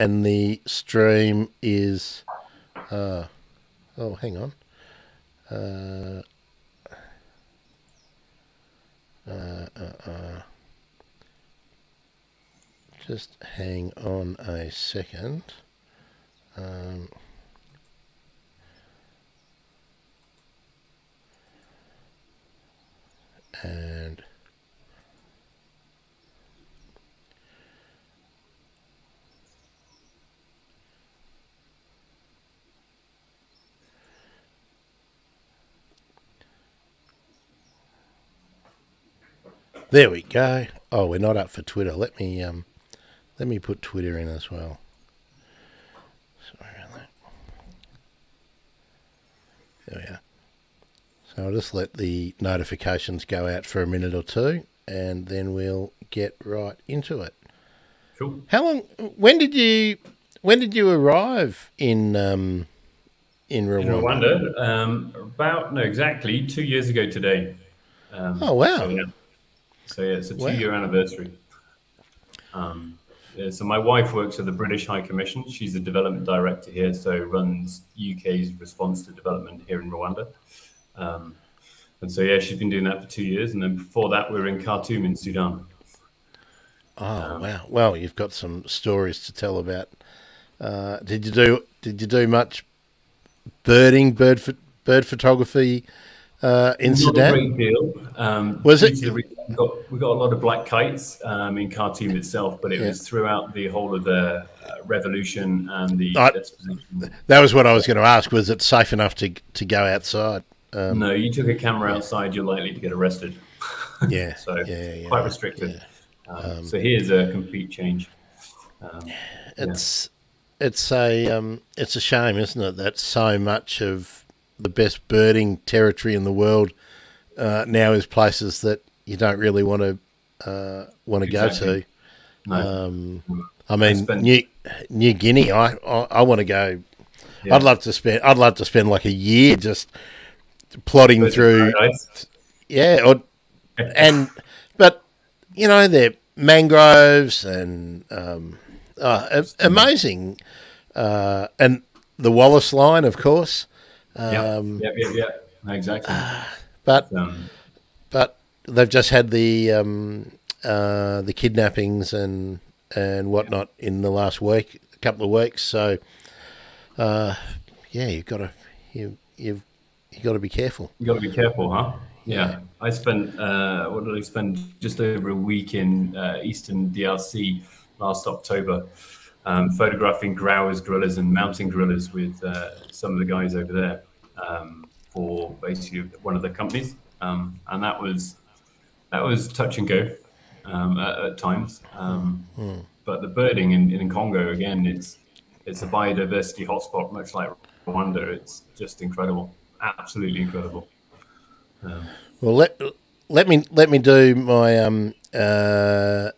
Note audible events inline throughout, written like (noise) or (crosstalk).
and the stream is. Uh, oh, hang on. Uh, uh, uh, uh, just hang on a second. Um, and There we go. Oh, we're not up for Twitter. Let me um, let me put Twitter in as well. Sorry about that. There we are. So I'll just let the notifications go out for a minute or two, and then we'll get right into it. Cool. How long? When did you? When did you arrive in um, in Rwanda? In Rwanda, um, about no, exactly two years ago today. Um, Oh, wow. So yeah, so, yeah it's a two-year anniversary. Um, yeah, so my wife works at the British High Commission. She's the development director here, so runs UK's response to development here in Rwanda. Um, and so yeah, she's been doing that for two years, and then before that, we were in Khartoum in Sudan. Oh wow! Well, you've got some stories to tell about. Uh, did you do? Did you do much birding, bird bird photography uh, in Not a great deal. Um, Was it- to the re- We got, we got a lot of black kites um, in Khartoum itself, but it Yeah. was throughout the whole of the uh, revolution and the I- That was what I was going to ask. Was it safe enough to to go outside? Um, no, you took a camera outside, you're likely to get arrested. (laughs) Yeah, so yeah, yeah, quite restricted. Um, so here's a complete change. Um, It's it's a um, it's a shame, isn't it, that so much of the best birding territory in the world uh, now is places that you don't really want to uh, want to go to. no, Um, I mean, spent- New New Guinea. I I, I want to go. Yeah. I'd love to spend. I'd love to spend like a year just plodding through. Paradise. Yeah, or, and but you know they're mangroves and um, uh, amazing, uh, and the Wallace line, of course. Yeah, Um, yeah, yeah, yeah. Exactly. (sighs) But Um, but they've just had the um, uh, the kidnappings and and whatnot in the last week, a couple of weeks. So uh, yeah, you've got to you you've you got to be careful. You got to be careful, huh? Yeah. I spent, uh, what did I spend? Just over a week in uh, eastern DRC last October, um, photographing Grauer's, gorillas, and mountain gorillas with uh, some of the guys over there um, for basically one of the companies. Um, and that was that was touch and go um, at, at times. Um, But the birding in, in Congo again, it's it's a biodiversity hotspot, much like Rwanda. It's just incredible, absolutely incredible. Um, Well, let let me let me do my um, uh,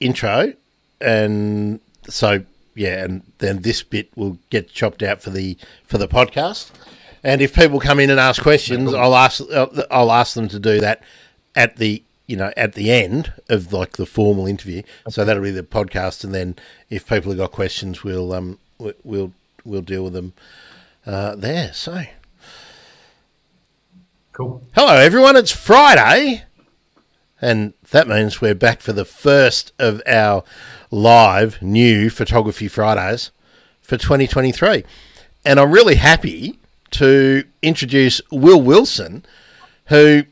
intro, and so yeah, and then this bit will get chopped out for the for the podcast. And if people come in and ask questions, I'll ask uh, I'll ask them to do that at the you know at the end of like the formal interview. So that'll be the podcast, and then if people have got questions, we'll um we- we'll we'll deal with them uh, there. So. Cool. Hello, everyone. It's Friday, and that means we're back for the first of our live new Photography Fridays for 2023. And I'm really happy to introduce Will Wilson, who,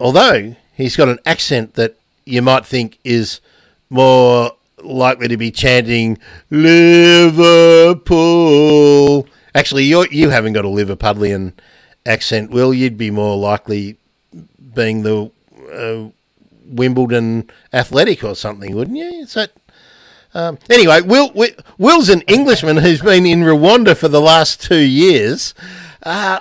although he's got an accent that you might think is more likely to be chanting Liverpool. Actually, you you haven't got a Liverpudlian accent, Will. You'd be more likely being the uh, Wimbledon Athletic or something, wouldn't you? Is that um, anyway? Will, Will Will's an Englishman who's been in Rwanda for the last two years, uh,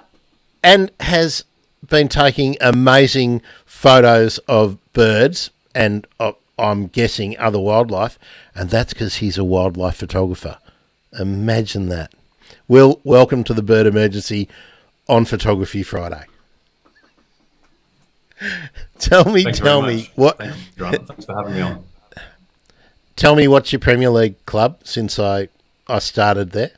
and has been taking amazing photos of birds and uh, I'm guessing other wildlife, and that's because he's a wildlife photographer. Imagine that. Will, welcome to the Bird Emergency on Photography Friday. (laughs) Tell me, Thank tell me much. what Thanks. Thanks for having me on. (laughs) tell me what's your Premier League club since I I started there.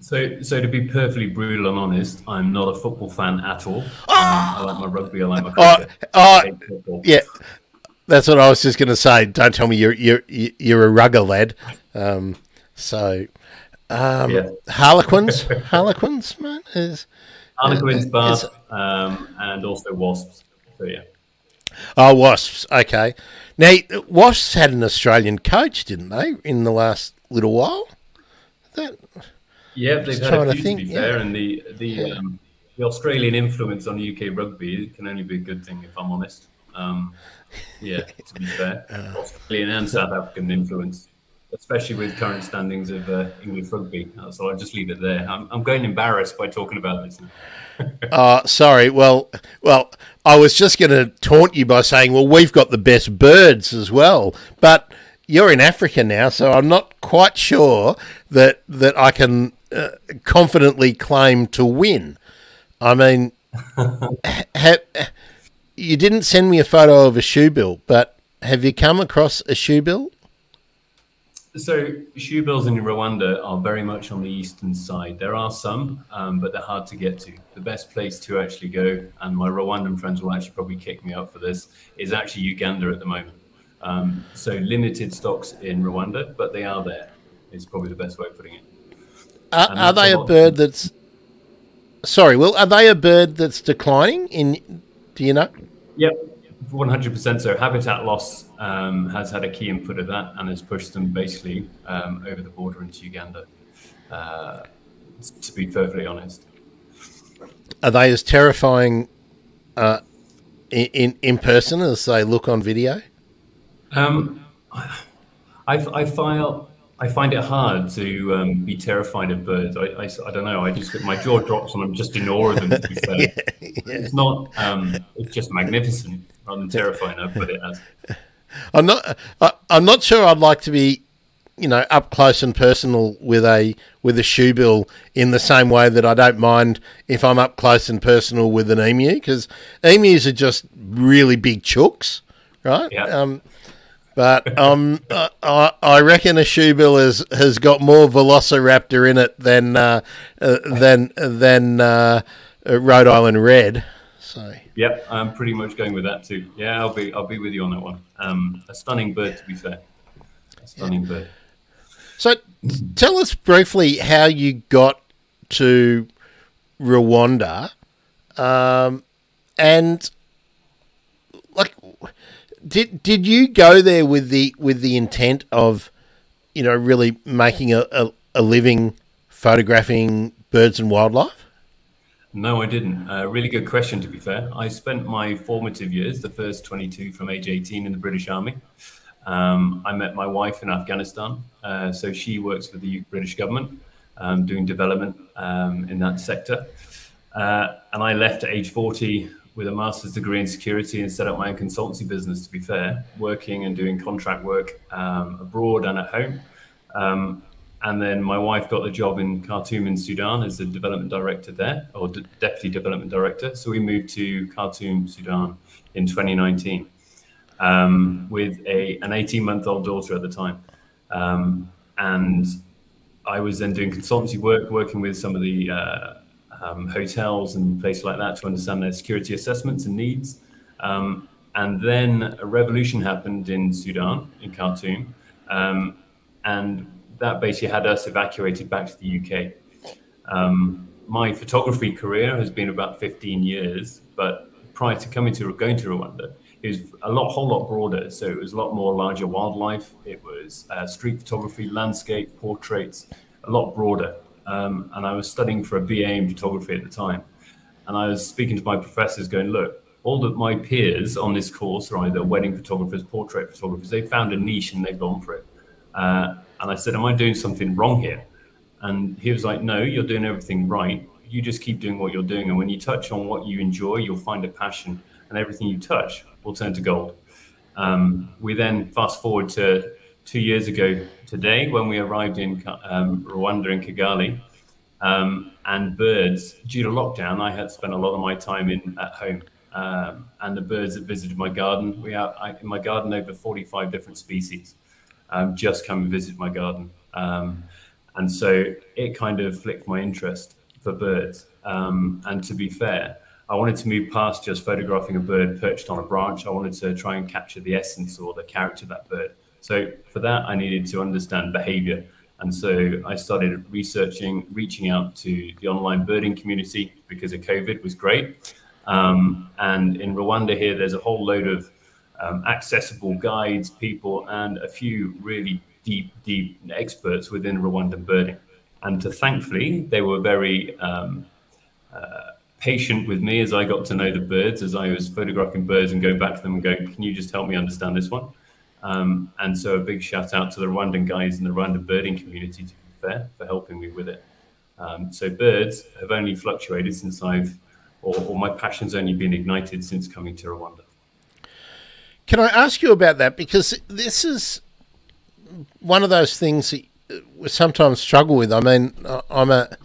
So, so to be perfectly brutal and honest, I'm not a football fan at all. Um, I like my rugby. I like my Oh, cricket. oh, I yeah, that's what I was just going to say. Don't tell me you're you're you're a rugger lad. Um, so, um, Yeah. Harlequins, Harlequins, man, is Harlequins, Bath, um, and also Wasps. So yeah. oh Wasps. Okay, now Wasps had an Australian coach, didn't they, in the last little while? That Yeah, they've had a to few, think, to be yeah. fair, and the the um, the Australian influence on UK rugby can only be a good thing, if I'm honest. Um, yeah, to be fair, Australian and South African influence, especially with current standings of uh, English rugby. Uh, So I'll just leave it there. I'm, I'm going embarrassed by talking about this. (laughs) Uh, sorry. Well, well, I was just going to taunt you by saying, well, we've got the best birds as well, but you're in Africa now, so I'm not quite sure that that I can uh, confidently claim to win. I mean, (laughs) ha- you didn't send me a photo of a shoe bill, but have you come across a shoe bill? So shoe bills in Rwanda are very much on the eastern side. There are some, um, but they're hard to get to. The best place to actually go, and my Rwandan friends will actually probably kick me up for this, is actually Uganda at the moment. Um, so limited stocks in Rwanda, but they are there. Is probably the best way of putting it. Are, are they a a bird that's sorry? Well, are they a bird that's declining? In do you know? Yep, 100% so. Habitat loss um, has had a key input of that and has pushed them basically um, over the border into Uganda. Uh, to be perfectly honest. Are they as terrifying uh, in, in person as they look on video? Um, I, I find I find it hard to um, be terrified of birds. I, I, I don't know. I just my jaw drops and I'm just in awe of them. To be (laughs) fair, it's not. Um, it's just magnificent rather than terrifying. I put it as. I'm not. I, I'm not sure. I'd like to be, you know, up close and personal with a with a shoe bill in the same way that I don't mind if I'm up close and personal with an emu because emus are just really big chooks, right? Yeah. Um, but um, uh, I, I reckon a shoe bill has has got more Velociraptor in it than uh, uh, than than uh, Rhode Island Red. So Yep, I'm pretty much going with that too. Yeah, I'll be I'll be with you on that one. Um, a stunning bird, to be fair. A stunning bird. So, tell us briefly how you got to Rwanda, um, and did did you go there with the with the intent of, you know, really making a, a, a living photographing birds and wildlife? No, I didn't. Uh, really good question, to be fair. I spent my formative years, the first 22 from age 18 in the British Army. Um, I met my wife in Afghanistan. Uh, so she works for the British government, um, doing development um, in that sector. Uh, and I left at age 40 with a master's degree in security and set up my own consultancy business, to be fair, working and doing contract work um, abroad and at home. Um, and then my wife got the job in Khartoum in Sudan as the development director there, or de- deputy development director. So we moved to Khartoum, Sudan in 2019 um, with a, an 18 month old daughter at the time. Um, and I was then doing consultancy work, working with some of the uh, um, hotels and places like that to understand their security assessments and needs. Um, and then a revolution happened in Sudan, in Khartoum. Um, and that basically had us evacuated back to the UK. Um, my photography career has been about 15 years, but prior to coming to going to Rwanda, it was a lot, whole lot broader. So it was a lot more larger wildlife. It was uh, street photography, landscape, portraits, a lot broader. Um, and I was studying for a BA in photography at the time. And I was speaking to my professors, going, "Look, all of my peers on this course are either wedding photographers, portrait photographers. They found a niche and they've gone for it." Uh, and I said, Am I doing something wrong here? And he was like, No, you're doing everything right. You just keep doing what you're doing. And when you touch on what you enjoy, you'll find a passion, and everything you touch will turn to gold. Um, we then fast forward to two years ago today when we arrived in um, Rwanda in Kigali. Um, and birds, due to lockdown, I had spent a lot of my time in at home. um, and the birds that visited my garden. We have I, in my garden over 45 different species um, just come and visit my garden. Um, and so it kind of flicked my interest for birds. Um, and to be fair, I wanted to move past just photographing a bird perched on a branch. I wanted to try and capture the essence or the character of that bird. So for that, I needed to understand behavior. And so I started researching, reaching out to the online birding community because of COVID was great. Um, and in Rwanda here, there's a whole load of um, accessible guides, people, and a few really deep, deep experts within Rwandan birding. And to thankfully, they were very um, uh, patient with me as I got to know the birds, as I was photographing birds and going back to them and going, "Can you just help me understand this one?" Um, and so, a big shout out to the Rwandan guys in the Rwandan birding community, to be fair, for helping me with it. Um, so, birds have only fluctuated since I've, or, or my passion's only been ignited since coming to Rwanda. Can I ask you about that? Because this is one of those things that we sometimes struggle with. I mean, I'm a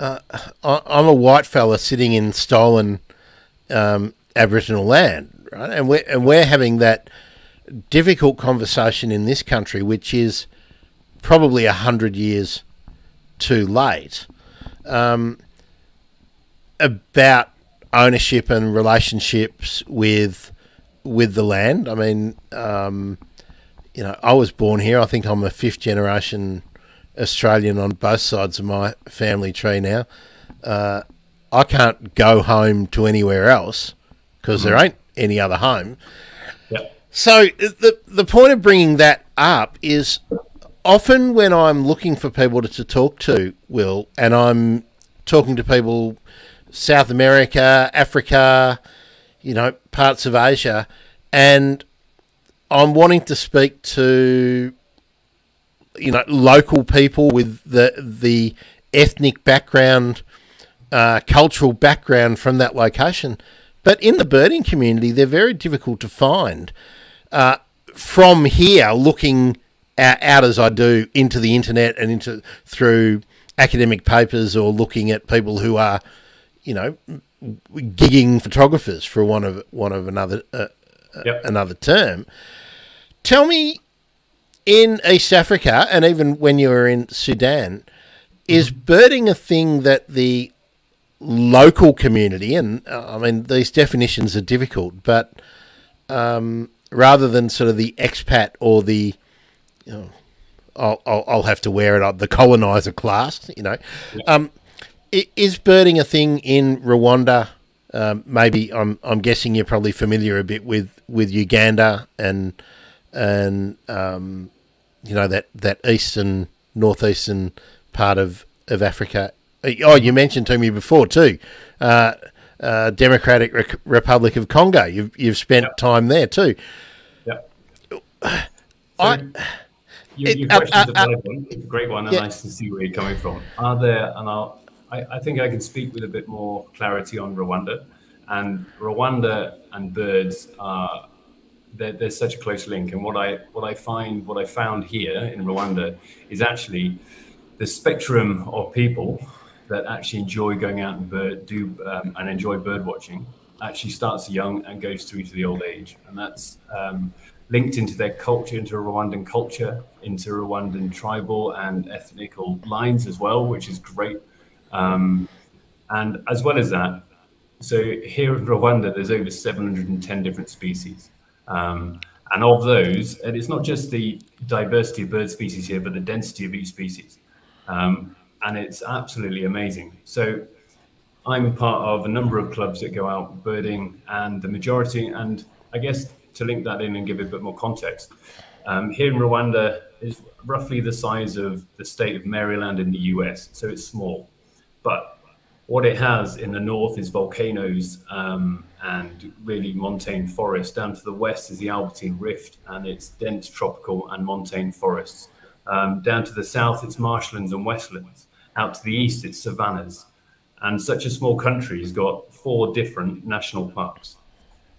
uh, I'm a white fella sitting in stolen um, Aboriginal land, right? And we're and we're having that difficult conversation in this country, which is probably a hundred years too late, um, about ownership and relationships with with the land. I mean, um, you know, I was born here. I think I'm a fifth generation Australian on both sides of my family tree now. Uh, I can't go home to anywhere else because mm-hmm. there ain't any other home. So the the point of bringing that up is often when I'm looking for people to, to talk to, Will, and I'm talking to people South America, Africa, you know, parts of Asia, and I'm wanting to speak to you know local people with the the ethnic background, uh, cultural background from that location. But in the birding community, they're very difficult to find. Uh, from here, looking out, out, as I do into the internet and into through academic papers or looking at people who are, you know, gigging photographers for one of one of another uh, yep. another term. Tell me, in East Africa, and even when you were in Sudan, is mm-hmm. birding a thing that the local community, and uh, I mean, these definitions are difficult, but um, rather than sort of the expat or the, you know, I'll, I'll, I'll, have to wear it up, the colonizer class, you know, yeah. um, is birding a thing in Rwanda? Um, maybe I'm, I'm guessing you're probably familiar a bit with, with Uganda and and um, you know that that eastern northeastern part of of Africa. Oh, you mentioned to me before too, uh, uh, Democratic Re- Republic of Congo. You've you've spent yep. time there too. Yeah. (sighs) I. So your, your uh, uh, uh, a great one, and yeah. nice to see where you're coming from. Are there, and I'll, I, I think I can speak with a bit more clarity on Rwanda. And Rwanda and birds are there, there's such a close link. And what I what I find what I found here in Rwanda is actually the spectrum of people that actually enjoy going out and bird do um, and enjoy bird watching actually starts young and goes through to the old age, and that's um, linked into their culture, into Rwandan culture, into Rwandan tribal and ethnical lines as well, which is great. Um, and as well as that, so here in Rwanda, there's over 710 different species. Um, and of those, and it's not just the diversity of bird species here, but the density of each species. Um, and it's absolutely amazing. So I'm part of a number of clubs that go out birding, and the majority, and I guess to link that in and give it a bit more context, um, here in Rwanda is roughly the size of the state of Maryland in the US, so it's small. But what it has in the north is volcanoes um, and really montane forest. Down to the west is the Albertine Rift and its dense tropical and montane forests. Um, down to the south, it's marshlands and westlands. Out to the east, it's savannas. And such a small country has got four different national parks,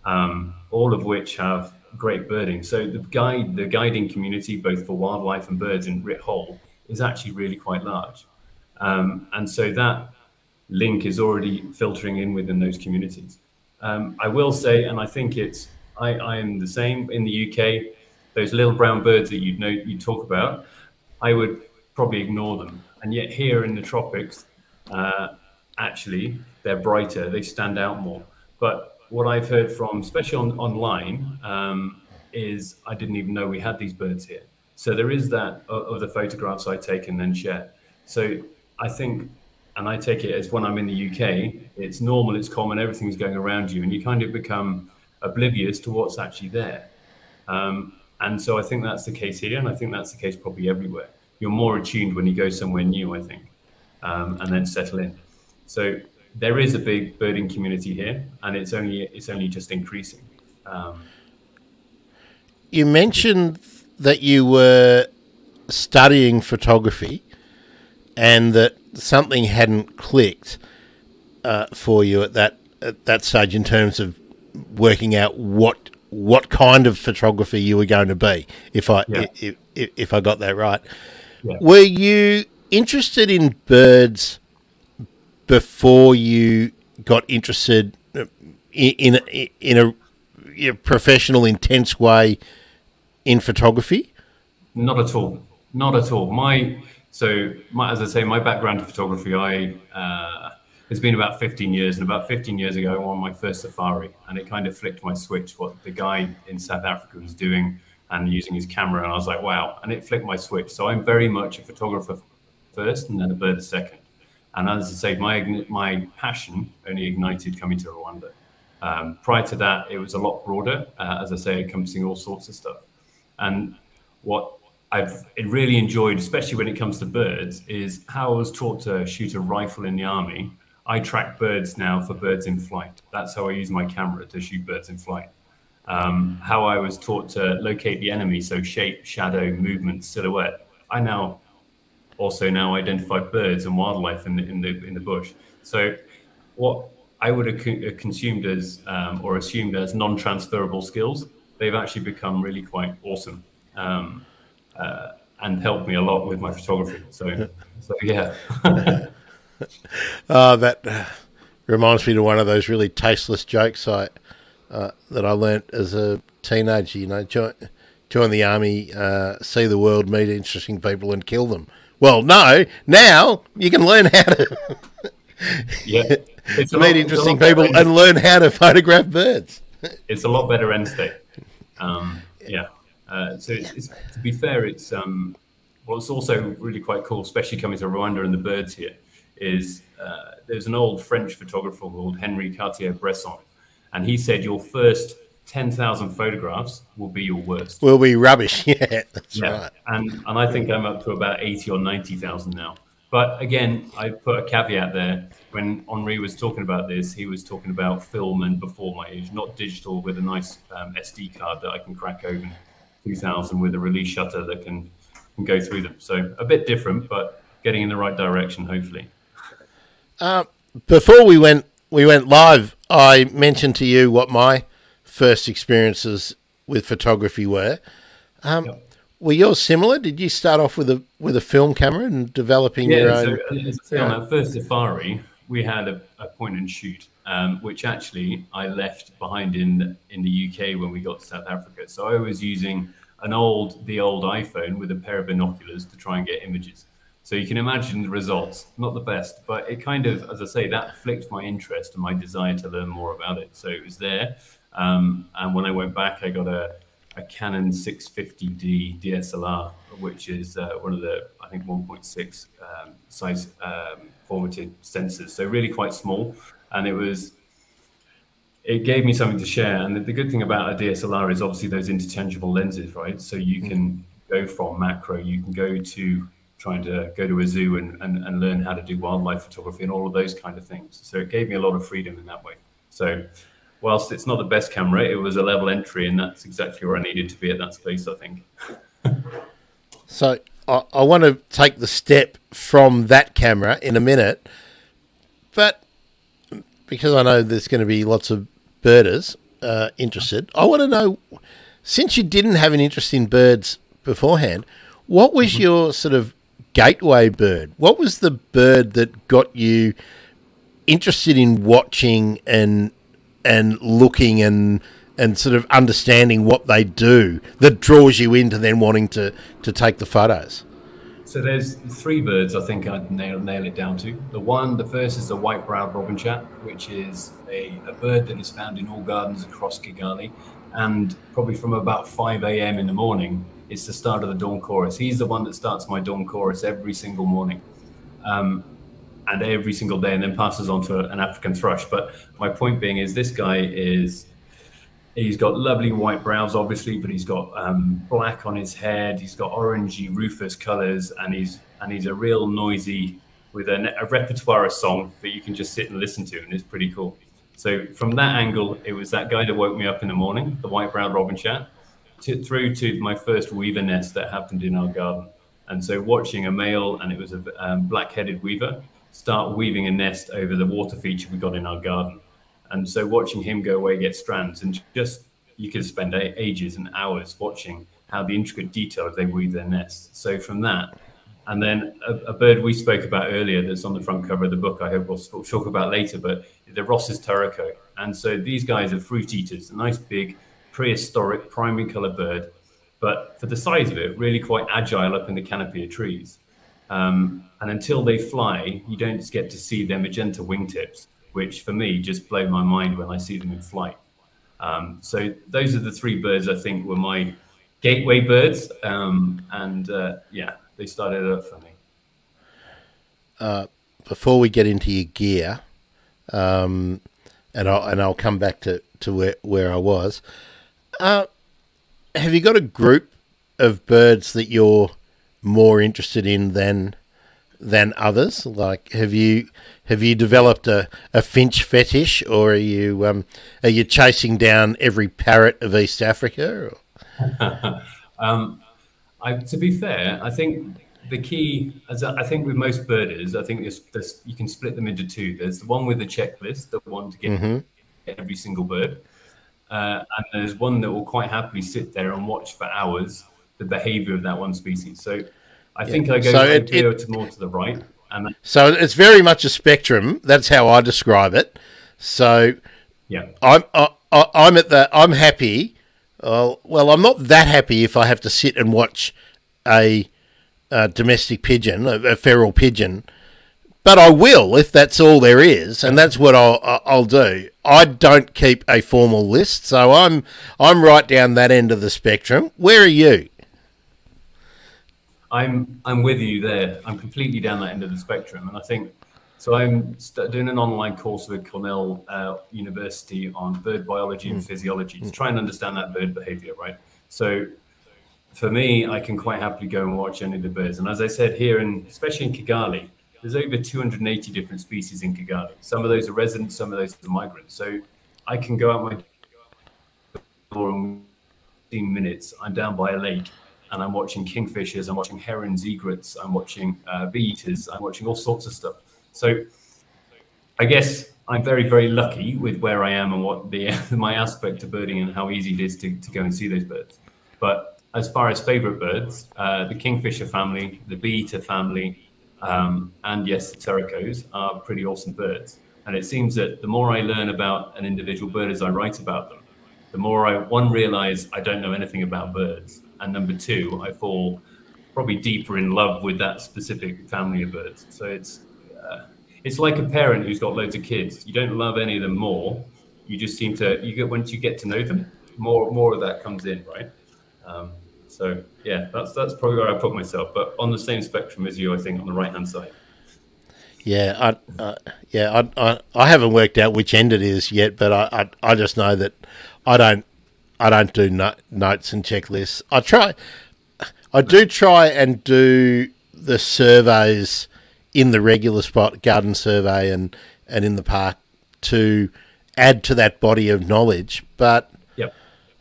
um, all of which have great birding. So the guide, the guiding community, both for wildlife and birds in Rit Hole, is actually really quite large. Um, and so that link is already filtering in within those communities. Um, I will say, and I think it's I, I am the same in the UK. Those little brown birds that you know you talk about, I would probably ignore them. And yet here in the tropics, uh, actually they're brighter. They stand out more. But what I've heard from, especially on, online, um, is I didn't even know we had these birds here. So there is that of, of the photographs I take and then share. So I think, and I take it as when I'm in the UK, it's normal, it's common, everything's going around you, and you kind of become oblivious to what's actually there. Um, and so I think that's the case here, and I think that's the case probably everywhere. You're more attuned when you go somewhere new, I think, um, and then settle in. So there is a big birding community here, and it's only it's only just increasing. Um, you mentioned that you were studying photography, and that something hadn't clicked uh, for you at that at that stage in terms of working out what what kind of photography you were going to be. If I yeah. if, if, if I got that right, yeah. were you interested in birds? before you got interested in in, in a, a professional, intense way in photography? Not at all. Not at all. My so my, as I say, my background in photography, I uh, it's been about 15 years, and about 15 years ago, I won my first safari, and it kind of flicked my switch. What the guy in South Africa was doing and using his camera, and I was like, wow! And it flicked my switch. So I'm very much a photographer first, and then a bird second. And as I say, my my passion only ignited coming to Rwanda. Um, prior to that, it was a lot broader, uh, as I say, encompassing all sorts of stuff. And what I've really enjoyed, especially when it comes to birds, is how I was taught to shoot a rifle in the army. I track birds now for birds in flight. That's how I use my camera to shoot birds in flight. Um, how I was taught to locate the enemy, so shape, shadow, movement, silhouette. I now also now identify birds and wildlife in the in the in the bush. So what I would have co- consumed as um, or assumed as non-transferable skills, they've actually become really quite awesome um, uh, and helped me a lot with my photography. So, so yeah. (laughs) uh, that uh, reminds me to one of those really tasteless jokes I uh, that I learnt as a teenager. You know, join, join the army, uh, see the world, meet interesting people, and kill them. Well, no. Now you can learn how to (laughs) yeah, it's (laughs) meet lot, interesting people and learn how to photograph birds. it's a lot better end state. Um, yeah. Uh, so it's, it's, to be fair, it's um, what's also really quite cool, especially coming to Rwanda and the birds here, is uh, there's an old French photographer called Henri Cartier-Bresson, and he said your first 10,000 photographs will be your worst. Will be rubbish. (laughs) Yeah, that's yeah. right. And, and I think I'm up to about 80 or 90,000 now. But again, I put a caveat there. When Henri was talking about this, he was talking about film and before my age, not digital with a nice um, SD card that I can crack open 2000 with a release shutter that can, can go through them. So a bit different, but getting in the right direction, hopefully. Uh, before we went we went live, I mentioned to you what my first experiences with photography were. Um, yep. Were yours similar? Did you start off with a with a film camera and developing yeah, your own? So, uh, on our first safari, we had a, a point and shoot, um, which actually I left behind in in the UK when we got to South Africa. So I was using an old the old iPhone with a pair of binoculars to try and get images. So you can imagine the results, not the best, but it kind of, as I say, that flicked my interest and my desire to learn more about it. So it was there. Um, and when I went back, I got a, a Canon 650D DSLR, which is uh, one of the, I think, 1.6 um, size um, formatted sensors. So really quite small. And it was, it gave me something to share. And the, the good thing about a DSLR is obviously those interchangeable lenses, right? So you can go from macro, you can go to trying to go to a zoo and, and, and learn how to do wildlife photography and all of those kind of things. So it gave me a lot of freedom in that way. So whilst it's not the best camera, it was a level entry, and that's exactly where I needed to be at that space, I think. (laughs) so I, I want to take the step from that camera in a minute, but because I know there's going to be lots of birders uh, interested, I want to know since you didn't have an interest in birds beforehand, what was mm-hmm. your sort of gateway bird? What was the bird that got you interested in watching and and looking and and sort of understanding what they do that draws you into then wanting to to take the photos? So there's three birds I think I'd nail, nail it down to. The one, the first is the white-browed robin chat, which is a, a bird that is found in all gardens across Kigali. And probably from about 5 a.m. in the morning, it's the start of the dawn chorus. He's the one that starts my dawn chorus every single morning. Um, and every single day, and then passes on to an African thrush. But my point being is, this guy is He's got lovely white brows, obviously, but he's got um, black on his head. He's got orangey rufous colours, and he's and he's a real noisy with a, a, repertoire of song that you can just sit and listen to, and it's pretty cool. So from that angle, it was that guy that woke me up in the morning, the white-browed robin chat, to, through to my first weaver nest that happened in our garden. And so watching a male, and it was a um, black-headed weaver, start weaving a nest over the water feature we got in our garden and so watching him go away get strands and just you could spend ages and hours watching how the intricate details they weave their nests. So from that, and then a, a, bird we spoke about earlier that's on the front cover of the book, I hope we'll, we'll talk about later, but the Ross's turaco. And so these guys are fruit eaters, a nice big prehistoric primary color bird, but for the size of it, really quite agile up in the canopy of trees. Um, and until they fly, you don't get to see their magenta wingtips which for me just blow my mind when I see them in flight. Um, so those are the three birds I think were my gateway birds, um, and uh, yeah, they started up for me. Uh, before we get into your gear, um, and I'll and I'll come back to to where where I was. Uh, have you got a group of birds that you're more interested in than than others? Like, have you have you developed a, a finch fetish, or are you um, are you chasing down every parrot of East Africa? (laughs) um, I, to be fair, I think the key, as I think with most birders, I think there's, there's, you can split them into two. There's the one with the checklist, the one to get mm-hmm. every single bird, uh, and there's one that will quite happily sit there and watch for hours the behavior of that one species. So I yeah. think I go so it, it, to more to the right. And so it's very much a spectrum. That's how I describe it. So yeah, I'm I, I'm at the I'm happy. Uh, well, I'm not that happy if I have to sit and watch a, a domestic pigeon, a, a, feral pigeon, but I will if that's all there is, and that's what I'll I'll do. I don't keep a formal list, so I'm I'm right down that end of the spectrum. Where are you? I'm I'm with you there. I'm completely down that end of the spectrum, and I think so. I'm doing an online course with Cornell uh, University on bird biology and mm. physiology to try and understand that bird behavior. Right. So for me, I can quite happily go and watch any of the birds. And as I said here, in especially in Kigali, there's over 280 different species in Kigali. Some of those are residents, some of those are migrants. So I can go out my door in 15 minutes. I'm down by a lake and I'm watching kingfishers, I'm watching herons, egrets, I'm watching uh, bee eaters, I'm watching all sorts of stuff. So I guess I'm very, very lucky with where I am and what the (laughs) my aspect of birding and how easy it is to, to go and see those birds. But as far as favorite birds, uh, the kingfisher family, the bee eater family, um, and yes, the turacos are pretty awesome birds. And it seems that the more I learn about an individual bird as I write about them, the more I one realize I don't know anything about birds, and number two, I fall probably deeper in love with that specific family of birds. So it's uh, it's like a parent who's got loads of kids. You don't love any of them more. You just seem to you get once you get to know them, more more of that comes in, right? Um, so yeah, that's that's probably where I put myself. But on the same spectrum as you, I think on the right hand side. Yeah, I, uh, yeah, I, I, I haven't worked out which end it is yet, but I, I, I just know that I don't I don't do no- notes and checklists. I try, I do try and do the surveys in the regular spot garden survey and and in the park to add to that body of knowledge. But yep.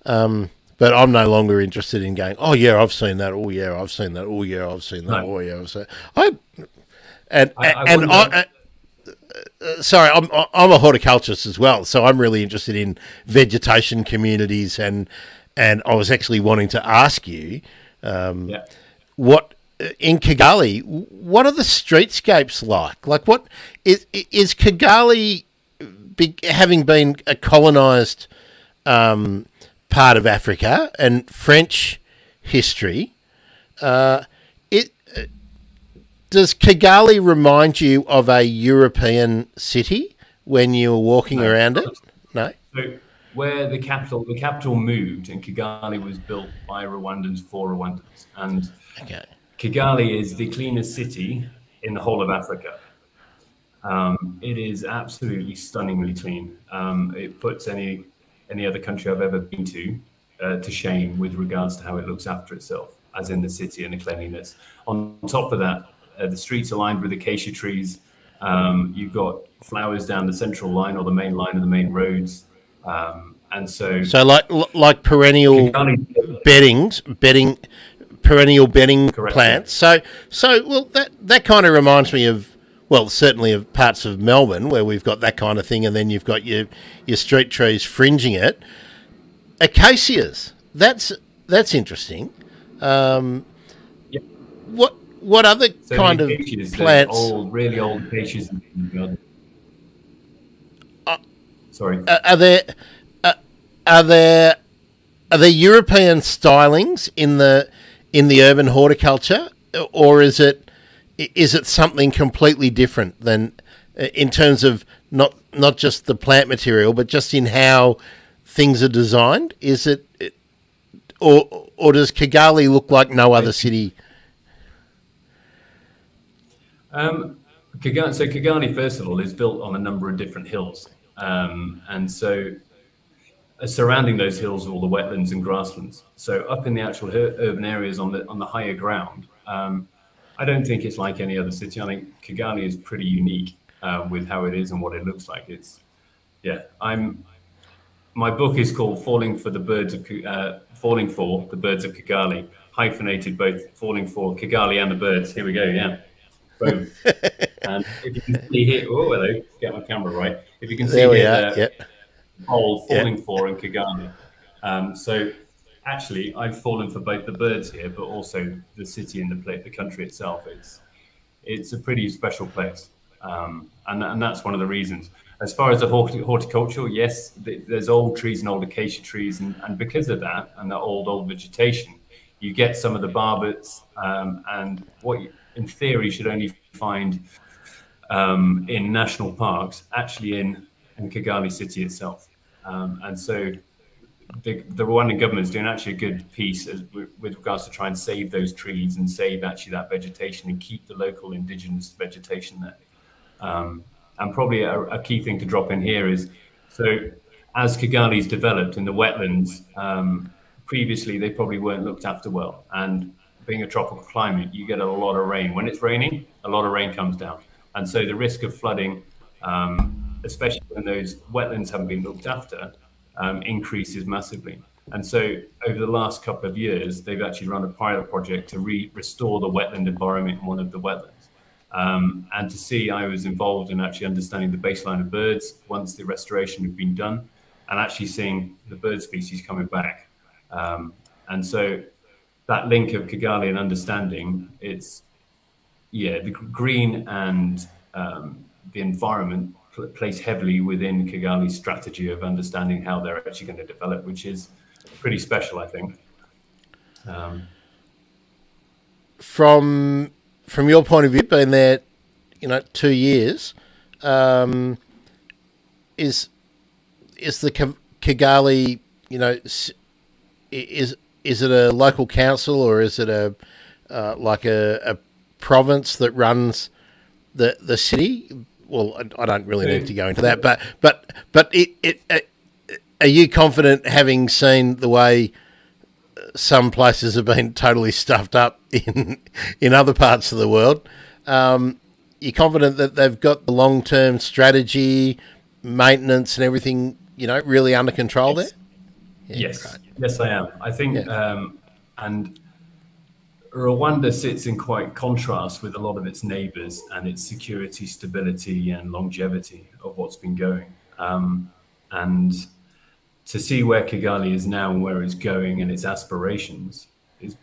Um, but I'm no longer interested in going. Oh yeah, I've seen that. Oh yeah, I've seen that. Oh yeah, I've seen that. No. Oh yeah, I've seen. I and I, I and I, uh, sorry, I'm I'm a horticulturist as well, so I'm really interested in vegetation communities, and and I was actually wanting to ask you, um, yeah. what uh, in Kigali, what are the streetscapes like? Like, what is is Kigali be, having been a colonised um, part of Africa and French history, uh, it does Kigali remind you of a European city when you were walking no, around it? No. So where the capital, the capital moved, and Kigali was built by Rwandans for Rwandans, and okay. Kigali is the cleanest city in the whole of Africa. Um, it is absolutely stunningly clean. Um, it puts any any other country I've ever been to uh, to shame with regards to how it looks after itself, as in the city and the cleanliness. On top of that, uh, the streets are lined with acacia trees. Um, you've got flowers down the central line or the main line of the main roads. Um, and so, so like like perennial beddings, bedding, perennial bedding Correct. plants. So, so well, that that kind of reminds me of well, certainly of parts of Melbourne where we've got that kind of thing, and then you've got your your street trees fringing it. Acacias, that's that's interesting. Um, yeah. What what other so kind of plants? Old, really old acacias. Uh, Sorry. Are there uh, are there are there European stylings in the in the urban horticulture, or is it is it something completely different than uh, in terms of not not just the plant material, but just in how things are designed? Is it, or or does Kigali look like no other city? Um, Kigali, so Kigali, first of all, is built on a number of different hills, um, and so uh, surrounding those hills are all the wetlands and grasslands. So up in the actual urban areas on the on the higher ground. Um, I don't think it's like any other city. I think Kigali is pretty unique uh, with how it is and what it looks like. It's yeah. I'm my book is called "Falling for the Birds of uh, Falling for the Birds of Kigali," hyphenated both "Falling for Kigali" and the birds. Here we go. Yeah, boom. (laughs) and if you can see here, oh hello, get my camera right. If you can see there here, the yep. whole "Falling yep. for" in Kigali. Um, so actually, I've fallen for both the birds here, but also the city and the the country itself. It's it's a pretty special place, um, and and that's one of the reasons. As far as the horticultural, yes, there's old trees and old acacia trees, and, and because of that and the old old vegetation, you get some of the barbets um, and what you, in theory should only find um, in national parks, actually in in Kigali city itself, um, and so the, the Rwandan government is doing actually a good piece as, with, regards to try and save those trees and save actually that vegetation and keep the local indigenous vegetation there. Um, and probably a, a, key thing to drop in here is so as Kigali's developed in the wetlands, um, previously they probably weren't looked after well. And being a tropical climate, you get a lot of rain. When it's raining, a lot of rain comes down. And so the risk of flooding, um, especially when those wetlands haven't been looked after, um, increases massively. And so over the last couple of years, they've actually run a pilot project to re restore the wetland environment in one of the wetlands. Um, and to see, I was involved in actually understanding the baseline of birds once the restoration had been done, and actually seeing the bird species coming back. Um, and so that link of Kigali and understanding, it's, yeah, the green and um, the environment place heavily within Kigali's strategy of understanding how they're actually going to develop, which is pretty special, I think. Um, from from your point of view, being there, you know, two years, um, is is the Kigali, you know, is is it a local council or is it a uh, like a, a province that runs the the city? Well, I don't really need to go into that, but but but it, it, it, are you confident, having seen the way some places have been totally stuffed up (laughs) in in other parts of the world? Um, you're confident that they've got the long term strategy, maintenance, and everything, you know, really under control yes. there. Yeah, yes, right. yes, I am. I think, yeah. um, and Rwanda sits in quite contrast with a lot of its neighbors and its security, stability, and longevity of what's been going. Um, and to see where Kigali is now and where it's going and its aspirations is,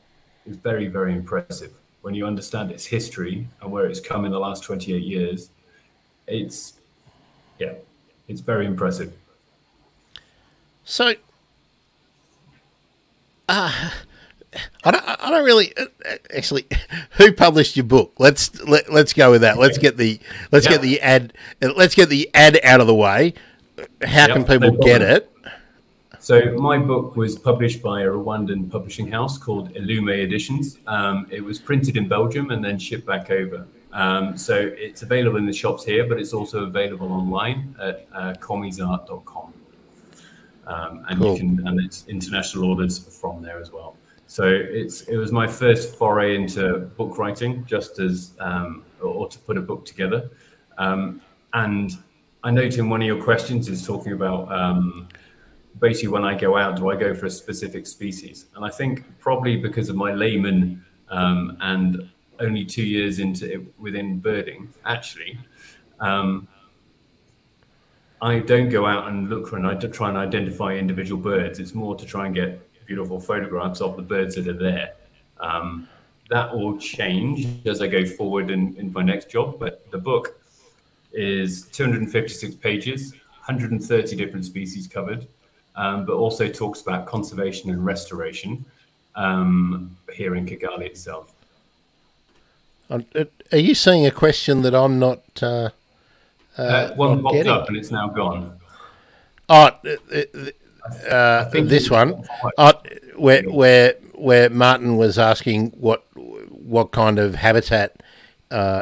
is very, very impressive. When you understand its history and where it's come in the last 28 years, it's, yeah, it's very impressive. So, uh, I don't, I don't really uh, actually. (laughs) Who published your book? Let's let, let's go with that. Let's get the let's get the ad. Let's get the ad out of the way. How yep, can people get it? So my book was published by a Rwandan publishing house called Illume Editions. Um, it was printed in Belgium and then shipped back over. Um, so it's available in the shops here, but it's also available online at uh, commysart.com. Um, and cool. you can and it's international orders from there as well. So it's it was my first foray into book writing, just as um, or to put a book together. Um, and I note in one of your questions is talking about um, basically when I go out, do I go for a specific species? And I think probably because of my layman um, and only two years into it within birding, actually, um, I don't go out and look for and I try and identify individual birds. It's more to try and get beautiful photographs of the birds that are there. Um, that will change as I go forward in, in my next job, but the book is 256 pages, 130 different species covered um, but also talks about conservation and restoration um, here in Kigali itself. Are you seeing a question that I'm not? Uh, uh, uh one not popped getting? up and it's now gone. Oh, uh, uh this one, oh, where where where Martin was asking what what kind of habitat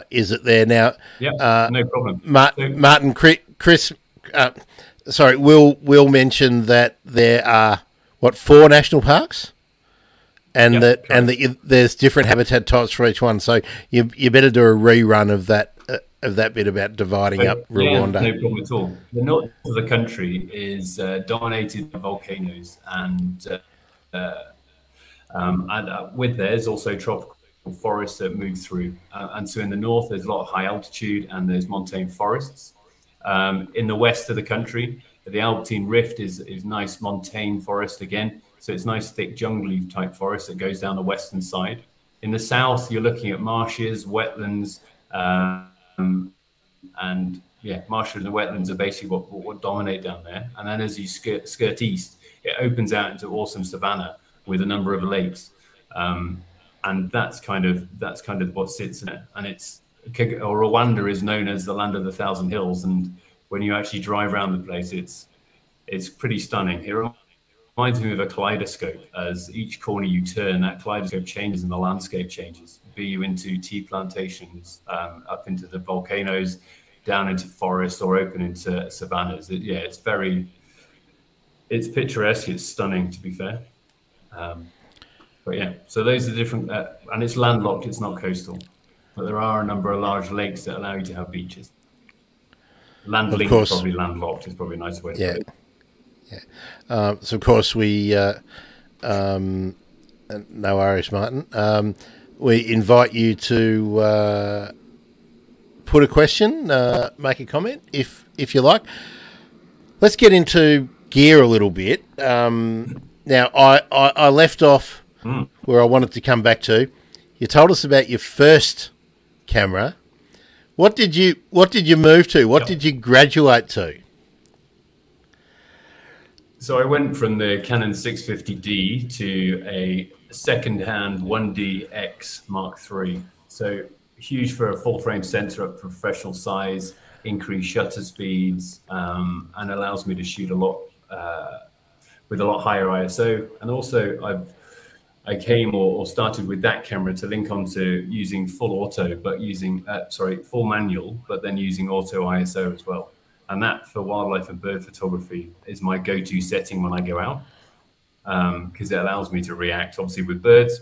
is it there now? Yeah, no problem. So, Martin, Chris, sorry, we'll we'll mention that there are what four national parks, and that and that you, there's different habitat types for each one. So you you better do a rerun of that uh, of that bit about dividing so, up Rwanda. Yeah, no problem at all. The north of the country is uh, dominated by volcanoes, and uh, uh um, and uh, with there's also tropical forests that move through. Uh, and so in the north, there's a lot of high altitude, and there's montane forests. Um, in the west of the country, the Albertine Rift is, is nice montane forest again. So it's nice thick jungly type forest that goes down the western side. In the south, you're looking at marshes, wetlands, um, and yeah, marshes and wetlands are basically what, what dominate down there. And then as you skirt, skirt east, it opens out into awesome savanna with a number of lakes. Um, and that's kind of that's kind of what sits in it. And it's or Rwanda is known as the land of the thousand hills, and when you actually drive around the place, it's it's pretty stunning. It reminds me of a kaleidoscope. As each corner you turn, that kaleidoscope changes and the landscape changes. You into tea plantations, um, up into the volcanoes, down into forests, or open into savannas. It, yeah, it's very it's picturesque. It's stunning, to be fair. Um, but yeah, so those are different, uh, and it's landlocked. It's not coastal but there are a number of large lakes that allow you to have beaches. Landlinked, course. probably landlocked is probably a nicer way to yeah. Yeah. Uh, so of course we, uh, um, no worries, Martin. Um, we invite you to uh, put a question, uh, make a comment if if you like. Let's get into gear a little bit. Um, now I, I, I left off mm. where I wanted to come back to. You told us about your first camera. What did you What did you move to? What yep. did you graduate to? So I went from the Canon 650D to a second-hand 1DX Mark III. So huge for a full-frame sensor at professional size, increased shutter speeds, um, and allows me to shoot a lot uh, with a lot higher ISO. And also, I've I came or, or, started with that camera to link onto using full auto, but using, uh, sorry, full manual, but then using auto ISO as well. And that for wildlife and bird photography is my go-to setting when I go out because um, it allows me to react. Obviously, with birds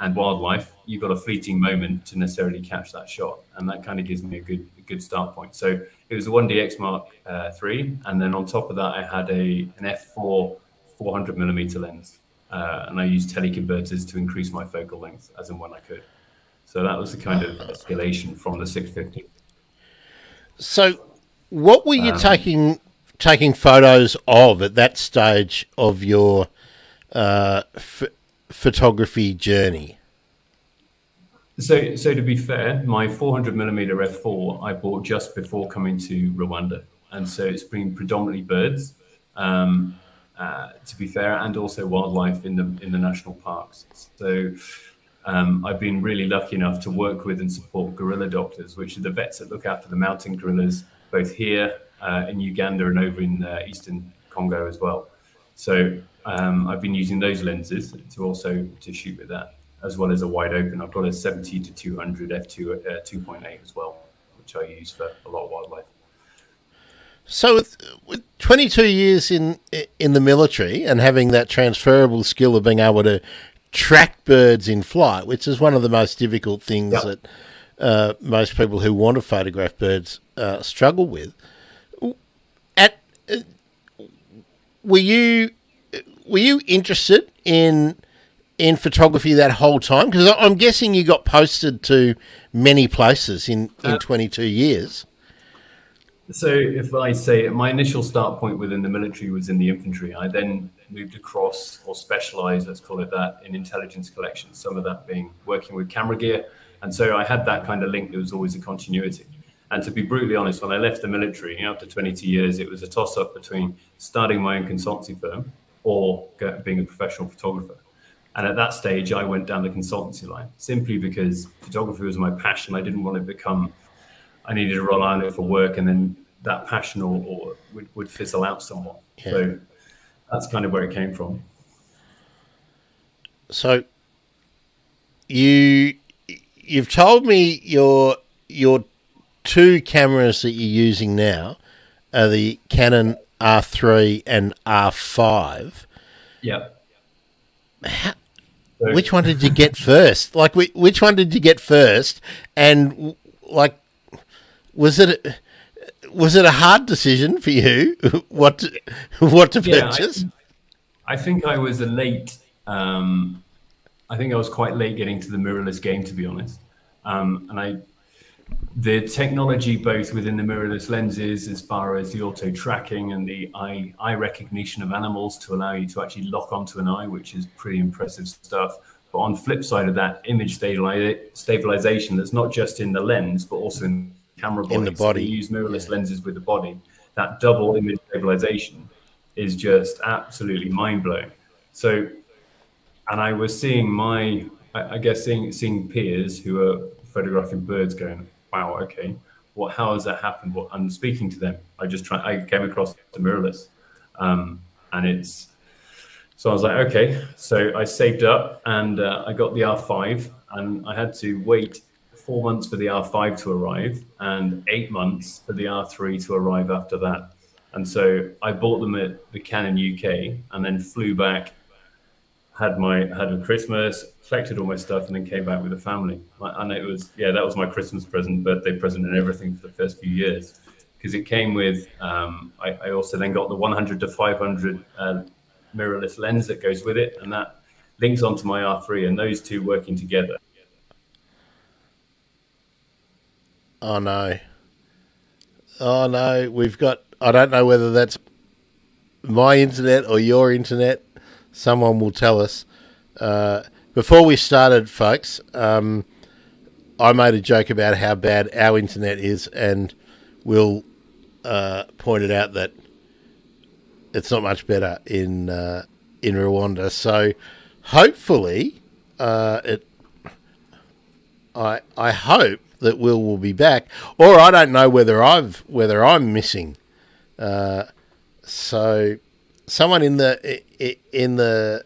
and wildlife, you've got a fleeting moment to necessarily catch that shot, and that kind of gives me a good a good start point. So it was a 1DX Mark uh, III, and then on top of that, I had a an f4 400 millimeter lens uh, and I used teleconverters to increase my focal length as and when I could. So that was the kind of escalation from the 650. So, what were you um, taking taking photos of at that stage of your uh, f- photography journey? So, so to be fair, my 400 millimeter f4 I bought just before coming to Rwanda, and so it's been predominantly birds. Um, uh, to be fair, and also wildlife in the in the national parks. So um, I've been really lucky enough to work with and support gorilla doctors, which are the vets that look after the mountain gorillas, both here uh, in Uganda and over in uh, eastern Congo as well. So um, I've been using those lenses to also to shoot with that, as well as a wide open. I've got a 70 to 200 f2 uh, 2.8 as well, which I use for a lot of wildlife. So, with, with 22 years in in the military and having that transferable skill of being able to track birds in flight, which is one of the most difficult things yep. that uh, most people who want to photograph birds uh, struggle with. At uh, were you were you interested in in photography that whole time? Because I'm guessing you got posted to many places in in uh, 22 years. So, if I say my initial start point within the military was in the infantry, I then moved across or specialized, let's call it that, in intelligence collection, some of that being working with camera gear. And so I had that kind of link, there was always a continuity. And to be brutally honest, when I left the military after 22 years, it was a toss up between starting my own consultancy firm or being a professional photographer. And at that stage, I went down the consultancy line simply because photography was my passion. I didn't want to become I needed to rely on it for work, and then that passion or, or would, would fizzle out somewhat. Yeah. So that's kind of where it came from. So you you've told me your your two cameras that you're using now are the Canon R3 and R5. Yeah. which one did you get first? (laughs) Like, which one did you get first? And like, was it was it a hard decision for you (laughs) what to, what to purchase? I, I, think I was a late. Um, I think I was quite late getting to the mirrorless game, to be honest. Um, and I, the technology both within the mirrorless lenses, as far as the auto tracking and the eye eye recognition of animals to allow you to actually lock onto an eye, which is pretty impressive stuff. But on flip side of that, image stabilization that's not just in the lens, but also in camera body. In the body. So use mirrorless yeah. lenses with the body. That double image stabilization is just absolutely mind blowing. So, and I was seeing my, I, I guess, seeing, seeing peers who are photographing birds going, wow, okay, what, how has that happened? What, I'm speaking to them. I just try, I came across the mirrorless. Um, and it's, so I was like, okay. So I saved up and uh, I got the R5 and I had to wait four months for the R5 to arrive and eight months for the R3 to arrive after that. And so I bought them at the Canon UK and then flew back, had my had a Christmas, collected all my stuff, and then came back with the family. And it was yeah, that was my Christmas present, birthday present, and everything for the first few years because it came with. Um, I, I, also then got the 100 to 500 uh, mirrorless lens that goes with it, and that links onto my R3, and those two working together Oh no. Oh no, we've got. I don't know whether that's my internet or your internet. Someone will tell us. Uh, before we started, folks, um, I made a joke about how bad our internet is, and Will uh, pointed out that it's not much better in uh, in Rwanda. So hopefully, uh, it. I I hope that Will will be back, or I don't know whether I've whether I'm missing. Uh, so, someone in the in the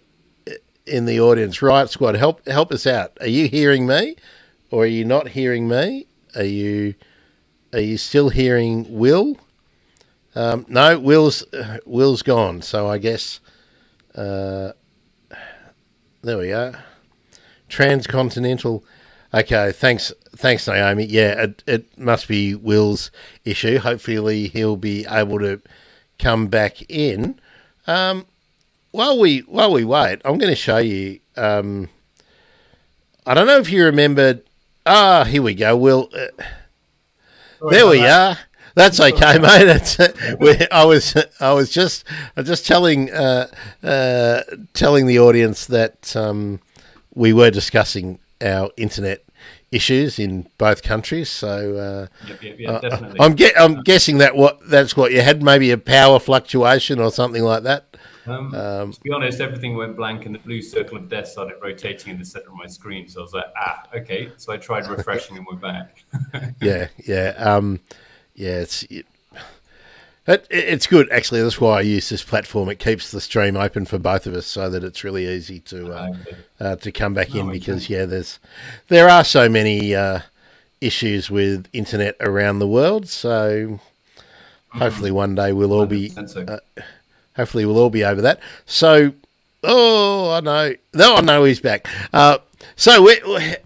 in the audience, Riot Squad, help help us out. Are you hearing me, or are you not hearing me? Are you are you still hearing Will? Um, no, Will's uh, Will's gone. So I guess uh, there we are. Transcontinental Okay, thanks, thanks, Naomi. Yeah, it, it must be Will's issue. Hopefully, he'll be able to come back in. Um, while we while we wait, I'm going to show you. Um, I don't know if you remembered. Ah, here we go. Will, uh, there we are. That's okay, mate. It's, I was I was just just telling uh, uh, telling the audience that um, we were discussing our internet issues in both countries. So uh, Yep, yep, yep, definitely. I'm ge- I'm guessing that what that's what you had, maybe a power fluctuation or something like that. Um, to be honest, everything went blank and the blue circle of death started rotating in the center of my screen. So I was like, ah, okay. So I tried (laughs) refreshing and we're back. Yeah, yeah, um, yeah. It's it, it, it's good actually. That's why I use this platform. It keeps the stream open for both of us, so that it's really easy to uh, uh, to come back in Oh, because yeah, there's there are so many uh, issues with internet around the world. So hopefully one day we'll all be uh, hopefully we'll all be over that. So oh, I know. No, I know he's back. Uh, so where,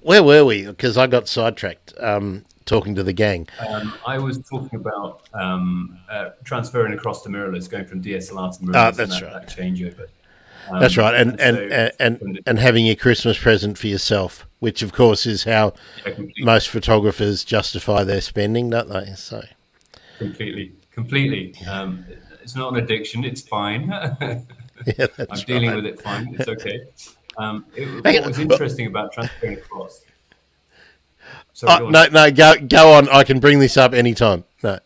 where were we? Because I got sidetracked um, talking to the gang. Um, I was talking about um, uh, transferring across to mirrorless, going from DSLR to mirrorless. Ah, and that's that, right. that changeover. Um, That's right, and and so- and, and, and having a Christmas present for yourself, which of course is how Yeah, most photographers justify their spending, don't they? So completely, completely. Um, it's not an addiction. It's fine. (laughs) yeah, that's I'm dealing right. with it fine. It's okay. Um, it, what was interesting about transferring across. Sorry, go Oh, no, no, go go on. I can bring this up anytime. No,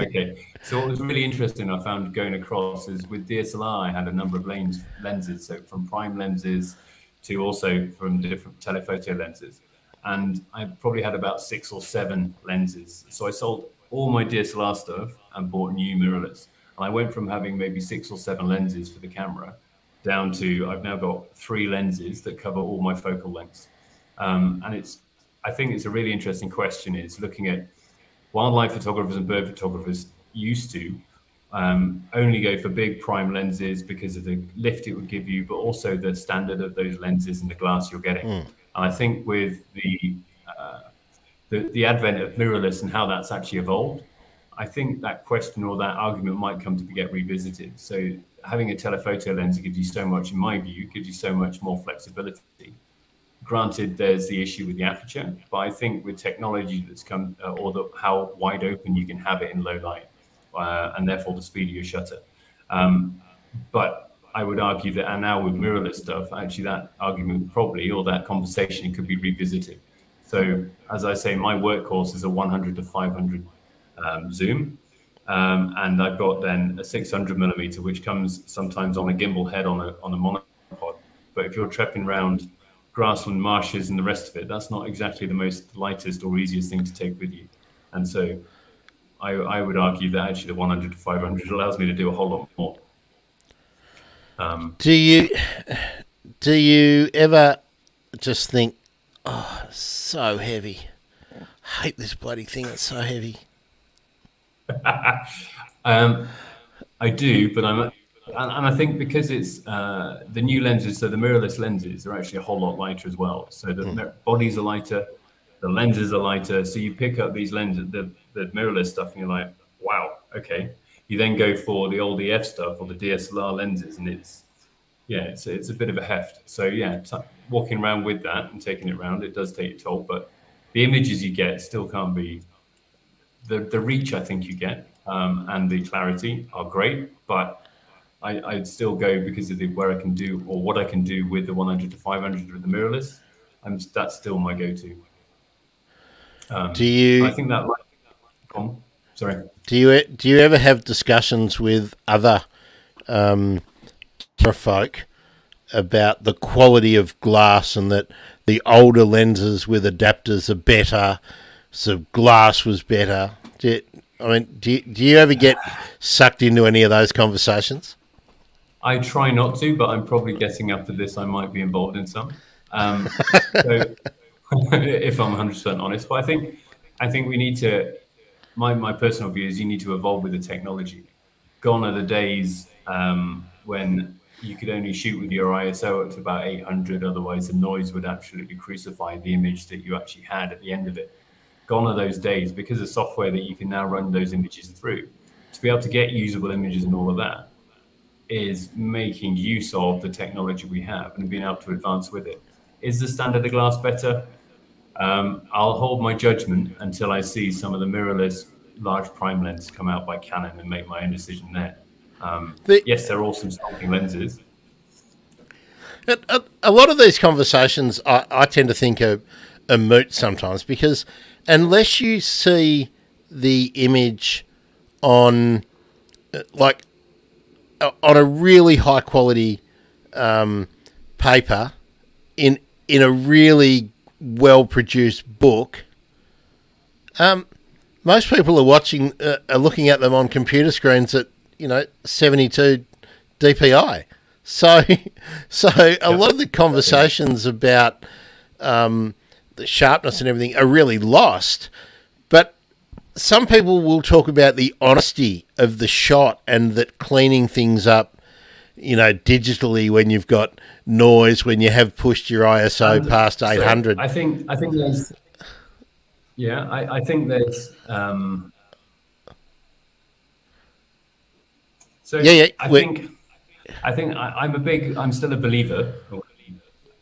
Okay. So what was really interesting I found going across is with DSLR I had a number of lens lenses, so from prime lenses to also from different telephoto lenses. And I probably had about six or seven lenses. So I sold all my DSLR stuff and bought new mirrorless. And I went from having maybe six or seven lenses for the camera down to I've now got three lenses that cover all my focal lengths. Um, and it's I think it's a really interesting question is looking at wildlife photographers and bird photographers used to um, only go for big prime lenses because of the lift it would give you, but also the standard of those lenses and the glass you're getting. And I think with the, uh, the the advent of mirrorless and how that's actually evolved, I think that question or that argument might come to get revisited. So having a telephoto lens gives you so much, in my view, gives you so much more flexibility granted there's the issue with the aperture but i think with technology that's come uh, or the, how wide open you can have it in low light uh, and therefore the speed of your shutter um, but i would argue that and now with mirrorless stuff actually that argument probably or that conversation could be revisited so as i say my workhorse is a 100 to 500 um, zoom um, and I've got then a 600 millimeter, which comes sometimes on a gimbal head on a on a monopod. But if you're trepping around grassland marshes and the rest of it, that's not exactly the most lightest or easiest thing to take with you. And so, I, I would argue that actually the 100 to 500 allows me to do a whole lot more. Um, do you do you ever just think, oh, so heavy? hate this bloody thing. It's so heavy. (laughs) Um, I do, but I'm, and, and I think because it's uh, the new lenses, so the mirrorless lenses are actually a whole lot lighter as well. So the mir- bodies are lighter, the lenses are lighter. So you pick up these lenses, the, the mirrorless stuff, and you're like, wow, okay. You then go for the old EF stuff or the DSLR lenses, and it's yeah, it's it's a bit of a heft. So yeah, t- walking around with that and taking it around, it does take a toll. But the images you get still can't be the the reach I think you get um, and the clarity are great, but I, I'd still go because of the where I can do or what I can do with the 100 to 500 with the mirrorless. I'm that's still my go-to. Um, Do you I think that. Sorry. do you do you ever have discussions with other um, folk about the quality of glass and that the older lenses with adapters are better, so glass was better? Do you, I mean, do you, do you ever get (sighs) sucked into any of those conversations? I try not to, but I'm probably getting after this. I might be involved in some. Um, (laughs) so, (laughs) if I'm 100% honest, but I think I think we need to. My my personal view is you need to evolve with the technology. Gone are the days um, when you could only shoot with your ISO up to about 800. Otherwise, the noise would absolutely crucify the image that you actually had at the end of it. Gone are those days because of software that you can now run those images through. To be able to get usable images and all of that, is making use of the technology we have and being able to advance with it. Is the standard of glass better? Um, I'll hold my judgment until I see some of the mirrorless large prime lenses come out by Canon and make my own decision there. Um, The- yes, they're awesome sculpting lenses. Uh, a lot of these conversations I, I tend to think are, are moot sometimes because unless you see the image on uh, like on a really high quality um, paper in in a really well produced book, um, most people are watching uh, are looking at them on computer screens at you know seventy two DPI. So, (laughs) so a lot of the conversations about um, the sharpness and everything are really lost. But some people will talk about the honesty of the shot and that cleaning things up, you know, digitally when you've got noise, when you have pushed your ISO And past so 800. I think I think there's yeah, I, I think there's um so Yeah, yeah, I think I think I, I'm a big I'm still a believer.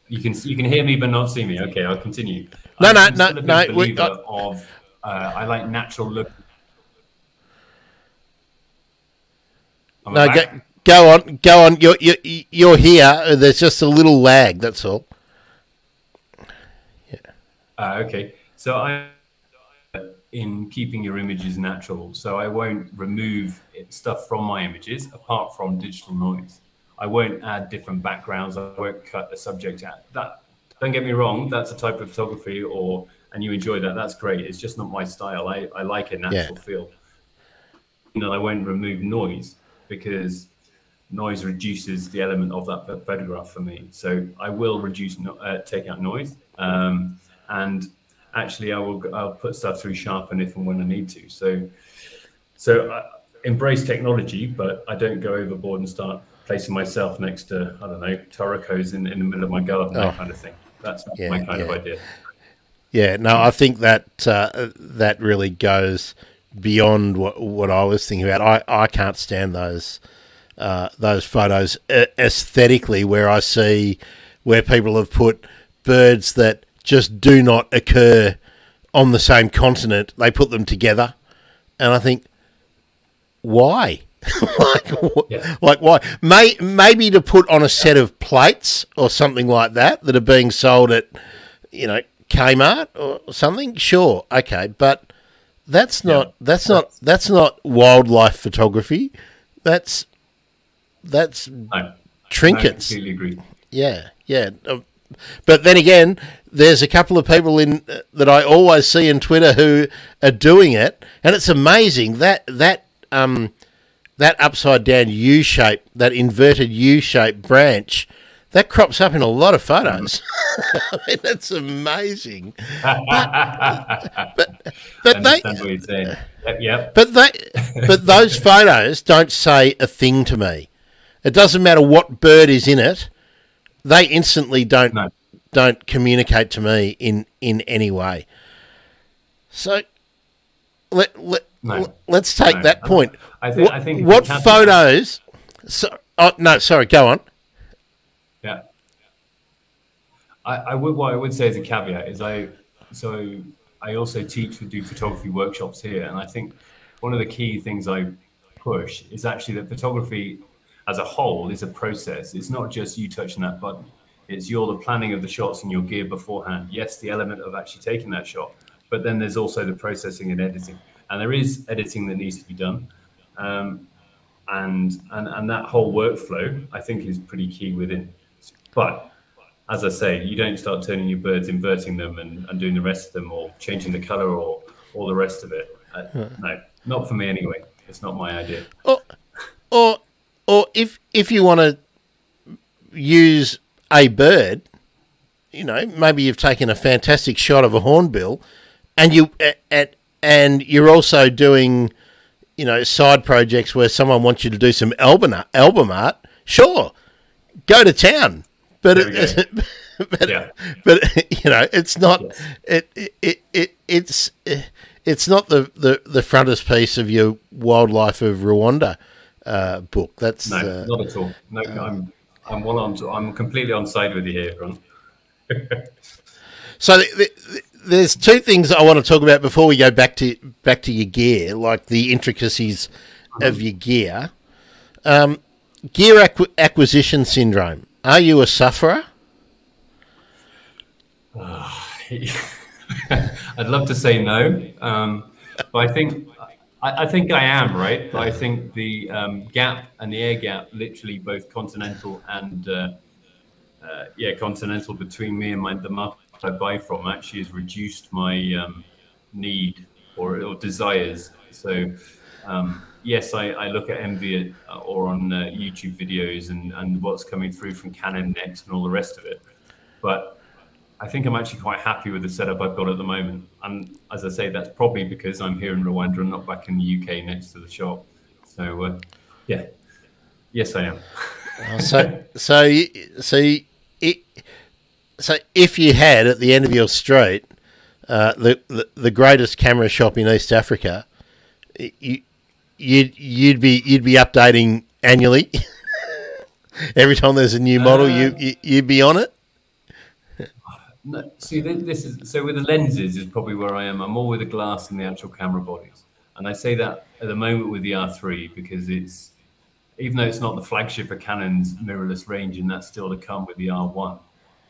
You can you can hear me but not see me. Okay, I'll continue. No, I'm, no, no, no, we- uh, of uh, I like natural look. Am no, go, go on, go on. You're, you're, you're here. There's just a little lag, that's all. Uh, okay, so I in keeping your images natural, so I won't remove stuff from my images apart from digital noise. I won't add different backgrounds. I won't cut a subject out. That don't get me wrong, that's a type of photography, or and you enjoy that. That's great. It's just not my style. I, I like a natural Yeah. feel. You know, I won't remove noise because noise reduces the element of that photograph for me. So I will reduce, no, uh, take out noise, um, and actually I will I'll put stuff through sharpen if and when I need to. So so I embrace technology, but I don't go overboard and start placing myself next to I don't know turacos in, in the middle of my garden, Oh. that kind of thing. That's Yeah, my kind of idea. Yeah, no, I think that uh, that really goes beyond what what I was thinking about. I, I can't stand those uh, those photos uh, aesthetically, where I see where people have put birds that just do not occur on the same continent. They put them together, and I think, why? (laughs) like, Yeah. like why? May, maybe to put on a set of plates or something like that that are being sold at, you know, Kmart or something. Sure, okay, but that's not that's not that's not wildlife photography. That's that's No, I trinkets. completely agree. Yeah, yeah. Um, But then again, there's a couple of people in uh, that I always see in Twitter who are doing it, and it's amazing that that um that upside down U shape, that inverted U shape branch, that crops up in a lot of photos. (laughs) I mean, that's amazing. But (laughs) but but they Understand what you're saying. Yep, yep. but they, but (laughs) those photos don't say a thing to me. It doesn't matter what bird is in it; they instantly don't No. don't communicate to me in in any way. So let let No. let's take No. that point. I think- what I think what photos? So, oh no, sorry. Go on. Yeah. I, I would what I would say as a caveat is I so I also teach and do photography workshops here, and I think one of the key things I push is actually that photography as a whole is a process. It's not just you touching that button. It's you're the planning of the shots and your gear beforehand. Yes, the element of actually taking that shot, but then there's also the processing and editing, and there is editing that needs to be done. Um, and and and that whole workflow I think is pretty key within. But as I say, you don't start turning your birds, inverting them, and, and doing the rest of them, or changing the color, or all the rest of it. Uh, no, not for me anyway. It's not my idea. or or or if if you want to use a bird, you know, maybe you've taken a fantastic shot of a hornbill, and you and and you're also doing, you know, side projects where someone wants you to do some album art, album art. Sure, go to town, but it, (laughs) but Yeah. but (laughs) you know, it's not Yes. it, it it it it's it's not the the the frontispiece of your wildlife of Rwanda uh, book. That's No, uh, not at all. No, I'm I'm well on. I'm completely on side with you here, Ron. (laughs) so. th th there's two things I want to talk about before we go back to back to your gear, like the intricacies of your gear. Um, gear acqu- acquisition syndrome. Are you a sufferer? (sighs) I'd love to say no, um, but I think I, I, think I am right. But I think the um, gap and the air gap, literally both continental and uh, uh, yeah, continental between me and my the market I buy from, actually has reduced my um, need or, or, desires. So um, yes, I, I, look at Envy uh, or on uh, YouTube videos and, and what's coming through from Canon next and all the rest of it. But I think I'm actually quite happy with the setup I've got at the moment. And as I say, that's probably because I'm here in Rwanda and not back in the UK next to the shop. So, uh, yeah, yes, I am. so, so, so, it, so if you had at the end of your street uh, the, the, the greatest camera shop in East Africa, you you'd you'd be you'd be updating annually. (laughs) Every time there's a new model, uh, you, you you'd be on it. (sighs) No, see, this is so with the lenses is probably where I am. I'm more with the glass and the actual camera bodies, and I say that at the moment with the R3 because it's even though it's not the flagship of Canon's mirrorless range, and that's still to come with the R1.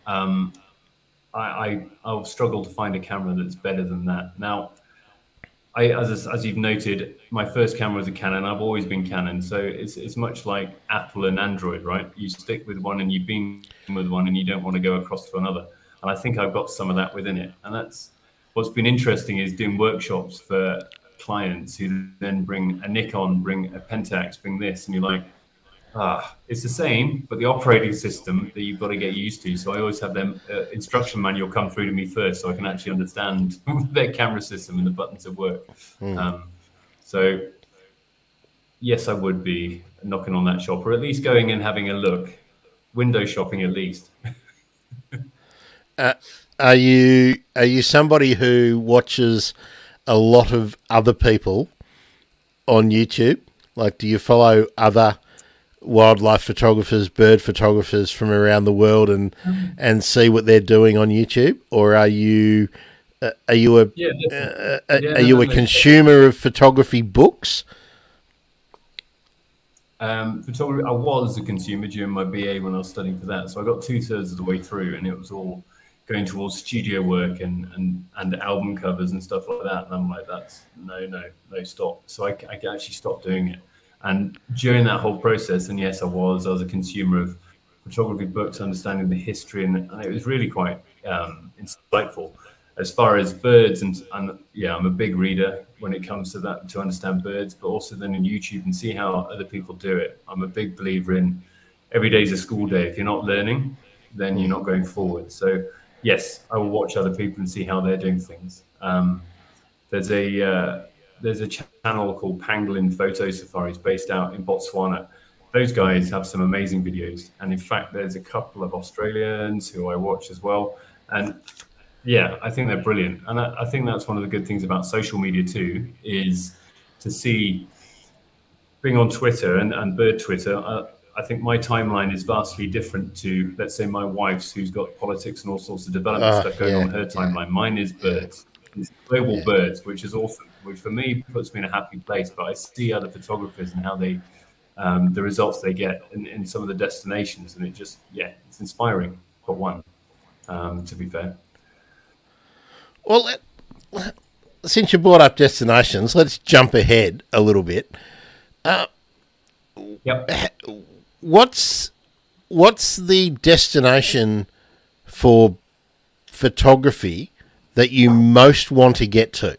Um, I, I I'll struggle to find a camera that's better than that. Now, I as as you've noted, my first camera was a Canon. I've always been Canon, so it's it's much like Apple and Android, right? You stick with one and you've been with one, and you don't want to go across to another and I think I've got some of that within it. And that's what's been interesting is doing workshops for clients who then bring a Nikon, bring a Pentax, bring this, and you're like, ah, it's the same, but the operating system that you've got to get used to. So I always have them uh, instruction manual come through to me first, so I can actually understand (laughs) their camera system and the buttons that work. Mm. Um, so yes, I would be knocking on that shop, or at least going and having a look, window shopping at least. (laughs) Uh, are you are you somebody who watches a lot of other people on YouTube? Like, do you follow other wildlife photographers, bird photographers from around the world, and mm. and see what they're doing on YouTube, or are you uh, are you a yeah, uh, uh yeah, are you a consumer of photography books? Um, photography. I was a consumer during my BA when I was studying for that, so I got two thirds of the way through, and it was all going towards studio work and, and, and album covers and stuff like that. And I'm like, that's no, no, no, stop. So I, I actually stopped doing it. And during that whole process, and yes, I was, I was a consumer of photography books, understanding the history, and, and it was really quite um, insightful. As far as birds, and, and yeah, I'm a big reader when it comes to that to understand birds, but also then in YouTube and see how other people do it. I'm a big believer in every day is a school day. If you're not learning, then you're not going forward. So yes, I will watch other people and see how they're doing things. Um, there's a uh, there's a channel called Pangolin Photo Safaris based out in Botswana. Those guys have some amazing videos, and in fact, there's a couple of Australians who I watch as well. And yeah, I think they're brilliant, and I, I think that's one of the good things about social media too is to see being on Twitter and, and Bird Twitter. Uh, I think my timeline is vastly different to, let's say, my wife's, who's got politics and all sorts of development uh, stuff going yeah, on her timeline. Mine is birds, it's global yeah. birds, which is awesome, which for me puts me in a happy place. But I see other photographers and how they, um, the results they get in, in, some of the destinations, and it just, yeah, it's inspiring for one. Um, to be fair. Well, since you brought up destinations, let's jump ahead a little bit. Uh, yep what's what's the destination for photography that you most want to get to?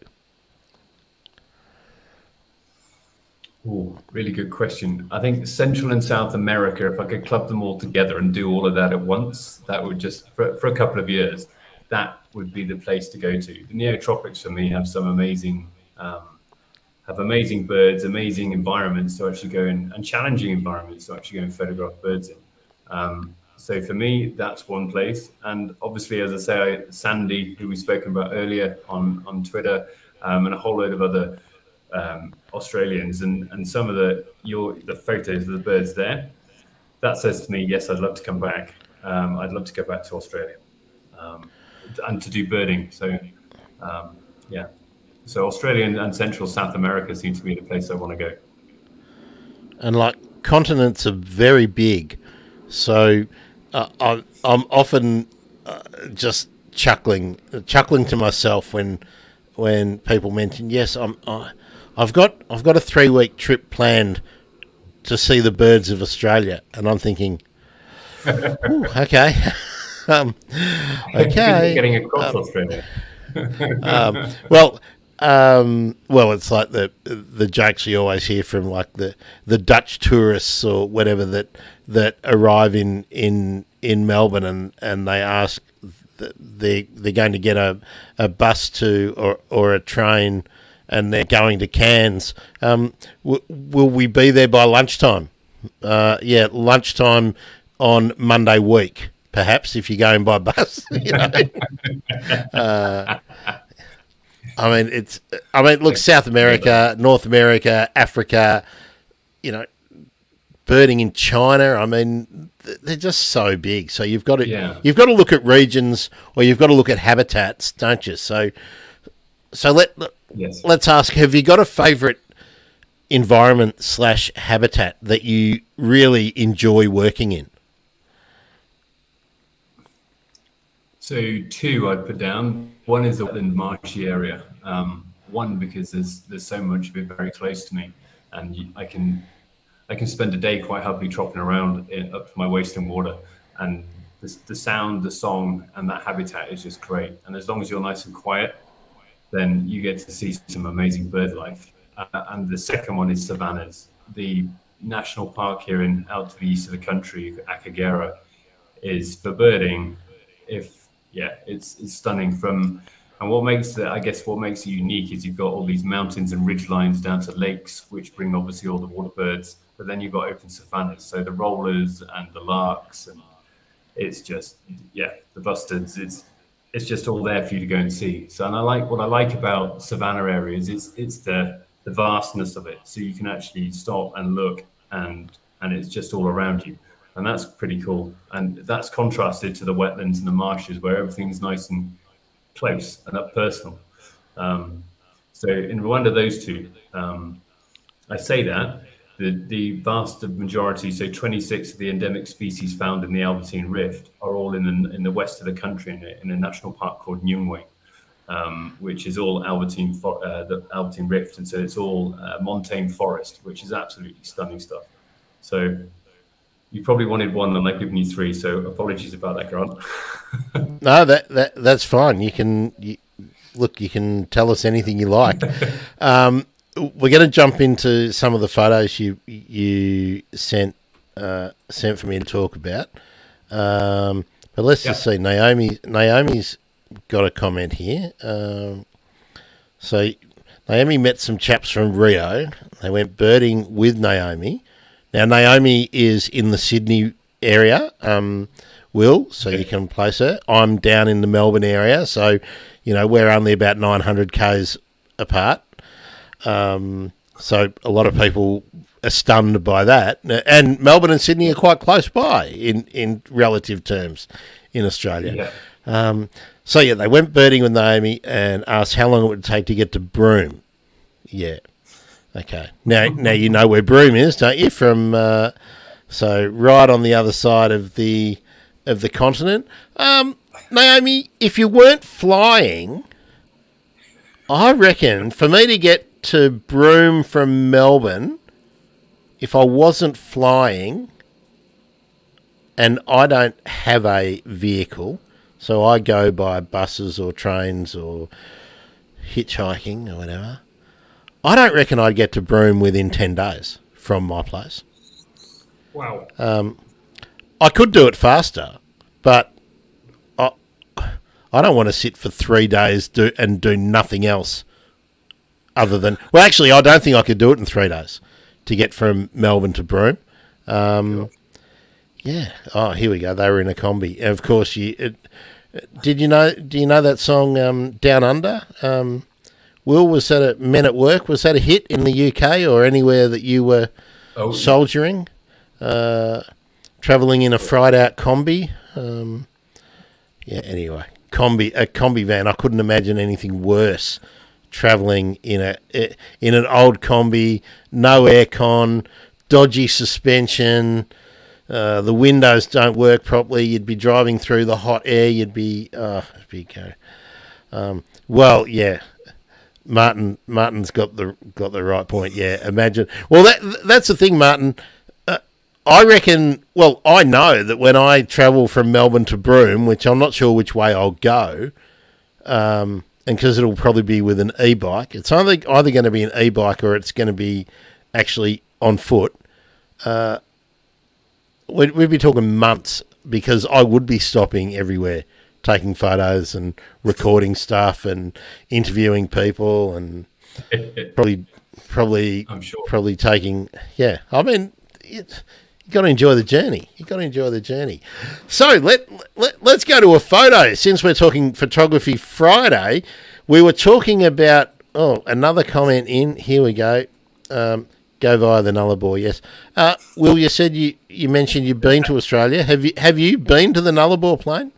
Ooh, really good question. I think Central and South America, if I could club them all together and do all of that at once, that would just, for, for a couple of years, that would be the place to go to. The Neotropics for me have some amazing um, have amazing birds, amazing environments to actually go in, and challenging environments to actually go and photograph birds in. Um, so for me, that's one place. And obviously, as I say, Sandy, who we've spoken about earlier on, on Twitter, um, and a whole load of other um, Australians, and, and some of the your the photos of the birds there, that says to me, yes, I'd love to come back. Um, I'd love to go back to Australia um, and to do birding. So um, yeah. So Australia and Central South America seem to be the place I want to go. And like continents are very big, so uh, I'm, I'm often uh, just chuckling, chuckling to myself when when people mention, "Yes, I'm, I, I've got I've got a three week trip planned to see the birds of Australia," and I'm thinking, Ooh, "Okay, (laughs) um, okay, (laughs) getting across um, Australia." (laughs) um, well, um, well, it's like the the jokes you always hear from like the, the Dutch tourists or whatever that that arrive in in, in Melbourne and, and they ask they they're going to get a, a bus to or or a train and they're going to Cairns. Um, w- will we be there by lunchtime? Uh, yeah, lunchtime on Monday week, perhaps if you're going by bus. (laughs) You know? uh, I mean, it's. I mean, look, South America, North America, Africa. You know, birding in China. I mean, they're just so big. So you've got to yeah. you've got to look at regions, or you've got to look at habitats, don't you? So, so let yes. let's ask: Have you got a favourite environment slash habitat that you really enjoy working in? So two I'd put down. One is the wetland marshy area. Um, one because there's there's so much of it very close to me, and I can I can spend a day quite happily tropping around in, up to my waist in water, and the, the sound, the song, and that habitat is just great. And as long as you're nice and quiet, then you get to see some amazing bird life. Uh, and the second one is savannas. The national park here in out to the east of the country, Akagera, is for birding. If yeah, it's it's stunning. From and what makes it, I guess, what makes it unique is you've got all these mountains and ridge lines down to lakes, which bring obviously all the water birds. But then you've got open savannas, so the rollers and the larks, and it's just yeah, the bustards. It's it's just all there for you to go and see. So, and I like what I like about savanna areas is it's the the vastness of it. So you can actually stop and look, and and it's just all around you and that's pretty cool. And that's contrasted to the wetlands and the marshes where everything's nice and close and up personal. Um, so in Rwanda, those two, um, I say that the, the vast majority, so 26 of the endemic species found in the Albertine Rift are all in the, in the west of the country in a, in a national park called Nyungwe. Um, which is all Albertine, uh, the Albertine Rift, and so it's all uh, montane forest, which is absolutely stunning stuff. So you probably wanted one, and I've given you three. So apologies about that, Grant. (laughs) no, that that that's fine. You can you, look. You can tell us anything you like. (laughs) um, we're going to jump into some of the photos you you sent uh, sent for me to talk about. Um, but let's just see. Naomi Naomi's got a comment here. Um, so Naomi met some chaps from Rio. They went birding with Naomi. Now, Naomi is in the Sydney area, um, Will, so you can place her. I'm down in the Melbourne area, so, you know, we're only about 900 Ks apart. Um, so a lot of people are stunned by that. And Melbourne and Sydney are quite close by in, in relative terms in Australia. Yeah. Um, so, yeah, they went birding with Naomi and asked how long it would take to get to Broome. Yeah. Okay. Now, now you know where Broome is, don't you? From uh, so right on the other side of the of the continent. Um, Naomi, if you weren't flying, I reckon for me to get to Broome from Melbourne, if I wasn't flying, and I don't have a vehicle, so I go by buses or trains or hitchhiking or whatever. I don't reckon I'd get to Broome within 10 days from my place. Wow. Um, I could do it faster, but I, I don't want to sit for three days do, and do nothing else other than. Well, actually, I don't think I could do it in three days to get from Melbourne to Broome. Um, yeah. Oh, here we go. They were in a combi. And of course, you. It, did you know? Do you know that song um, "Down Under"? Um, Will, was that a Men at Work? Was that a hit in the UK or anywhere that you were oh. soldiering? Uh, traveling in a fried out combi? Um, yeah, anyway, combi a combi van. I couldn't imagine anything worse. Traveling in a in an old combi, no aircon, dodgy suspension, uh, the windows don't work properly. You'd be driving through the hot air. You'd be, oh, go. Um, well, yeah. Martin, Martin's got the got the right point. Yeah, imagine. Well, that that's the thing, Martin. Uh, I reckon. Well, I know that when I travel from Melbourne to Broome, which I'm not sure which way I'll go, um, and because it'll probably be with an e-bike, it's either either going to be an e-bike or it's going to be actually on foot. Uh, we'd, we'd be talking months because I would be stopping everywhere, taking photos and recording stuff and interviewing people and (laughs) probably probably I'm sure. probably taking yeah. I mean, it, you got to enjoy the journey. You got to enjoy the journey. So let, let let's go to a photo. Since we're talking photography Friday, we were talking about oh another comment in. Here we go. Um, go via the Nullarbor. Yes, uh, Will. You said you you mentioned you've been to Australia. Have you have you been to the Nullarbor plain?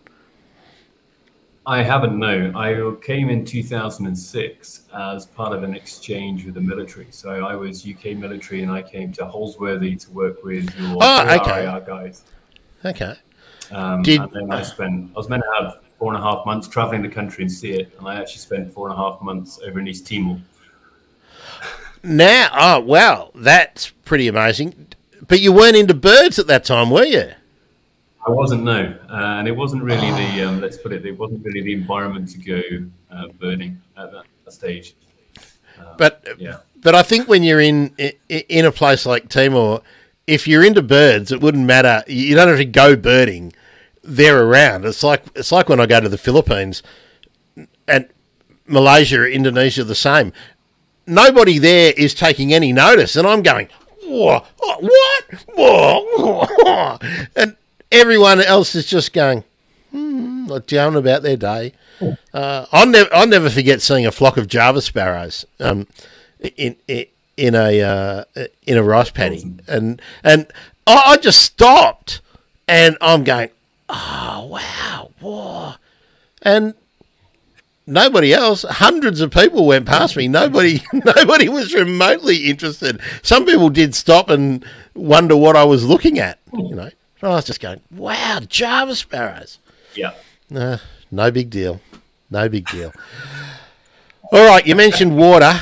I haven't, no. I came in 2006 as part of an exchange with the military. So I was UK military and I came to Holsworthy to work with your Oh, okay. RIR guys. Okay. Um, Did- and then I spent, I was meant to have four and a half months traveling the country and see it. And I actually spent four and a half months over in East Timor. Now, oh wow, that's pretty amazing. But you weren't into birds at that time, were you? I wasn't, no. Uh, and it wasn't really the, um, let's put it, it wasn't really the environment to go uh, birding at that stage. But Yeah. but I think when you're in in a place like Timor, if you're into birds, it wouldn't matter. You don't have to go birding; they're around. It's like it's like when I go to the Philippines and Malaysia, Indonesia, the same. Nobody there is taking any notice, and I'm going, what, what, Whoa. and everyone else is just going, hmm, like going about their day. Uh, I'll never, I'll never forget seeing a flock of Java sparrows um, in, in in a uh, in a rice paddy, and and I, I just stopped, and I'm going, oh wow, whoa, and nobody else. Hundreds of people went past me. Nobody, (laughs) nobody was remotely interested. Some people did stop and wonder what I was looking at. You know, so I was just going, wow, Java sparrows. Yeah. Uh, no big deal. No big deal. (laughs) All right, you mentioned water.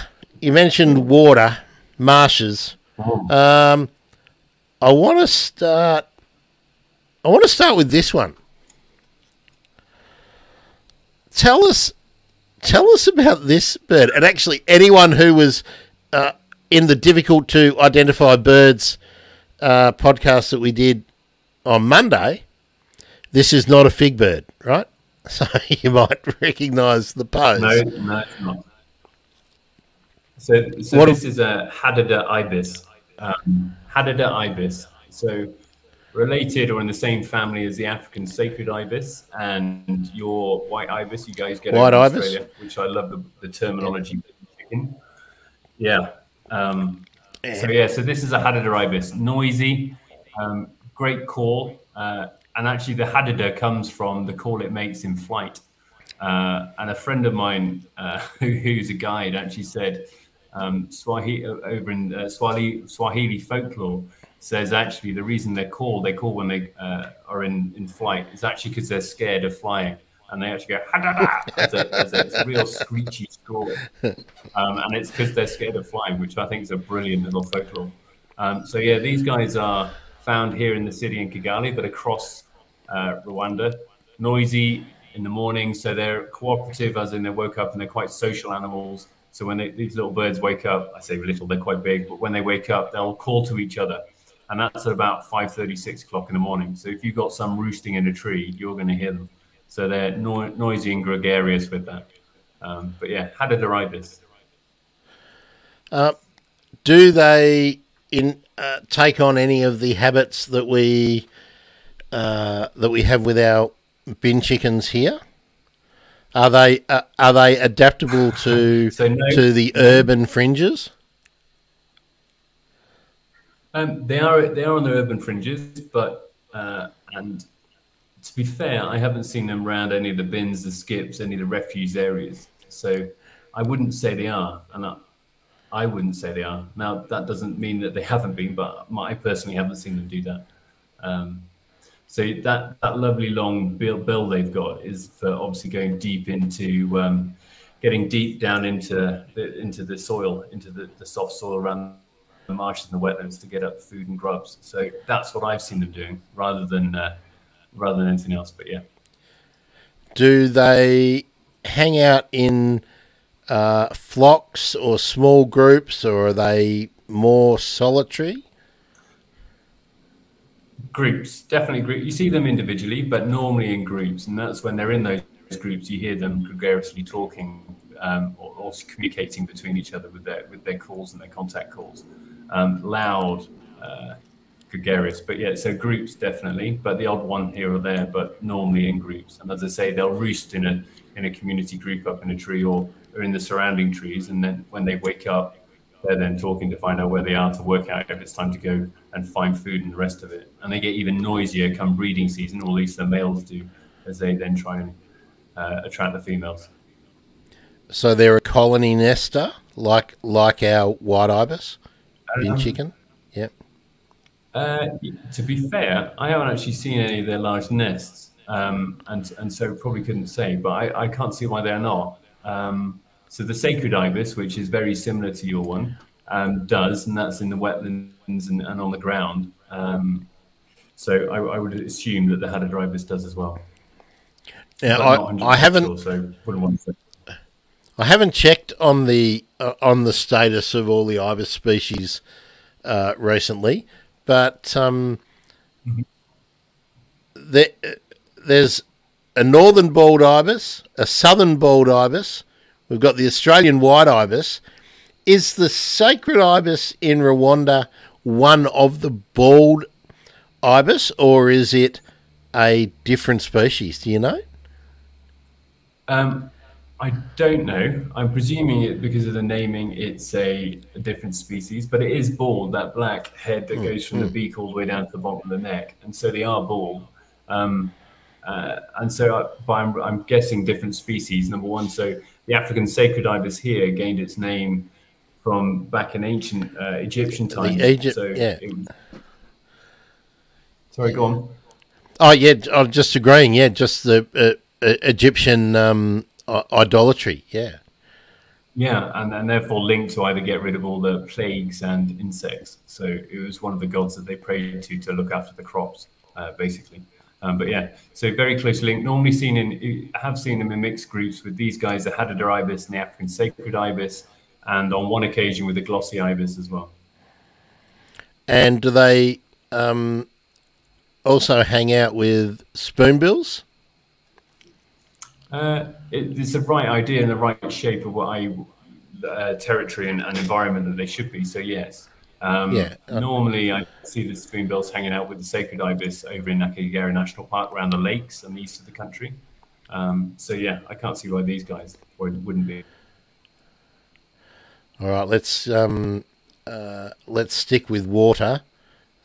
You mentioned water, marshes. Um, I want to start. I want to start with this one. Tell us, tell us about this bird, and actually anyone who was uh, in the difficult to identify birds uh, podcast that we did on Monday. This is not a fig bird, right? (laughs) So you might recognise the pose. No, no, it's not. So, so What this is a Hadada ibis. Um, Hadada ibis. So related or in the same family as the African sacred ibis and your white ibis. You guys get White ibis? Australia, which I love the, the terminology. Yeah. Um, so yeah, so this is a Hadada ibis. Noisy, um, great call. Uh, and actually, the Hadada comes from the call it makes in flight. Uh, and a friend of mine, uh, (laughs) who, who's a guide, actually said um, Swahili over in uh, Swahili Swahili folklore says actually the reason they're called they call when they uh, are in, in flight is actually because they're scared of flying and they actually go "Ha-da-da," as a, as a, it's a real screechy score um, and it's because they're scared of flying which I think is a brilliant little folklore um, so yeah these guys are found here in the city in Kigali but across uh, Rwanda noisy in the morning so they're cooperative as in they woke up and they're quite social animals so when they, these little birds wake up, I say little, they're quite big, but when they wake up, they'll call to each other. And that's at about 5.30, 6 o'clock in the morning. So if you've got some roosting in a tree, you're going to hear them. So they're no- noisy and gregarious with that. Um, but yeah, how did they I this? Do they in uh, take on any of the habits that we uh, that we have with our bin chickens here? Are they uh, are they adaptable (laughs) to So no- to the urban fringes? Um, they are they are on the urban fringes, but uh, and to be fair, I haven't seen them around any of the bins, the skips, any of the refuse areas. So I wouldn't say they are, and I, I wouldn't say they are. Now that doesn't mean that they haven't been, but I personally haven't seen them do that. Um, so that that lovely long bill, bill they've got is for obviously going deep into um, getting deep down into the, into the soil, into the, the soft soil around the marshes and the wetlands to get up food and grubs. So that's what I've seen them doing, rather than uh, rather than anything else. But yeah, do they hang out in uh, flocks or small groups, or are they more solitary? Groups, definitely groups. You see them individually, but normally in groups, and that's when they're in those groups. You hear them gregariously talking um, or, or, communicating between each other with their with their calls and their contact calls, um, loud, uh, gregarious. But yeah, so groups definitely, but the odd one here or there, but normally in groups. And as I say, they'll roost in a in a community group up in a tree or, or in the surrounding trees, and then when they wake up, they're then talking to find out where they are to work out if it's time to go and find food and the rest of it. And they get even noisier come breeding season, or at least the males do, as they then try and uh, attract the females. So they're a colony nester, like like our white ibis in um, chicken. Yep. Uh, to be fair, I haven't actually seen any of their large nests, um, and and so probably couldn't say. But I, I can't see why they're not. Um, so the sacred ibis, which is very similar to your one, um, does, and that's in the wetlands and, and on the ground. Um, so I, I, would assume that the Hadada ibis does as well. Yeah, I, I haven't. Sure, so I haven't checked on the uh, on the status of all the ibis species uh, recently, but um, mm-hmm. there, there's a northern bald ibis, a southern bald ibis. We've got the Australian white ibis. Is the sacred ibis in Rwanda one of the bald ibis, or is it a different species? Do you know? Um, I don't know. I'm presuming it because of the naming, it's a, a different species, but it is bald, that black head that mm, goes from mm. the beak all the way down to the bottom of the neck. And so they are bald. Um, uh, and so I, I'm, I'm, guessing different species. Number one, so the African sacred ibis here gained its name from back in ancient uh, Egyptian times. Egypt, so yeah. Was... Sorry, go on. Oh, yeah, I'm just agreeing. Yeah, just the uh, uh Egyptian. Um, idolatry. Yeah. Yeah, and, and therefore linked to either get rid of all the plagues and insects. So it was one of the gods that they prayed to to look after the crops, uh, basically. Um, but yeah, so very close link. Normally seen in, I have seen them in mixed groups with these guys, the Hadada ibis and the African sacred ibis, and on one occasion with the glossy ibis as well. And do they um, also hang out with spoonbills? Uh, it, it's the right idea and the right shape of what I uh, territory and, and, environment that they should be. So yes. Um, yeah. Uh, normally, I see the spoonbills hanging out with the sacred ibis over in Akagera National Park around the lakes and the east of the country. Um, so yeah, I can't see why these guys wouldn't be. All right, let's um, uh, let's stick with water.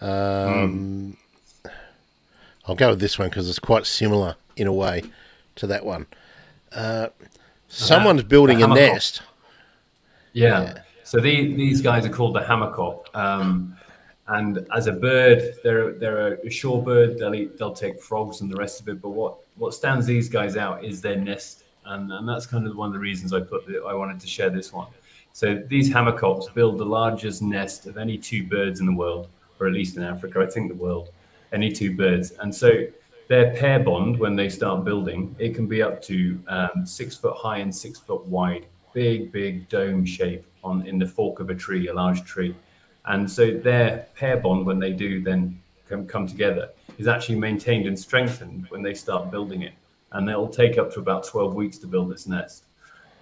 Um, mm. I'll go with this one because it's quite similar in a way to that one. Uh, someone's building a nest. Yeah. yeah. So these these guys are called the hamerkop. Um, and as a bird, they're they're a shorebird. They'll eat, they'll take frogs and the rest of it. But what what stands these guys out is their nest, and and that's kind of one of the reasons I put the, I wanted to share this one. So these hamerkops build the largest nest of any two birds in the world, or at least in Africa, I think the world, any two birds. And so their pair bond when they start building it can be up to um, six foot high and six foot wide big big dome shape on in the fork of a tree a large tree. And so their pair bond when they do then come, come together is actually maintained and strengthened when they start building it. And it'll take up to about 12 weeks to build this nest.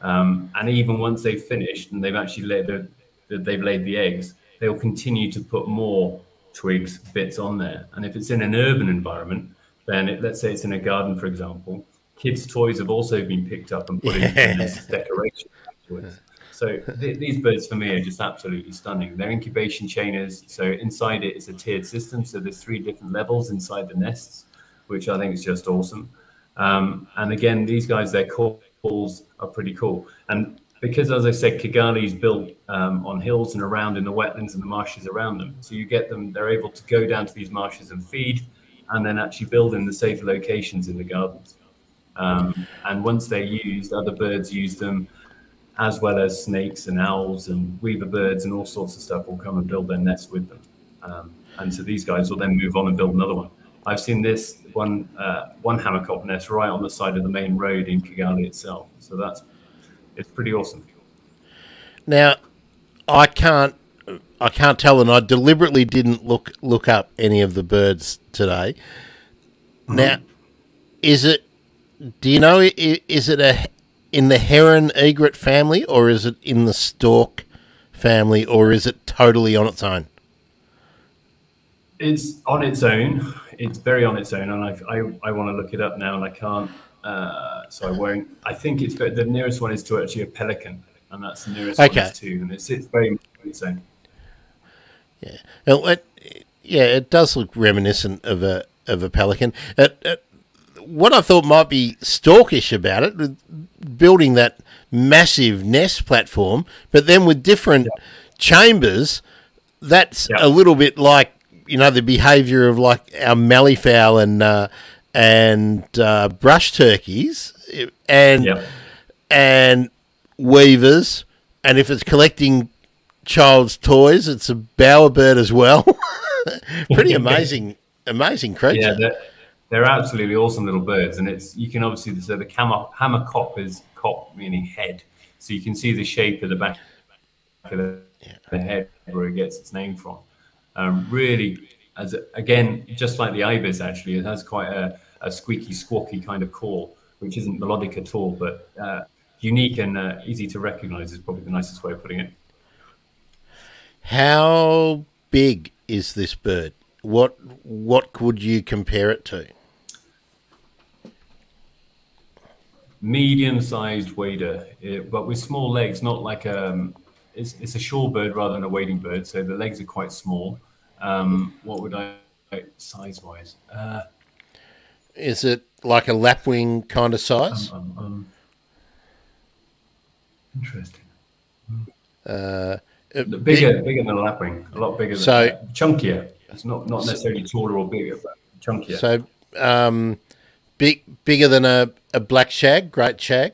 Um, and even once they've finished and they've actually laid the, they've laid the eggs they'll continue to put more twigs bits on there. And if it's in an urban environment then it, let's say it's in a garden, for example, kids' toys have also been picked up and put yeah. in as decoration afterwards. So th- these birds for me are just absolutely stunning. Their incubation chain is so inside it is a tiered system. So there's three different levels inside the nests, which I think is just awesome. Um, and again, these guys, their calls are pretty cool. And because, as I said, Kigali is built um, on hills and around in the wetlands and the marshes around them. So you get them; they're able to go down to these marshes and feed, and then actually build in the safer locations in the gardens. Um, and once they're used, other birds use them, as well as snakes and owls and weaver birds and all sorts of stuff will come and build their nests with them. Um, and so these guys will then move on and build another one. I've seen this one uh, one hamerkop nest right on the side of the main road in Kigali itself. So that's it's pretty awesome. Now, I can't I can't tell, and I deliberately didn't look look up any of the birds today. Mm-hmm. Now, is it? Do you know? Is it a in the heron egret family, or is it in the stork family, or is it totally on its own? It's on its own. It's very on its own, and I I, I want to look it up now, and I can't, uh, so I won't. I think it's the nearest one is to actually a pelican, and that's the nearest okay. one is to, and it's it's very on its own. Yeah, well, it, yeah, it does look reminiscent of a of a pelican. It, it, what I thought might be stalkish about it, building that massive nest platform, but then with different chambers, that's a little bit like you know the behaviour of like our malleefowl and uh, and uh, brush turkeys and and weavers, and if it's collecting child's toys, it's a bowerbird as well. (laughs) Pretty (laughs) amazing, amazing creature. They're, they're, absolutely awesome little birds, and it's you can obviously so the hammer hammer cop is cop meaning head, so you can see the shape of the back of the, yeah. the head where it gets its name from. Um, really, as a, again, just like the ibis, actually, it has quite a, a, squeaky, squawky kind of call, which isn't melodic at all, but uh, unique and uh, easy to recognize is probably the nicest way of putting it. How big is this bird? What what could you compare it to? Medium-sized wader, but with small legs, not like um, it's, it's a shorebird rather than a wading bird, so the legs are quite small. Um, what would I size wise? Uh, Is it like a lapwing kind of size? Um, um, um interesting. Uh, bigger, big, bigger than a lapwing. A lot bigger. So than, chunkier. It's not not necessarily taller or bigger, but chunkier. So, um, big, bigger than a, a black shag, great shag.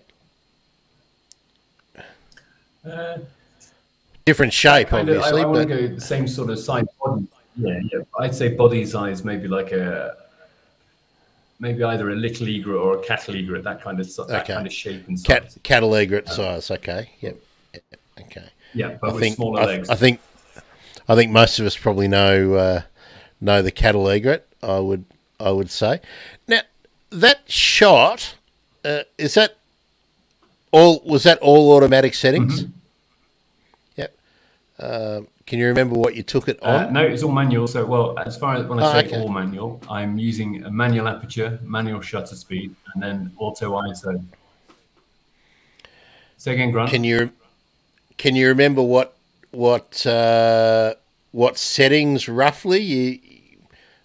Uh, Different shape, obviously. I, I want to go the same sort of size body. Yeah, yeah. I'd say body size, maybe like a maybe either a little egret or a cattle egret, that kind of that okay. kind of shape and size. Cat, cattle egret size. Okay. Yep. yep. Okay. Yeah, but I with think, smaller I, legs. I think I think most of us probably know uh, know the cattle egret. I would I would say. That shot uh, is that all was that all automatic settings? Mm-hmm. Yep. Uh, can you remember what you took it uh, on? Uh, no, it's all manual. So, well, as far as when I oh, say okay. all manual, I'm using a manual aperture, manual shutter speed, and then auto ISO. Say again, Grant. Can you can you remember what what uh, what settings roughly you?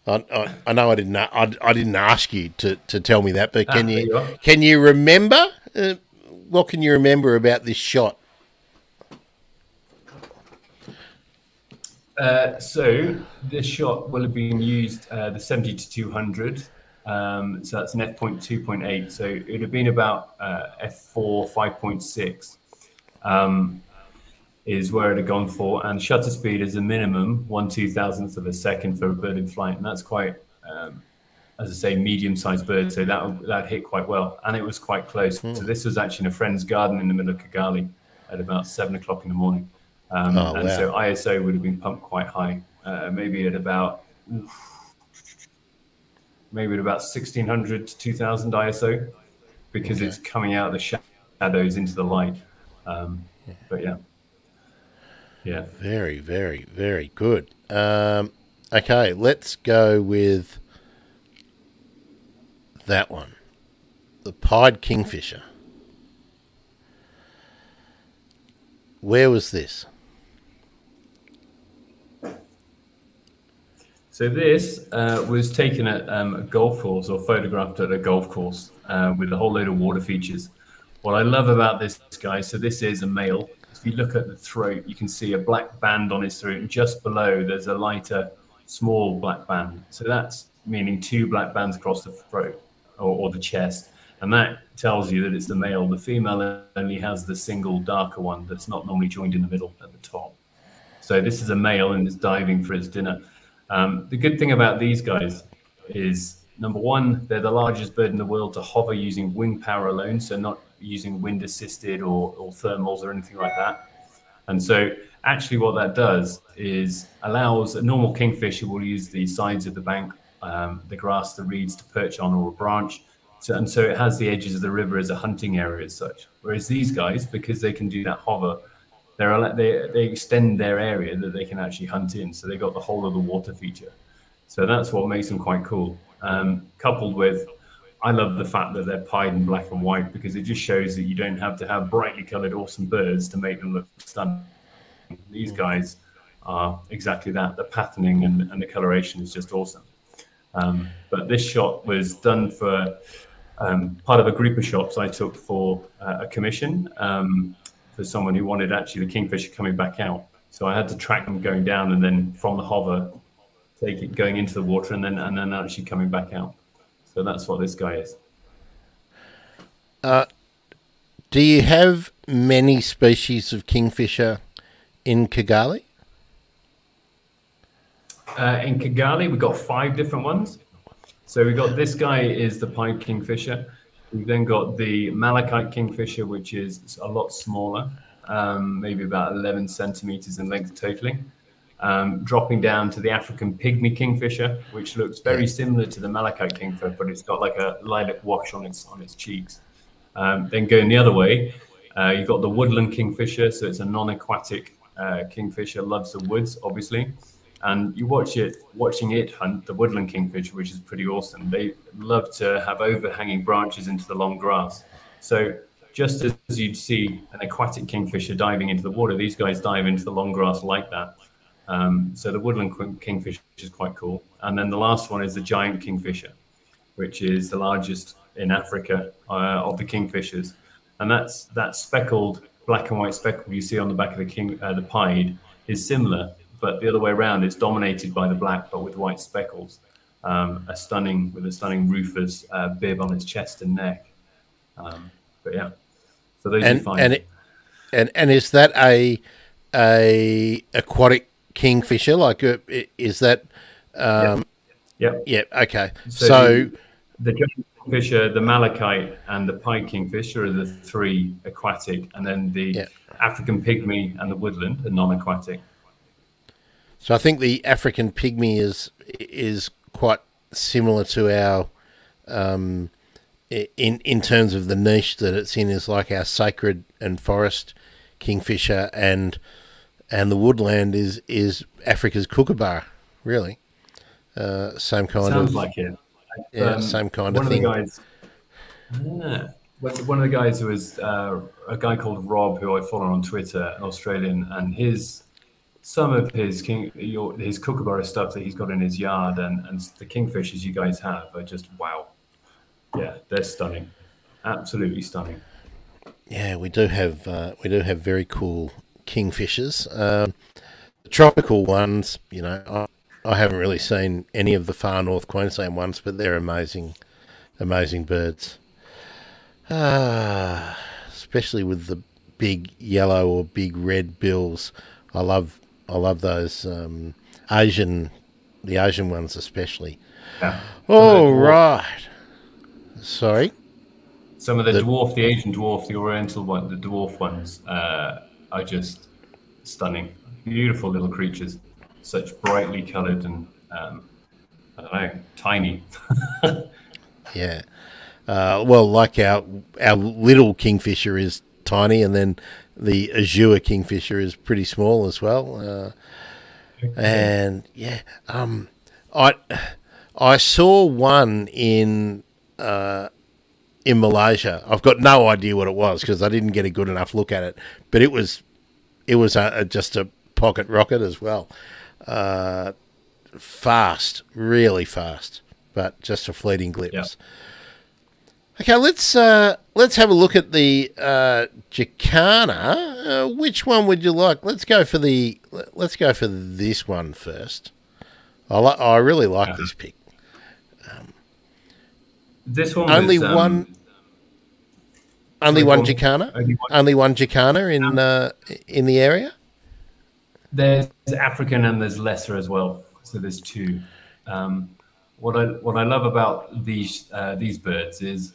I, I, I know I didn't. I, I didn't ask you to, to tell me that, but can ah, you, you can you remember? Uh, what can you remember about this shot? Uh, so this shot will have been used uh, the 70 to 200. Um, so that's an f.2.8. So it would have been about uh, f4 5.6 um, is where it had gone for. And shutter speed is a minimum one two thousandth of a second for a bird in flight, and that's quite, um, as I say, medium-sized bird. So that that hit quite well, and it was quite close. Mm. So this was actually in a friend's garden in the middle of Kigali at about seven o'clock in the morning. Um, oh, and wow. so ISO would have been pumped quite high, uh, maybe at about maybe at about 1600 to 2000 ISO because okay. it's coming out of the shadows into the light. Um, yeah. But yeah. Yeah. Very, very, very good. Um, okay, let's go with that one the pied kingfisher. Where was this? So this uh, was taken at um, a golf course or photographed at a golf course uh, with a whole load of water features. what I love about this guy, so this is a male. If you look at the throat, you can see a black band on his throat, and just below there's a lighter, small black band. So that's meaning two black bands across the throat or, or the chest, and that tells you that it's the male. The female only has the single darker one that's not normally joined in the middle at the top. So this is a male and is diving for its dinner. Um, the good thing about these guys is number one, they're the largest bird in the world to hover using wing power alone, so not using wind assisted or, or thermals or anything like that. And so, actually, what that does is allows a normal kingfisher will use the sides of the bank, um, the grass, the reeds to perch on or a branch. So, and so it has the edges of the river as a hunting area as such. Whereas these guys, because they can do that hover, they're, they, they extend their area that they can actually hunt in. So they've got the whole of the water feature. So that's what makes them quite cool. Um, coupled with, I love the fact that they're pied in black and white because it just shows that you don't have to have brightly colored, awesome birds to make them look stunning. These guys are exactly that. The patterning and, and the coloration is just awesome. Um, but this shot was done for um, part of a group of shots I took for uh, a commission um, for someone who wanted actually the kingfisher coming back out. So I had to track them going down and then from the hover take it going into the water and then and then actually coming back out. So that's what this guy is. Uh, do you have many species of kingfisher in Kigali? Uh, in Kigali, we've got five different ones. So we've got this guy is the pied kingfisher. We've then got the malachite kingfisher, which is a lot smaller, um, maybe about 11 centimeters in length totally um, dropping down to the African pygmy kingfisher, which looks very similar to the malachite kingfisher, but it's got like a lilac wash on its on its cheeks. Um, then going the other way, uh, you've got the woodland kingfisher, so it's a non-aquatic uh, kingfisher, loves the woods, obviously. And you watch it, watching it hunt the woodland kingfisher, which is pretty awesome. They love to have overhanging branches into the long grass. So just as you'd see an aquatic kingfisher diving into the water, these guys dive into the long grass like that. Um, so the woodland kingfisher is quite cool. And then the last one is the giant kingfisher, which is the largest in Africa uh, of the kingfishers. And that's that speckled black and white speckle you see on the back of the king, uh, the pied, is similar, but the other way around. It's dominated by the black, but with white speckles. Um, a stunning with a stunning rufous uh, bib on its chest and neck. Um, but yeah, so those and, are fine. And, it, and and is that a a aquatic kingfisher? Like, uh, is that? Um, yeah. Yeah. Okay. So, so the, the kingfisher, the malachite, and the pied kingfisher are the three aquatic, and then the yeah. African pygmy and the woodland are non-aquatic. So I think the African pygmy is is quite similar to our. Um, in in terms of the niche that it's in is like our sacred and forest kingfisher and and the woodland is is Africa's kookaburra, really. Uh, same kind Sounds of like it. Yeah, um, same kind of thing. Guys, yeah. One of the guys who was uh, a guy called Rob, who I follow on Twitter, an Australian, and his some of his king your, his kookaburra stuff that he's got in his yard and, and the kingfishers you guys have are just wow. Yeah, they're stunning, absolutely stunning. Yeah, we do have uh, we do have very cool kingfishers. Um, the tropical ones, you know, I, I haven't really seen any of the far north Queensland ones, but they're amazing, amazing birds. Ah, especially with the big yellow or big red bills. I love, I love those um, Asian, the Asian ones especially. Yeah. All right. Sorry. Some of the, the, dwarf, the Asian dwarf, the Oriental one, the dwarf ones. Uh, are just stunning. Beautiful little creatures, such brightly coloured and um, I don't know, tiny. (laughs) yeah. Uh, well, like our our little kingfisher is tiny, and then the azure kingfisher is pretty small as well. Uh, and yeah, um, I I saw one in uh, in Malaysia. I've got no idea what it was because I didn't get a good enough look at it, but it was it was a, a, just a pocket rocket as well. Uh, fast, really fast, but just a fleeting glimpse. Okay, let's uh, let's have a look at the uh, Jacana. Uh, which one would you like? Let's go for the let's go for this one first. I li- I really like Yeah. this pick. This one Only was, um, one, only one. Jacana, Only one. only one Jacana in uh, in the area. There's African and there's lesser as well. So there's two. Um, what I what I love about these uh, these birds is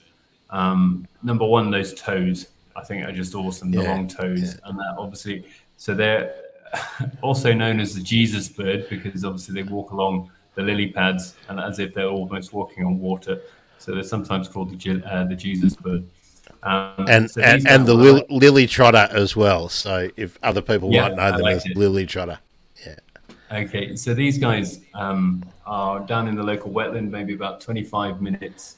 um, number one, those toes. I think are just awesome. The Yeah, long toes, and that obviously. So they're (laughs) also known as the Jesus bird because obviously they walk along the lily pads and as if they're almost walking on water. So they're sometimes called the uh, the Jesus bird. Um, and so and, and the lil- lily trotter as well. So if other people Yeah, might know I them like as it. lily trotter, Yeah. Okay, so these guys um, are down in the local wetland, maybe about 25 minutes,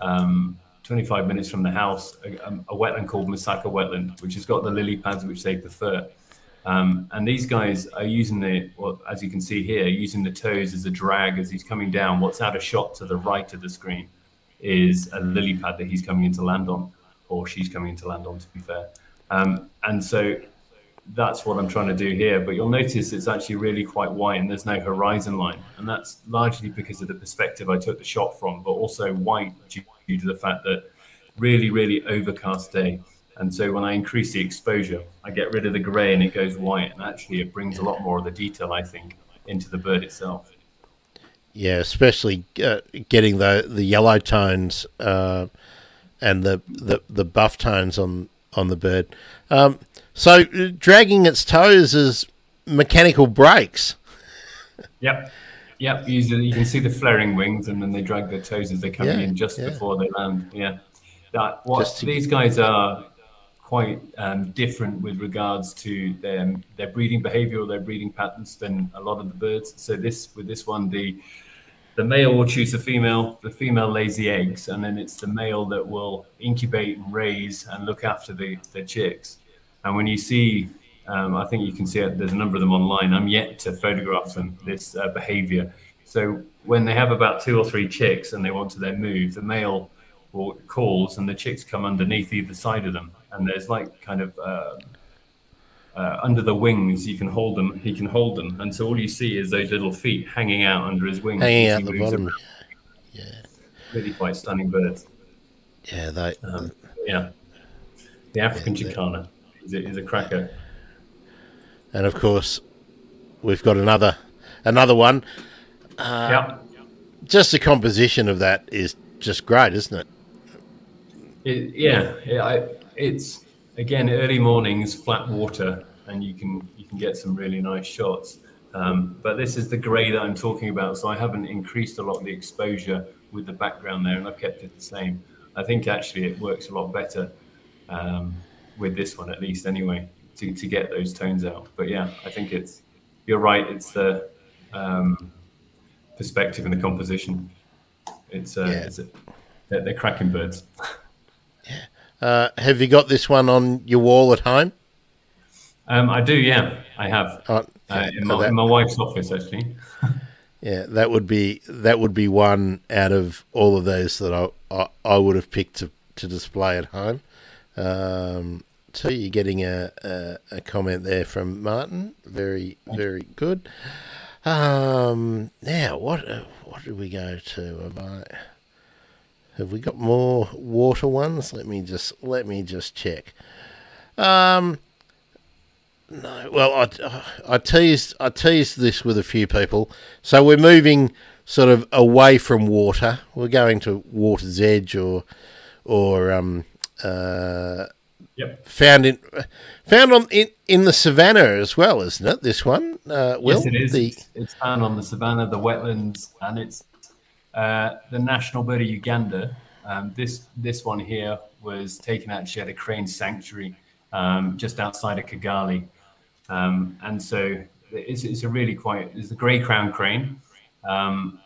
um, 25 minutes from the house, a, a wetland called Masaka Wetland, which has got the lily pads which they prefer. Um, and these guys are using the, well, as you can see here, using the toes as a drag as he's coming down. What's out of shot to the right of the screen is a lily pad that he's coming into land on, or she's coming into land on, to be fair. Um, and so that's what I'm trying to do here. But you'll notice it's actually really quite white and there's no horizon line. And that's largely because of the perspective I took the shot from, but also white due to the fact that really, really overcast day. And so when I increase the exposure, I get rid of the gray and it goes white. And actually, it brings a lot more of the detail, I think, into the bird itself. Yeah, especially uh, getting the the yellow tones uh, and the, the the buff tones on on the bird. Um, so dragging its toes is mechanical brakes. Yep. Yep. Usually you can see the flaring wings and then they drag their toes as they're coming Yeah, in just yeah. before they land. Yeah. That what these guys are quite um, different with regards to their their breeding behavior or their breeding patterns than a lot of the birds. So this with this one the the male will choose the female, the female lays the eggs, and then it's the male that will incubate and raise and look after the, the chicks. And when you see, um, I think you can see it, there's a number of them online. I'm yet to photograph them, this uh, behavior. So when they have about two or three chicks and they want to then move, the male will calls and the chicks come underneath either side of them. And there's like kind of uh, uh, under the wings, you can hold them. He can hold them, and so all you see is those little feet hanging out under his wings. Hanging out the bottom. around. Really quite stunning birds. Yeah, they. Um, yeah, the African Yeah, jacana is a, is a cracker. and of course, we've got another another one. yeah, Just the composition of that is just great, isn't it? it, yeah. yeah I, it's again early mornings, flat water, and you can you can get some really nice shots. Um, but this is the grey that I'm talking about, so I haven't increased a lot of the exposure with the background there, and I've kept it the same. I think actually it works a lot better um, with this one, at least anyway, to, to get those tones out. But yeah, I think it's you're right. It's the um, perspective and the composition. It's uh, Yeah. it's a, they're, they're cracking birds. (laughs) Uh, have you got this one on your wall at home? Um, I do, yeah, I have. Oh, Uh, yeah, in, my, that- in my wife's office, actually. (laughs) Yeah, that would be that would be one out of all of those that I I, I would have picked to, to display at home. Um, so you're getting a, a, a comment there from Martin. Very very good. Um, now what uh, what did we go to? Have I have we got more water ones? Let me just let me just check. Um, no, well, I, I teased I teased this with a few people. So we're moving sort of away from water. We're going to water's edge or or um, uh, Yep. found in found on in, in the savannah as well, isn't it? This one, uh, Will, yes, it is. The, It's, it's found on the savannah, the wetlands, and it's uh, the national bird of Uganda. Um, this this one here was taken actually at a crane sanctuary um, just outside of Kigali, um, and so it's, it's a really quite it's the grey crown crane. Um,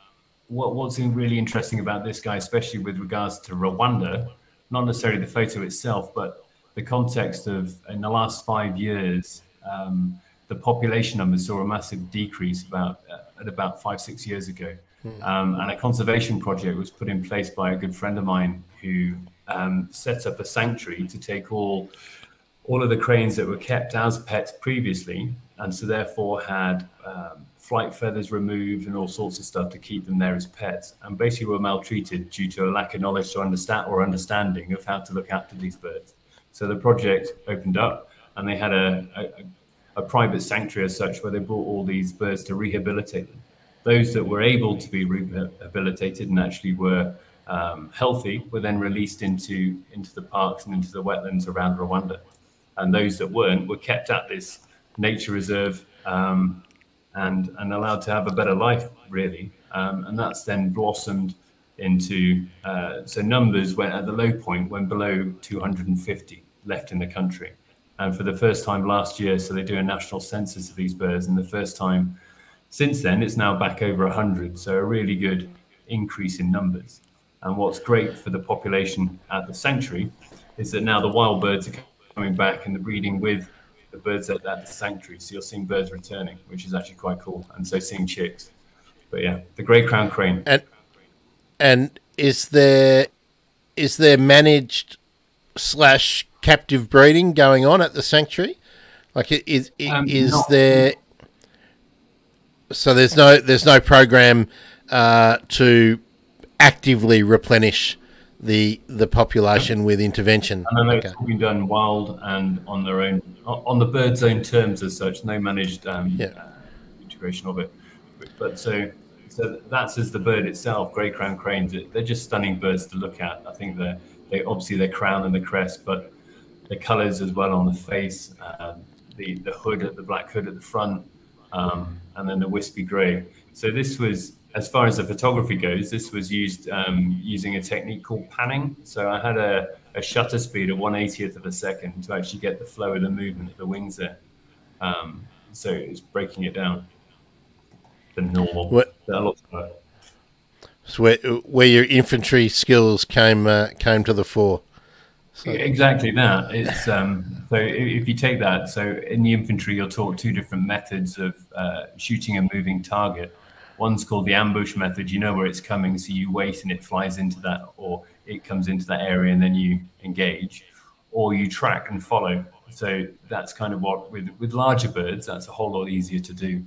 what, what's really interesting about this guy, especially with regards to Rwanda, not necessarily the photo itself, but the context of in the last five years, um, the population numbers saw a massive decrease about uh, at about five six years ago, um, and a conservation project was put in place by a good friend of mine who um, set up a sanctuary to take all all of the cranes that were kept as pets previously, and so therefore had um, flight feathers removed and all sorts of stuff to keep them there as pets, and basically were maltreated due to a lack of knowledge to understand or understanding of how to look after these birds. So the project opened up, and they had a, a, a private sanctuary as such, where they brought all these birds to rehabilitate them. Those that were able to be rehabilitated and actually were um, healthy were then released into into the parks and into the wetlands around Rwanda and those that weren't were kept at this nature reserve um, and and allowed to have a better life, really. Um, and that's then blossomed into uh, so numbers went at the low point when below 250 left in the country. And for the first time last year, so they do a national census of these birds, and the first time since then, it's now back over 100. So a really good increase in numbers. And what's great for the population at the sanctuary is that now the wild birds are coming back and the breeding with the birds at that sanctuary. So you're seeing birds returning, which is actually quite cool. And so seeing chicks. But yeah, the grey crown crane. And and is there is there managed slash captive breeding going on at the sanctuary? Like is is, um, is there? So there's no there's no program uh, to actively replenish the the population with intervention. And then it's been done wild and on their own, on the bird's own terms as such. No managed um, yeah. uh, integration of it. But so so that's as the bird itself. Grey crown cranes. They're just stunning birds to look at. I think they're they obviously their crown and the crest, but the colours as well on the face, uh, the the hood, at the black hood at the front, um, and then the wispy grey. So this was as far as the photography goes, this was used um, using a technique called panning. So I had a, a, shutter speed of 180th of a second to actually get the flow of the movement of the wings there. Um, so it's breaking it down the normal. What, so where, where your infantry skills came uh, came to the fore. So. Exactly that. It's um, so if you take that, so in the infantry, you're taught two different methods of uh, shooting a moving target. One's called the ambush method. You know where it's coming, so you wait and it flies into that, or it comes into that area and then you engage, or you track and follow. So that's kind of what with with larger birds, that's a whole lot easier to do,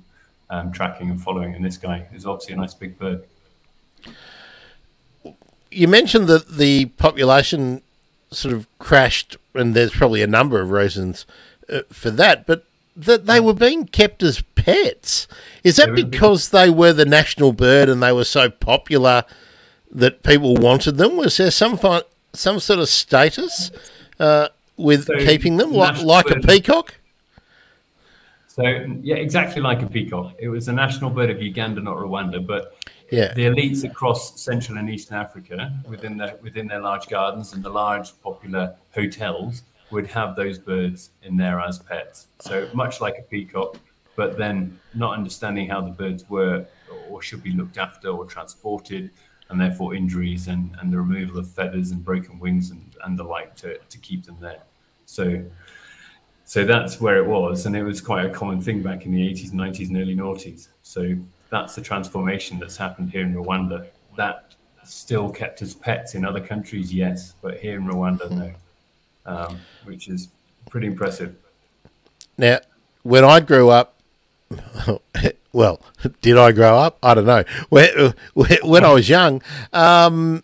um, tracking and following. And this guy is obviously a nice big bird. You mentioned that the population sort of crashed, and there's probably a number of reasons uh, for that. But that they were being kept as pets. Is that because they were the national bird and they were so popular that people wanted them? Was there some some sort of status uh, with so keeping them, like, like a peacock? So yeah, exactly like a peacock. It was a national bird of Uganda, not Rwanda, but yeah. the elites across Central and Eastern Africa, within the within their large gardens and the large popular hotels, would have those birds in there as pets. So much like a peacock, but then not understanding how the birds were or should be looked after or transported, and therefore injuries and, and the removal of feathers and broken wings and, and the like to, to keep them there. So so that's where it was, and it was quite a common thing back in the 80s, 90s, and early noughties. So that's the transformation that's happened here in Rwanda. That still kept as pets in other countries, yes, but here in Rwanda, no um, which is pretty impressive. Now, when I grew up, (laughs) well, did I grow up? I don't know. When, (laughs) when I was young, um,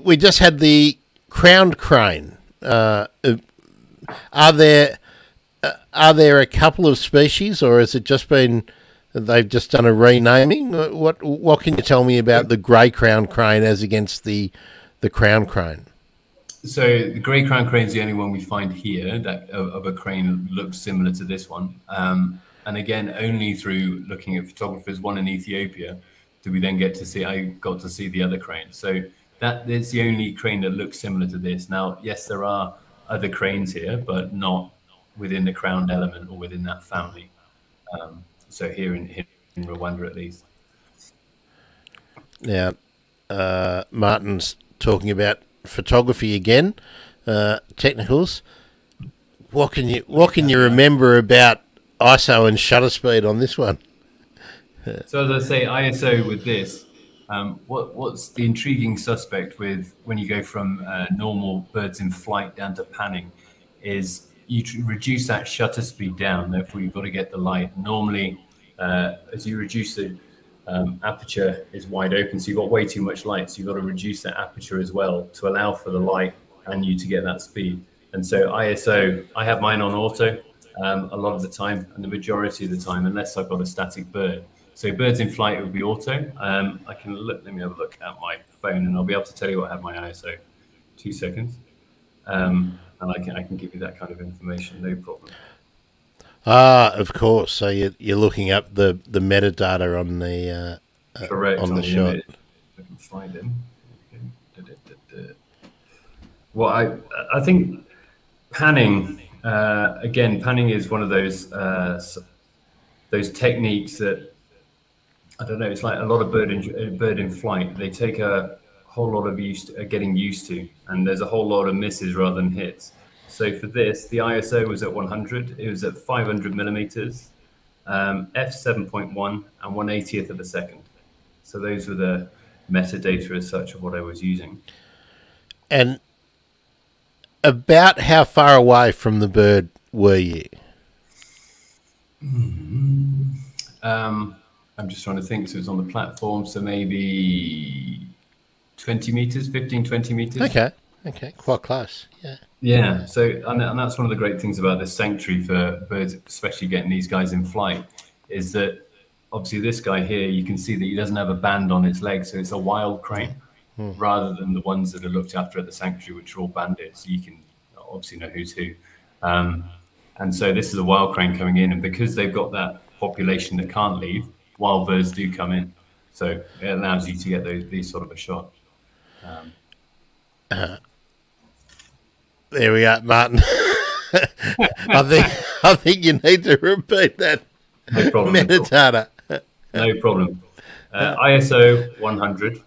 we just had the crowned crane. Uh, are there uh, are there a couple of species, or has it just been they've just done a renaming? What what can you tell me about the grey crown crane as against the the crown crane? So the grey crown crane is the only one we find here that of, of a crane that looks similar to this one. Um, and again, only through looking at photographers, one in Ethiopia, do we then get to see. I got to see the other crane. So that is the only crane that looks similar to this. Now, yes, there are other cranes here, but not within the crowned element or within that family. Um, so here in, in Rwanda, at least. Now, uh, Martin's talking about photography again, uh, technicals. What can you what can you remember about ISO and shutter speed on this one? (laughs) so as I say, ISO with this, Um, what, what's the intriguing suspect with when you go from uh, normal birds in flight down to panning is you reduce that shutter speed down. Therefore, you've got to get the light. Normally, uh, as you reduce the um, aperture is wide open, so you've got way too much light. So you've got to reduce that aperture as well to allow for the light and you to get that speed. And so ISO, I have mine on auto um, a lot of the time, and the majority of the time, unless I've got a static bird. So birds in flight would be auto. Um, I can look. Let me have a look at my phone, and I'll be able to tell you what I have my ISO. Two seconds, um, and I can I can give you that kind of information. No problem. Ah, of course. So you're, you're looking up the, the metadata on the uh, correct on, on the, the shot. Image. I can find him. Well, I I think panning uh, again. Panning is one of those uh, those techniques that I don't know. It's like a lot of bird in bird in flight. They take a whole lot of use to, uh, getting used to, and there's a whole lot of misses rather than hits. So for this, the ISO was at 100. It was at 500 millimeters, um, f7.1, and 180th of a second. So those were the metadata as such of what I was using. And about how far away from the bird were you? Um, I'm just trying to think. So it's on the platform, so maybe 20 meters, 15, 20 meters. Okay. Okay. Quite close. Yeah. Yeah. So, and, and that's one of the great things about this sanctuary for birds, especially getting these guys in flight, is that obviously this guy here, you can see that he doesn't have a band on its leg. So it's a wild crane hmm. rather than the ones that are looked after at the sanctuary, which are all bandits. You can obviously know who's who. Um, and so this is a wild crane coming in. And because they've got that population that can't leave, wild birds do come in. So it allows you to get those, these sort of a shot. Um, uh, (laughs) there we are, Martin. (laughs) I think I think you need to repeat that no problem metadata. No problem. Uh, ISO 100,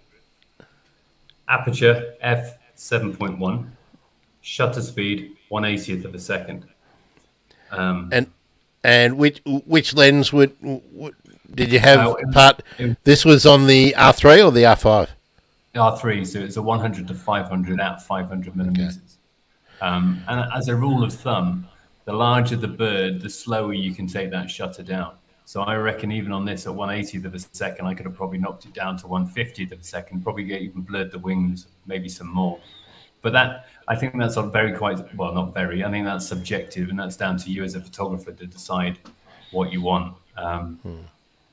aperture f 7.1, shutter speed 180th of a second. Um, and and which which lens would, would did you have uh, part? This was on the R3 or the R5? R3, so it's a 100 to 500 at 500 millimeters. Okay. Um, and as a rule of thumb, the larger the bird, the slower you can take that shutter down. So I reckon even on this at 180th of a second, I could have probably knocked it down to 150th of a second, probably get even blurred the wings, maybe some more. But that, I think that's very quite, well, not very, I think that's subjective and that's down to you as a photographer to decide what you want. Um, hmm.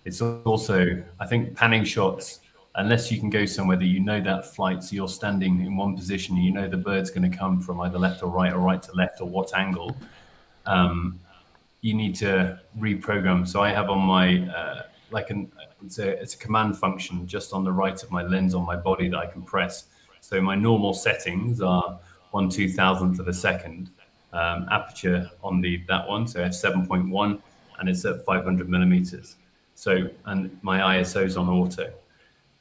It's also, I think panning shots unless you can go somewhere that you know that flight, so you're standing in one position, and you know the bird's going to come from either left or right or right to left or what angle, um, you need to reprogram. So I have on my uh, like an it's a it's a command function just on the right of my lens on my body that I can press. So my normal settings are one two thousandth of a second um, aperture on the that one, so f seven point one, and it's at five hundred millimeters. So and my ISO is on auto.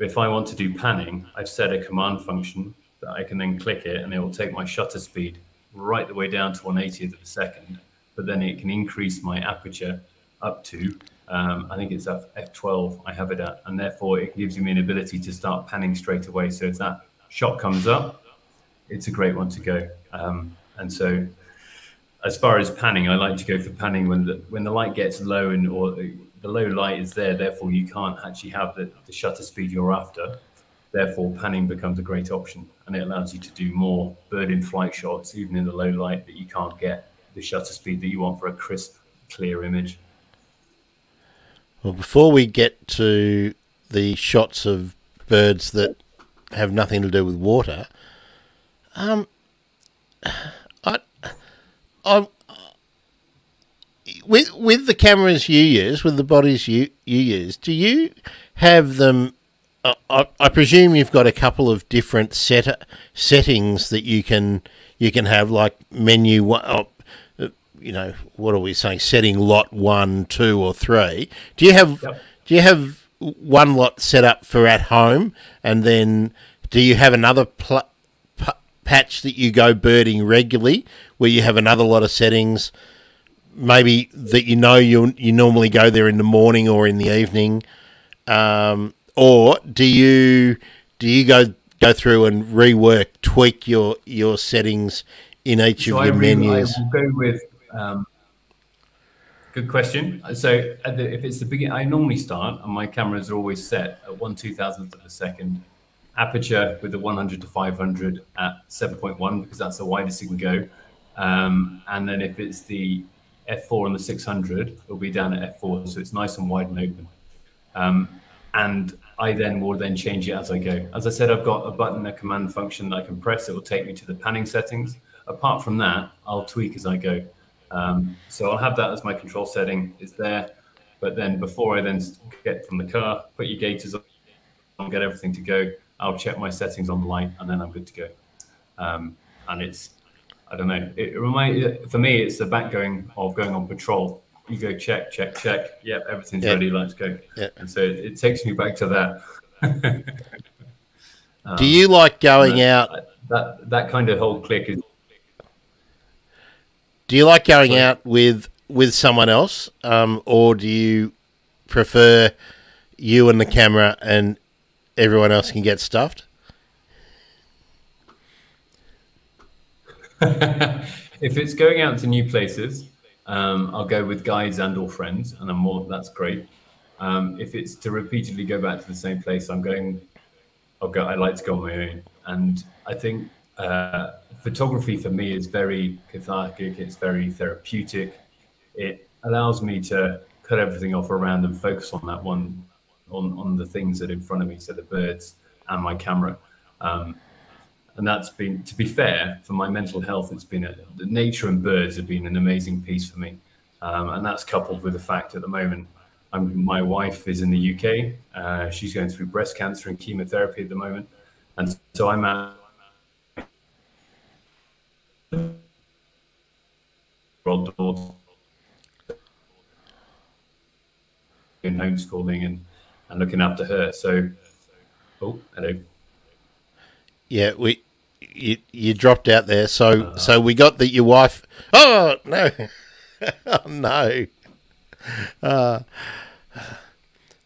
But if I want to do panning, I've set a command function that I can then click it and it will take my shutter speed right the way down to 180th of a second. But then it can increase my aperture up to, um, I think it's f12 I have it at. And therefore it gives me an ability to start panning straight away. So if that shot comes up, it's a great one to go. Um, and so as far as panning, I like to go for panning when the when the light gets low and or the low light is there, therefore you can't actually have the, the shutter speed you're after. Therefore, panning becomes a great option, and it allows you to do more bird in flight shots, even in the low light that you can't get the shutter speed that you want for a crisp, clear image. Well, before we get to the shots of birds that have nothing to do with water, um, (sighs) I, I'm with with the cameras you use, with the bodies you you use, do you have them? Uh, I, I, presume you've got a couple of different set settings that you can you can have, like menu. Uh, you know, what are we saying? Setting lot one, two, or three. Do you have yep. do you have one lot set up for at home, and then do you have another patch that you go birding regularly, where you have another lot of settings? Maybe that you know you you normally go there in the morning or in the evening, um, or do you do you go go through and rework, tweak your your settings in each so of your re- menus? I go with. Um, good question. So the, if it's the beginning, I normally start, and my cameras are always set at one two thousandth of a second. Aperture with the 100 to 500 at 7.1 because that's the widest you can go. Um, and then if it's the f4 and the 600, it'll be down at f4, so it's nice and wide and open. Um, and I then will then change it as I go. As I said, I've got a button, a command function that I can press. It will take me to the panning settings. Apart from that, I'll tweak as I go. Um, so I'll have that as my control setting. It's there. But then before I then get from the car, put your gaiters on, get everything to go, I'll check my settings on the light, and then I'm good to go. Um, and it's, I don't know, it remind for me, it's the back going of going on patrol you go check, check, check. Yep, everything's ready. Let's go. And so it, it, takes me back to that. um, (laughs) Do you like going that, out? That that kind of whole click is. Do you like going Sorry. out with with someone else, um, or do you prefer you and the camera and everyone else can get stuffed? (laughs) if it's going out to new places, um, I'll go with guides and or friends, and I'm more. That's great. Um, if it's to repeatedly go back to the same place, I'm going. I'll go. I like to go on my own, and I think uh, photography for me is very cathartic. It's very therapeutic. It allows me to cut everything off around and focus on that one, on on the things that are in front of me, so the birds and my camera. Um, and that's been to be fair for my mental health it's been a, nature and birds have been an amazing piece for me. Um, and that's coupled with the fact at the moment I'm, my wife is in the uk uh, she's going through breast cancer and chemotherapy at the moment. And so i'm at in homeschooling and, and looking after her. So oh hello yeah, we you you dropped out there. So uh, so we got that your wife. Oh no, (laughs) oh no. Uh,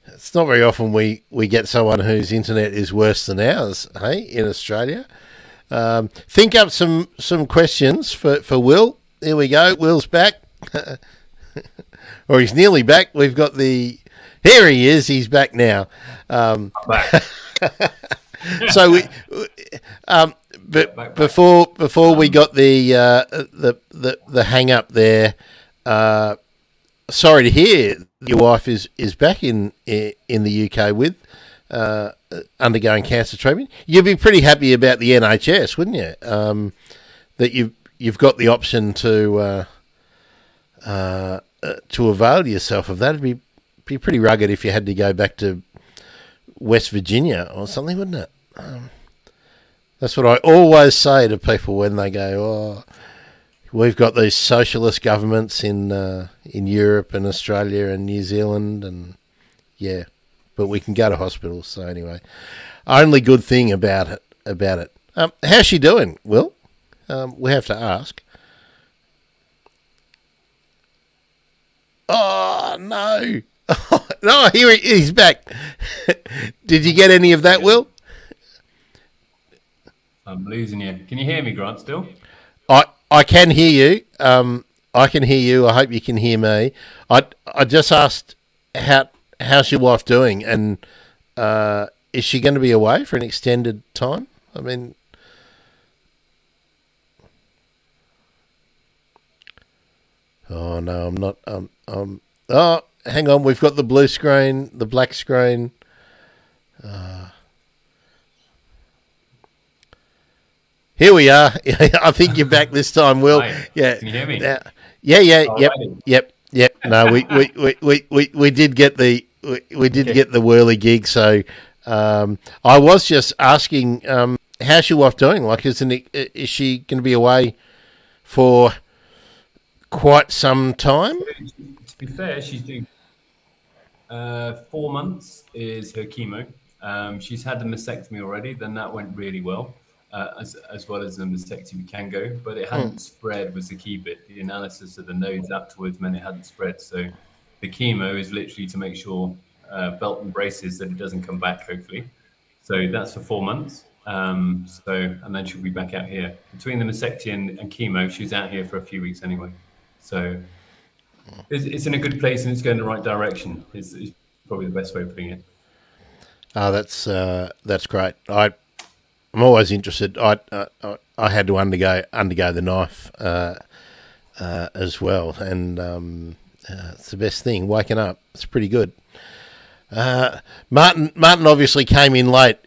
it's not very often we, we get someone whose internet is worse than ours, hey, in Australia. Um, think up some, some questions for, for Will. Here we go. Will's back. (laughs) or he's nearly back. We've got the. Here he is. He's back now. Um, back. (laughs) (laughs) so we, um, but before before we got the uh, the the the hang up there, uh, sorry to hear your wife is is back in in the UK with uh, undergoing cancer treatment. You'd be pretty happy about the NHS, wouldn't you? Um, that you you've got the option to uh, uh, uh, to avail yourself of that. It'd be be pretty rugged if you had to go back to West Virginia or something, wouldn't it? Um, that's what I always say to people when they go, "Oh, we've got these socialist governments in uh, in Europe and Australia and New Zealand, and yeah, but we can go to hospitals." So anyway, only good thing about it about it. Um, how's she doing, Will? Um, we have to ask. Oh no! (laughs) no, here he, he's back. (laughs) Did you get any of that, Will? I'm losing you. Can you hear me, Grant? Still? I I can hear you. Um, I can hear you. I hope you can hear me. I I just asked how how's your wife doing, and uh, is she going to be away for an extended time? I mean. Oh no, I'm not. Um, um. Oh, hang on. We've got the blue screen, the black screen. Uh, Here we are. (laughs) I think you're back this time, Will. Hi. Yeah. Can you hear me? Yeah. Yeah. Yeah. yep. Yep. Yep. No, we, (laughs) we, we, we, we, did get the we, we did okay. get the whirly gig. So um, I was just asking, um, how's your wife doing? Like, isn't it, is she going to be away for quite some time? To be fair, she's doing uh, four months is her chemo. Um, she's had the mastectomy already. Then that went really well uh, as, as well as the mastectomy we can go, but it hadn't mm. spread was the key bit. The analysis of the nodes afterwards meant it hadn't spread. So the chemo is literally to make sure uh, belt and braces that it doesn't come back. Hopefully, so that's for four months. Um, so and then she'll be back out here between the mastectomy and, and chemo. She's out here for a few weeks anyway. So it's, it's, in a good place and it's going in the right direction. Is, is probably the best way of putting it. Oh, that's uh, that's great. I I'm always interested. I uh, I had to undergo undergo the knife uh, uh, as well, and um, uh, it's the best thing. Waking up, it's pretty good. Uh, Martin Martin obviously came in late.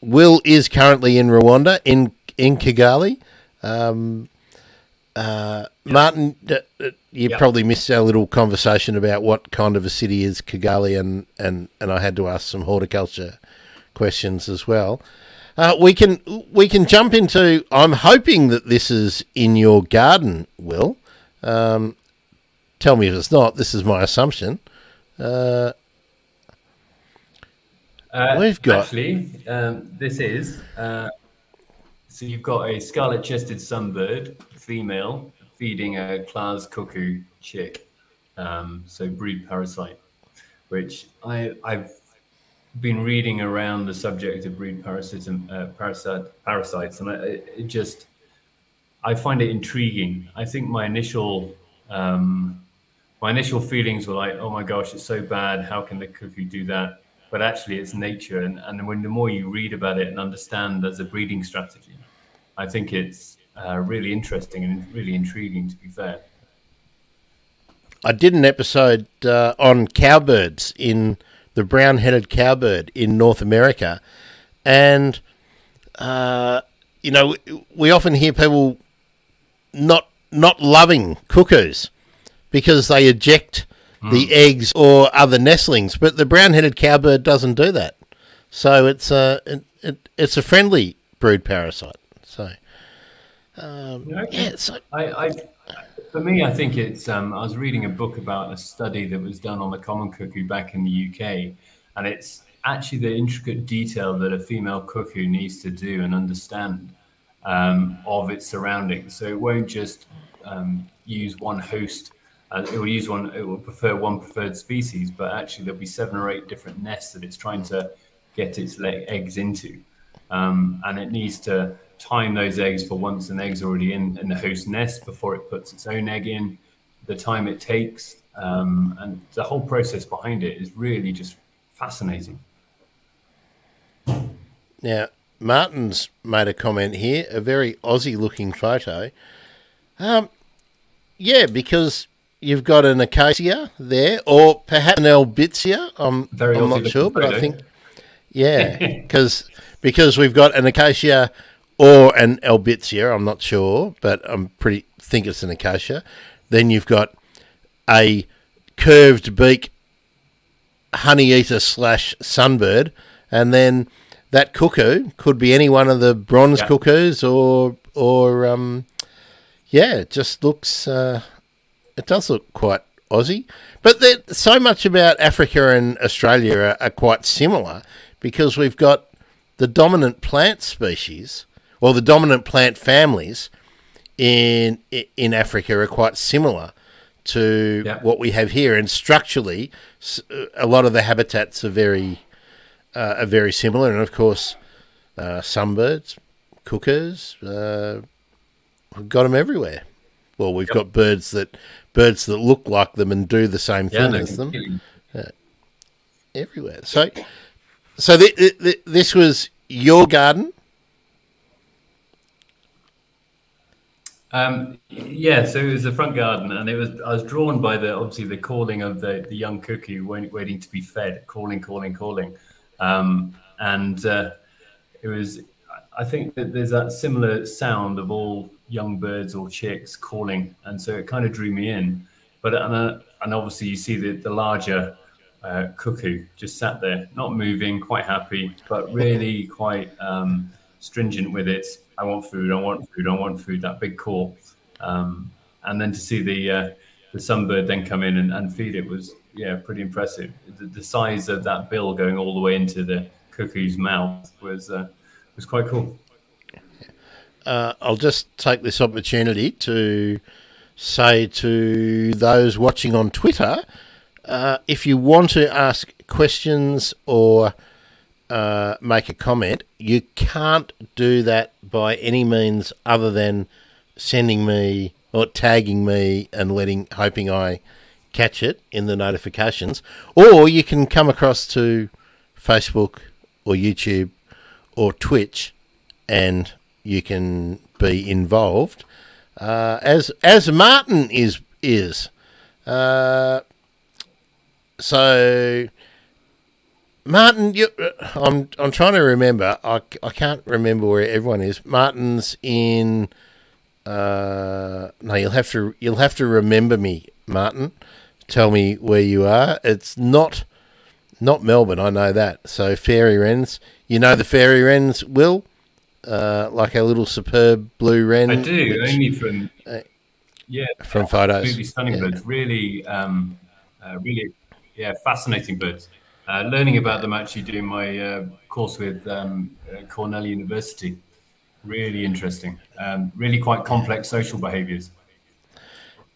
Will is currently in Rwanda in in Kigali. Um, uh, Martin, you yep. probably missed our little conversation about what kind of a city is Kigali, and, and, and I had to ask some horticulture questions as well. Uh, we can we can jump into. I'm hoping that this is in your garden, Will. Um, tell me if it's not. This is my assumption. Uh, uh, we've got actually. Um, this is. Uh, so you've got a scarlet-chested sunbird, female, feeding a Klaas cuckoo chick. Um, so brood parasite, which I I've been reading around the subject of breed parasitism, uh, parasite, parasites, and I, it just I find it intriguing. I think my initial um, my initial feelings were like, "Oh my gosh, it's so bad! How can the cuckoo do that?" But actually, it's nature, and and when the more you read about it and understand as a breeding strategy, I think it's uh, really interesting and really intriguing. To be fair. I did an episode uh, on cowbirds in the brown headed cowbird in North America. And, uh, you know, we often hear people not not loving cuckoos because they eject mm. the hmm. eggs or other nestlings, but the brown headed cowbird doesn't do that. So it's a it, it, it's a friendly brood parasite. So um, yeah, so I, I for me, I think it's. Um, I was reading a book about a study that was done on the common cuckoo back in the UK, and it's actually the intricate detail that a female cuckoo needs to do and understand um, of its surroundings. So it won't just um, use one host. Uh, it will use one. It will prefer one preferred species, but actually there'll be seven or eight different nests that it's trying to get its eggs into, um, and it needs to time those eggs for once an egg's already in, in the host nest before it puts its own egg in, the time it takes, um, and the whole process behind it is really just fascinating. Now, Martin's made a comment here, a very Aussie looking photo. Um, yeah, because you've got an acacia there, or perhaps an albizia. I'm, very I'm not sure, but I think, yeah, because because we've got an acacia or an albizia. I'm not sure, but I'm pretty think it's an acacia. Then you've got a curved beak honey eater slash sunbird, and then that cuckoo could be any one of the bronze yeah. cuckoos or or um, yeah, it just looks uh, it does look quite Aussie. But so much about Africa and Australia are, are quite similar because we've got the dominant plant species well, the dominant plant families in in Africa are quite similar to yeah. what we have here, and structurally, a lot of the habitats are very uh, are very similar. And of course, uh, sunbirds, cuckoos, uh, we've got them everywhere. Well, we've yep. got birds that birds that look like them and do the same thing yeah, as them uh, everywhere. So, so th- th- this was your garden Um, yeah, so it was the front garden, and it was I was drawn by the obviously the calling of the the young cuckoo waiting to be fed, calling, calling, calling, um, and uh, it was. I think that there's that similar sound of all young birds or chicks calling, and so it kind of drew me in. But and, uh, and obviously you see the the larger uh, cuckoo just sat there, not moving, quite happy, but really quite um, stringent with it I want food, I want food, I want food, that big call. Um, and then to see the uh, the sunbird then come in and, and feed it was yeah pretty impressive. The, the, size of that bill going all the way into the cuckoo's mouth was uh, was quite cool. Uh, I'll just take this opportunity to say to those watching on Twitter, uh, if you want to ask questions or uh, make a comment, you can't do that by any means other than sending me or tagging me and letting hoping I catch it in the notifications, or you can come across to Facebook or YouTube or Twitch, and you can be involved. Uh, as as Martin is is, uh, so Martin, you, I'm I'm trying to remember. I, I can't remember where everyone is. Martin's in. Uh, no, you'll have to you'll have to remember me, Martin. Tell me where you are. It's not not Melbourne. I know that. So fairy wrens. You know the fairy wrens, Will. Uh, like a little superb blue wren. I do which, only from uh, yeah from photos. Absolutely stunning yeah. birds. Really, um, uh, really, yeah, fascinating birds. Uh, learning about them actually doing my uh, course with um, uh, Cornell University. Really interesting. Um, really quite complex social behaviours.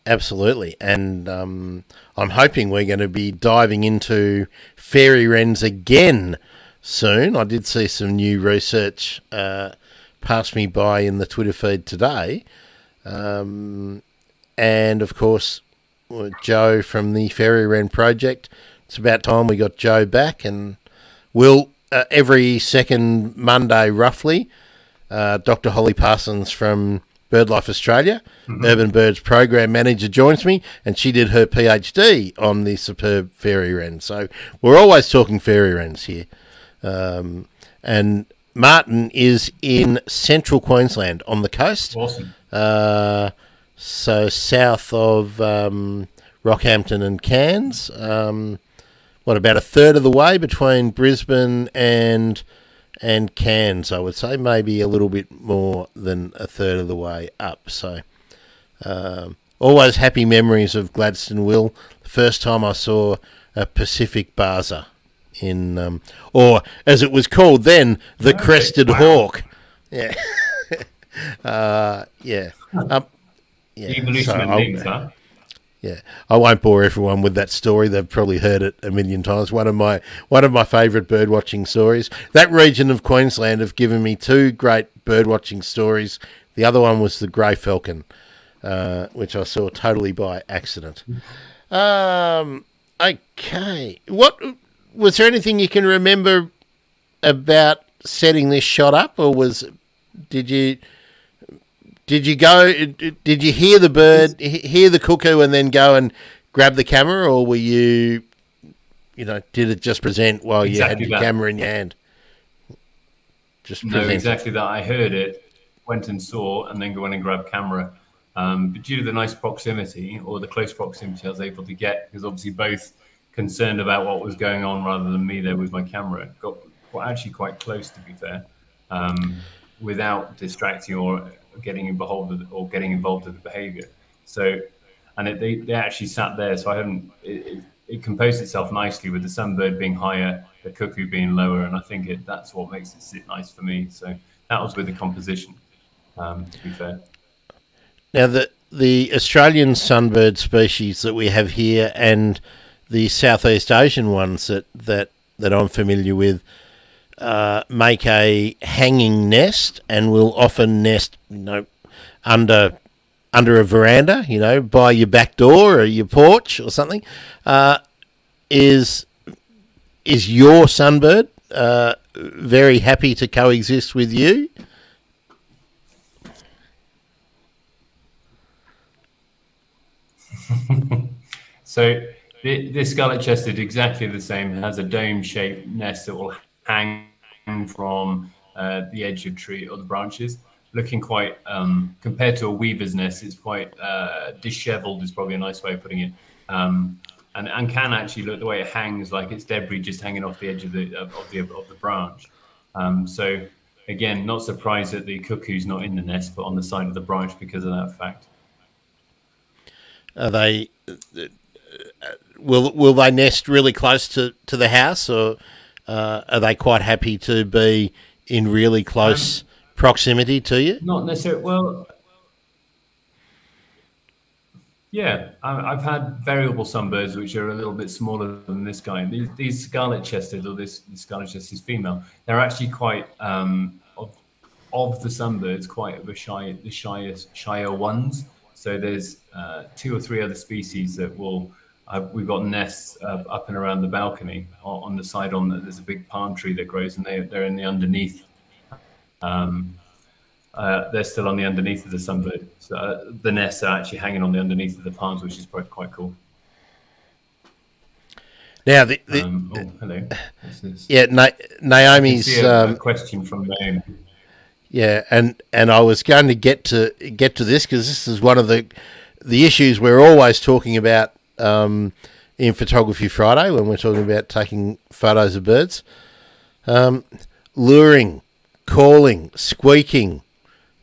Absolutely, and um, I'm hoping we're going to be diving into fairy wrens again soon. I did see some new research uh, pass me by in the Twitter feed today, um, and of course, Joe from the Fairy Wren Project. It's about time we got Joe back, and we'll uh, every second Monday roughly. Uh, Dr. Holly Parsons from BirdLife Australia, mm-hmm. Urban Birds Program Manager, joins me, and she did her PhD on the superb fairy wren. So we're always talking fairy wrens here. Um, and Martin is in central Queensland on the coast. Awesome. Uh, so south of um, Rockhampton and Cairns. Um, what about a third of the way between Brisbane and and Cairns, I would say, maybe a little bit more than a third of the way up. So, um, always happy memories of Gladstone Will. The first time I saw a Pacific Baza in, um, or as it was called then, the okay. Crested wow. Hawk. Yeah. (laughs) uh, yeah. Um, yeah. Evolution so of names, huh? Yeah, I won't bore everyone with that story. They've probably heard it a million times. One of my one of my favourite bird watching stories. That region of Queensland have given me two great bird watching stories. The other one was the grey falcon, uh, which I saw totally by accident. Um, okay, what was there anything you can remember about setting this shot up, or was did you? Did you go? Did you hear the bird, hear the cuckoo, and then go and grab the camera, or were you, you know, did it just present while exactly you had your that. camera in your hand? Just no, exactly that. I heard it, went and saw, and then go in and grab camera. Um, but due to the nice proximity or the close proximity I was able to get, because obviously both concerned about what was going on rather than me there with my camera, got well, actually quite close to be fair, um, without distracting or getting involved or getting involved in the behavior. So, and it, they, they actually sat there. So I haven't, it, it, it, composed itself nicely with the sunbird being higher, the cuckoo being lower. And I think it, that's what makes it sit nice for me. So that was with the composition, um, to be fair. Now, the, the Australian sunbird species that we have here and the Southeast Asian ones that, that, that I'm familiar with, uh, make a hanging nest and will often nest, you know, under under a veranda, you know, by your back door or your porch or something. Uh, is is your sunbird uh, very happy to coexist with you? (laughs) so this scarlet chested exactly the same. Has a dome shaped nest that will hang from uh, the edge of tree or the branches, looking quite um, compared to a weaver's nest. It's quite uh, dishevelled. Is probably a nice way of putting it. Um, and, and can actually look the way it hangs like it's debris just hanging off the edge of the of, the of the branch. Um, so again, not surprised that the cuckoo's not in the nest, but on the side of the branch because of that fact. Are they? Uh, will will they nest really close to, to the house, or uh, are they quite happy to be in really close um, proximity to you? Not necessarily. Well, Yeah, I've had variable sunbirds which are a little bit smaller than this guy. These, these scarlet chested, or this, this scarlet chested female, they're actually quite um, of, of the sunbirds, quite of a shy, the shyest, shyer ones. So there's uh, two or three other species that will. Uh, we've got nests uh, up and around the balcony on, on the side. On the, there's a big palm tree that grows, and they, they're in the underneath. Um, uh, they're still on the underneath of the sunbird. So uh, the nests are actually hanging on the underneath of the palms, which is quite quite cool. Now, the, the um, oh, hello. Yeah, Na- Naomi's a, um, question from Naomi. Yeah, and and I was going to get to get to this because this is one of the the issues we're always talking about um, in Photography Friday when we're talking about taking photos of birds. Um, luring, calling, squeaking,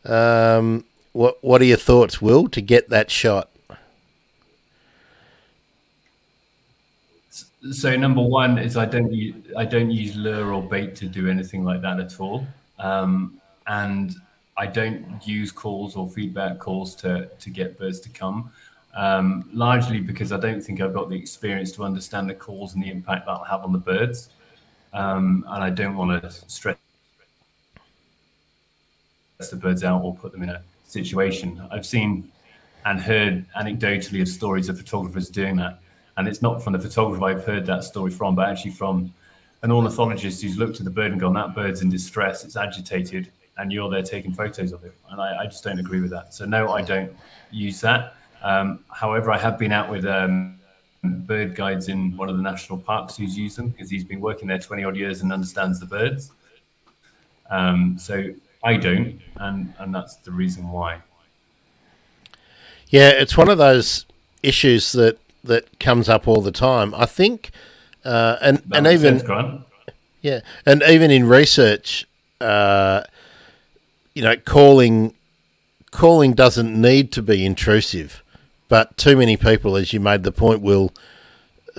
um, what What are your thoughts, Will, to get that shot? So number one is I don't use, I don't use lure or bait to do anything like that at all, um, and I don't use calls or feedback calls to to get birds to come. Um, largely because I don't think I've got the experience to understand the calls and the impact that'll have on the birds, um, and I don't want to stress the birds out or put them in a situation. I've seen and heard anecdotally of stories of photographers doing that. And it's not from the photographer I've heard that story from, but actually from an ornithologist who's looked at the bird and gone, that bird's in distress, it's agitated, and you're there taking photos of it. And I, I just don't agree with that. So, no, I don't use that. Um, however, I have been out with um, bird guides in one of the national parks who's used them because he's been working there 20 odd years and understands the birds. Um, so I don't, and and that's the reason why. Yeah, it's one of those issues that that comes up all the time. I think, uh, and that and even sense, yeah, and even in research, uh, you know, calling calling doesn't need to be intrusive, but too many people, as you made the point, will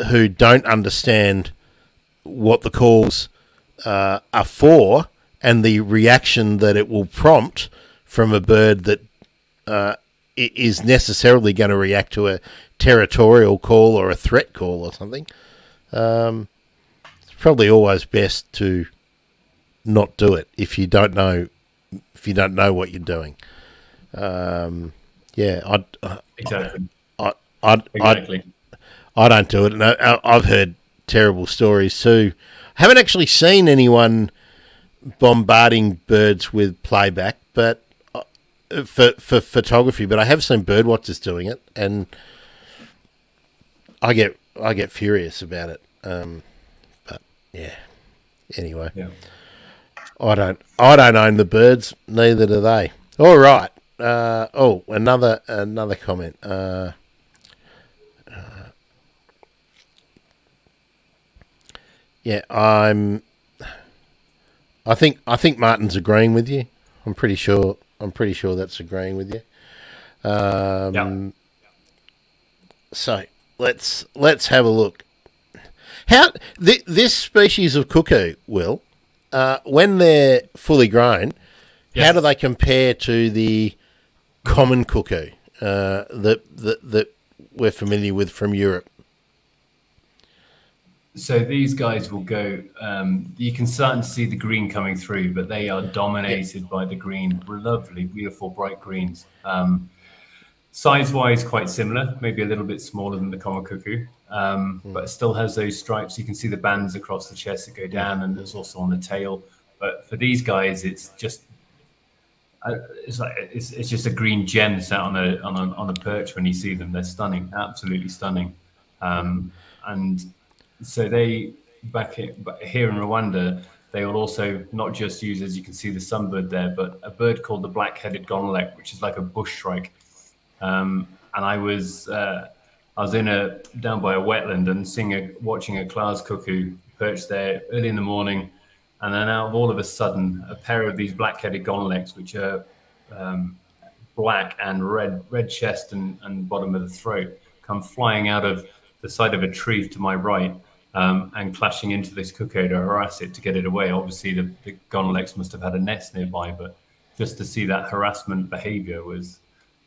who don't understand what the calls uh, are for and the reaction that it will prompt from a bird that uh, is necessarily going to react to a territorial call or a threat call or something. Um, it's probably always best to not do it if you don't know if you don't know what you're doing. Um, yeah, I exactly. I, I, exactly. I, I don't do it, and I, I've heard terrible stories too. I haven't actually seen anyone bombarding birds with playback, but uh, for for photography. But I have seen bird watchers doing it, and I get I get furious about it. Um, but yeah. Anyway, yeah. I don't I don't own the birds. Neither do they. All right. Uh, oh, another another comment. Uh, uh, yeah, I'm I think I think Martin's agreeing with you. I'm pretty sure. I'm pretty sure that's agreeing with you. Um, yeah. So let's let's have a look. How th- this species of cuckoo will, uh, when they're fully grown, yes. how do they compare to the common cuckoo uh, that that that we're familiar with from Europe? So these guys will go. Um, you can start to see the green coming through, but they are dominated by the green. Lovely, beautiful, bright greens. Um, Size-wise, quite similar. Maybe a little bit smaller than the common cuckoo, um, mm. but it still has those stripes. You can see the bands across the chest that go down, and there's also on the tail. But for these guys, it's just it's like it's, it's just a green gem sat on a, on a on a perch when you see them. They're stunning, absolutely stunning. Um, and so they back here, in Rwanda, they will also not just use, as you can see, the sunbird there, but a bird called the black-headed gonolek, which is like a bush shrike. Um, and I was uh, I was in a down by a wetland and seeing a, watching a Klaas cuckoo perched there early in the morning, and then out of all of a sudden, a pair of these black-headed gonoleks, which are um, black and red, red chest and, and bottom of the throat, come flying out of the side of a tree to my right um, and clashing into this cuckoo to harass it to get it away. Obviously, the, the must have had a nest nearby, but just to see that harassment behavior was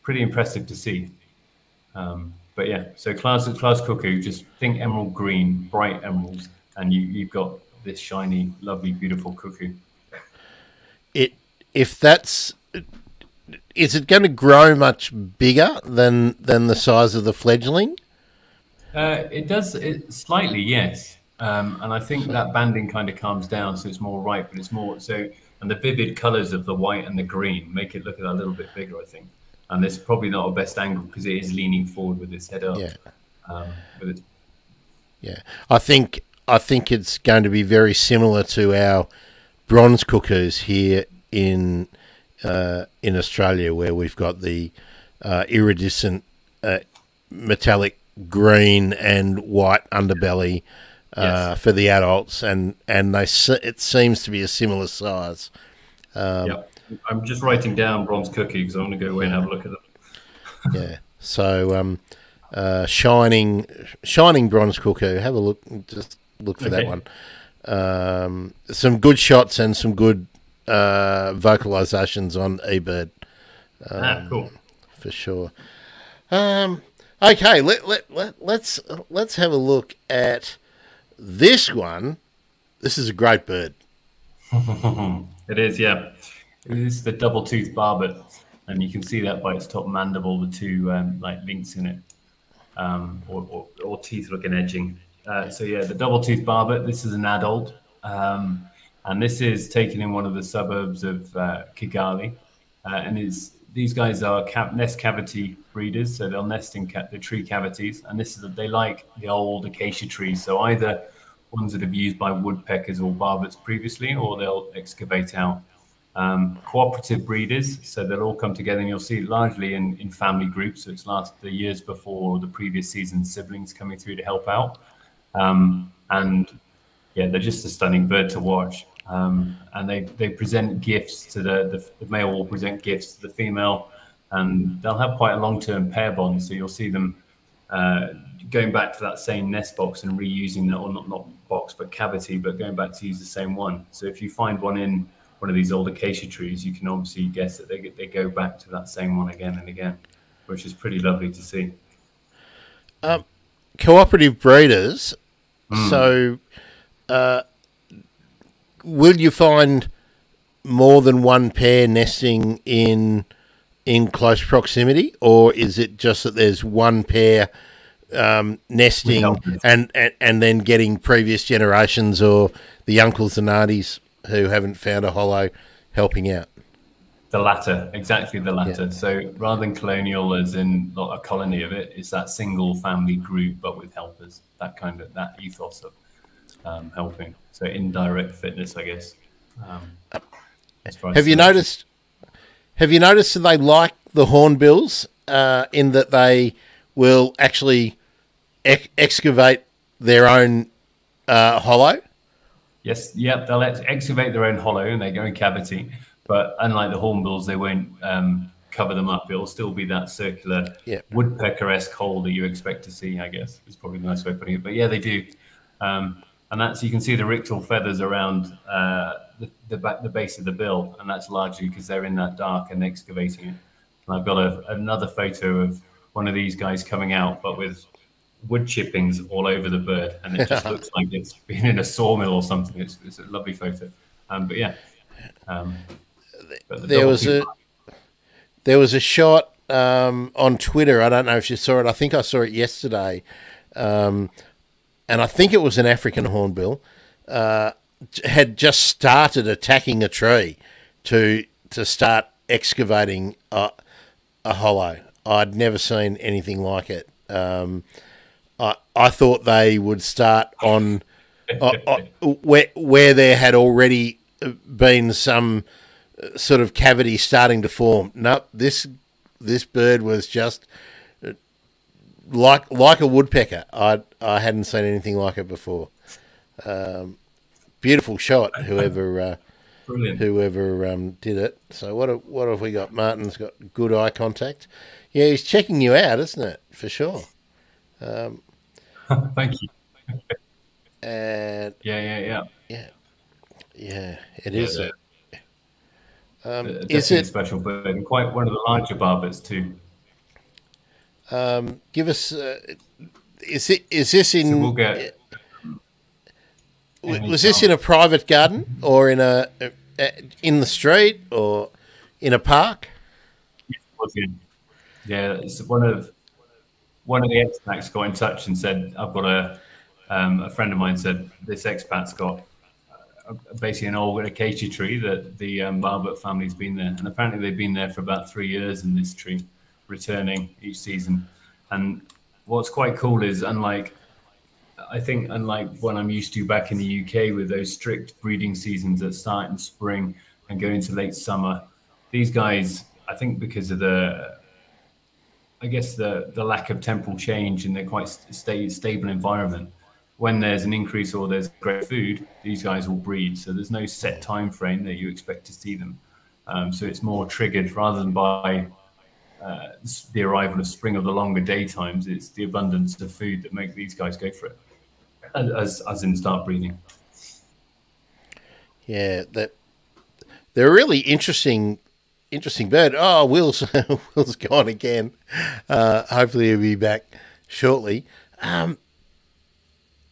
pretty impressive to see. Um, but yeah, so Klaas Klaas Cuckoo, just think emerald green, bright emeralds, and you you've got this shiny, lovely, beautiful cuckoo. It if that's is it going to grow much bigger than than the size of the fledgling? Uh, it does it, slightly, yes. Um, and I think that banding kind of calms down, so it's more ripe, but it's more so. And the vivid colours of the white and the green make it look a little bit bigger, I think. And it's probably not a best angle because it is leaning forward with its head up. Yeah. Um, its Yeah, I think I think it's going to be very similar to our bronze cuckoos here in uh, in Australia, where we've got the uh, iridescent uh, metallic green and white underbelly uh, Yes. for the adults, and and they it seems to be a similar size. Um, yeah. I'm just writing down bronze cookie because I want to go away and have a look at them. (laughs) Yeah. So, um, uh, shining, shining bronze cuckoo. Have a look. Just look for that one. Um, some good shots and some good uh, vocalizations on eBird ah, cool. for sure. Um, okay, let, let, let, let's let's have a look at this one. This is a great bird. (laughs) It is, yeah. It is the double tooth barbet, and you can see that by its top mandible, the two um, like links in it, um, or, or, or teeth looking edging. Uh, so yeah, the double tooth barbet. This is an adult, um, and this is taken in one of the suburbs of uh, Kigali, uh, and is these guys are cap- nest cavity breeders, so they'll nest in ca- the tree cavities, and this is they like the old acacia trees. So either ones that have been used by woodpeckers or barbets previously, or they'll excavate out. Um, cooperative breeders, so they'll all come together, and you'll see largely in, in family groups. So it's last the years before the previous season, siblings coming through to help out. Um, and yeah, they're just a stunning bird to watch. Um, and they, they present gifts to the, the the male will present gifts to the female, and they'll have quite a long term pair bond. So you'll see them uh, going back to that same nest box and reusing that, or not not box but cavity, but going back to use the same one. So if you find one in one of these old acacia trees, you can obviously guess that they they go back to that same one again and again, which is pretty lovely to see. cooperative breeders. So, uh, will you find more than one pair nesting in in close proximity, or is it just that there's one pair um, nesting and, and and then getting previous generations or the uncles and aunties who haven't found a hollow helping out? The latter, exactly the latter. So rather than colonial, as in not a colony of it, it's that single family group, but with helpers. That kind of that ethos of um, helping. So indirect fitness, I guess. Um, Have you noticed? Have you noticed that they like the hornbills uh, in that they will actually ex- excavate their own uh, hollow? Yes, yep, they'll excavate their own hollow and they go in cavity. But unlike the hornbills, they won't um, cover them up. It'll still be that circular Yep. woodpecker-esque hole that you expect to see. I guess is probably the nice way of putting it. But yeah, they do, um, and that's you can see the rictal feathers around uh, the the, back, the base of the bill, and that's largely because they're in that dark and excavating it. And I've got a, another photo of one of these guys coming out, but with wood chippings all over the bird, and it just (laughs) looks like it's been in a sawmill or something. It's, it's a lovely photo. Um, but yeah, um, but the There was a there was a shot um, on Twitter. I don't know if you saw it. I think I saw it yesterday, um, and I think it was an African hornbill uh, had just started attacking a tree to to start excavating a, a hollow. I'd never seen anything like it. Um, I I thought they would start on uh, uh, where where there had already been some sort of cavity starting to form. No, this this bird was just uh, like like a woodpecker. I I hadn't seen anything like it before. Um, beautiful shot. Whoever uh, whoever um, did it. So what have, what have we got? Martin's got good eye contact. Yeah, he's checking you out, isn't it? For sure. Um, (laughs) Thank you. And Yeah, yeah, yeah. yeah, yeah, it is it Yeah, is. the- um, is a it? special and quite one of the larger barbets too. Um, give us. Uh, is it is this in? So we'll get. was this in a private garden or in a in the street or in a park? Yeah, it's one of one of the expats got in touch and said, "I've got a um, a friend of mine said this expat's got basically an old acacia tree that the um, Barbet family's been there, and apparently they've been there for about three years in this tree, returning each season. And what's quite cool is, unlike I think, unlike what I'm used to back in the UK with those strict breeding seasons that start in spring and go into late summer, these guys, I think, because of the I guess the the lack of temporal change in they're quite st- stable environment. When there's an increase or there's great food, these guys will breed. So there's no set time frame that you expect to see them. Um, so it's more triggered rather than by uh, the arrival of spring or the longer daytimes. It's the abundance of food that make these guys go for it, as as in start breeding. Yeah, that they're really interesting interesting bird. Oh, Will's (laughs) Will's gone again. Uh, hopefully, he'll be back shortly. Um,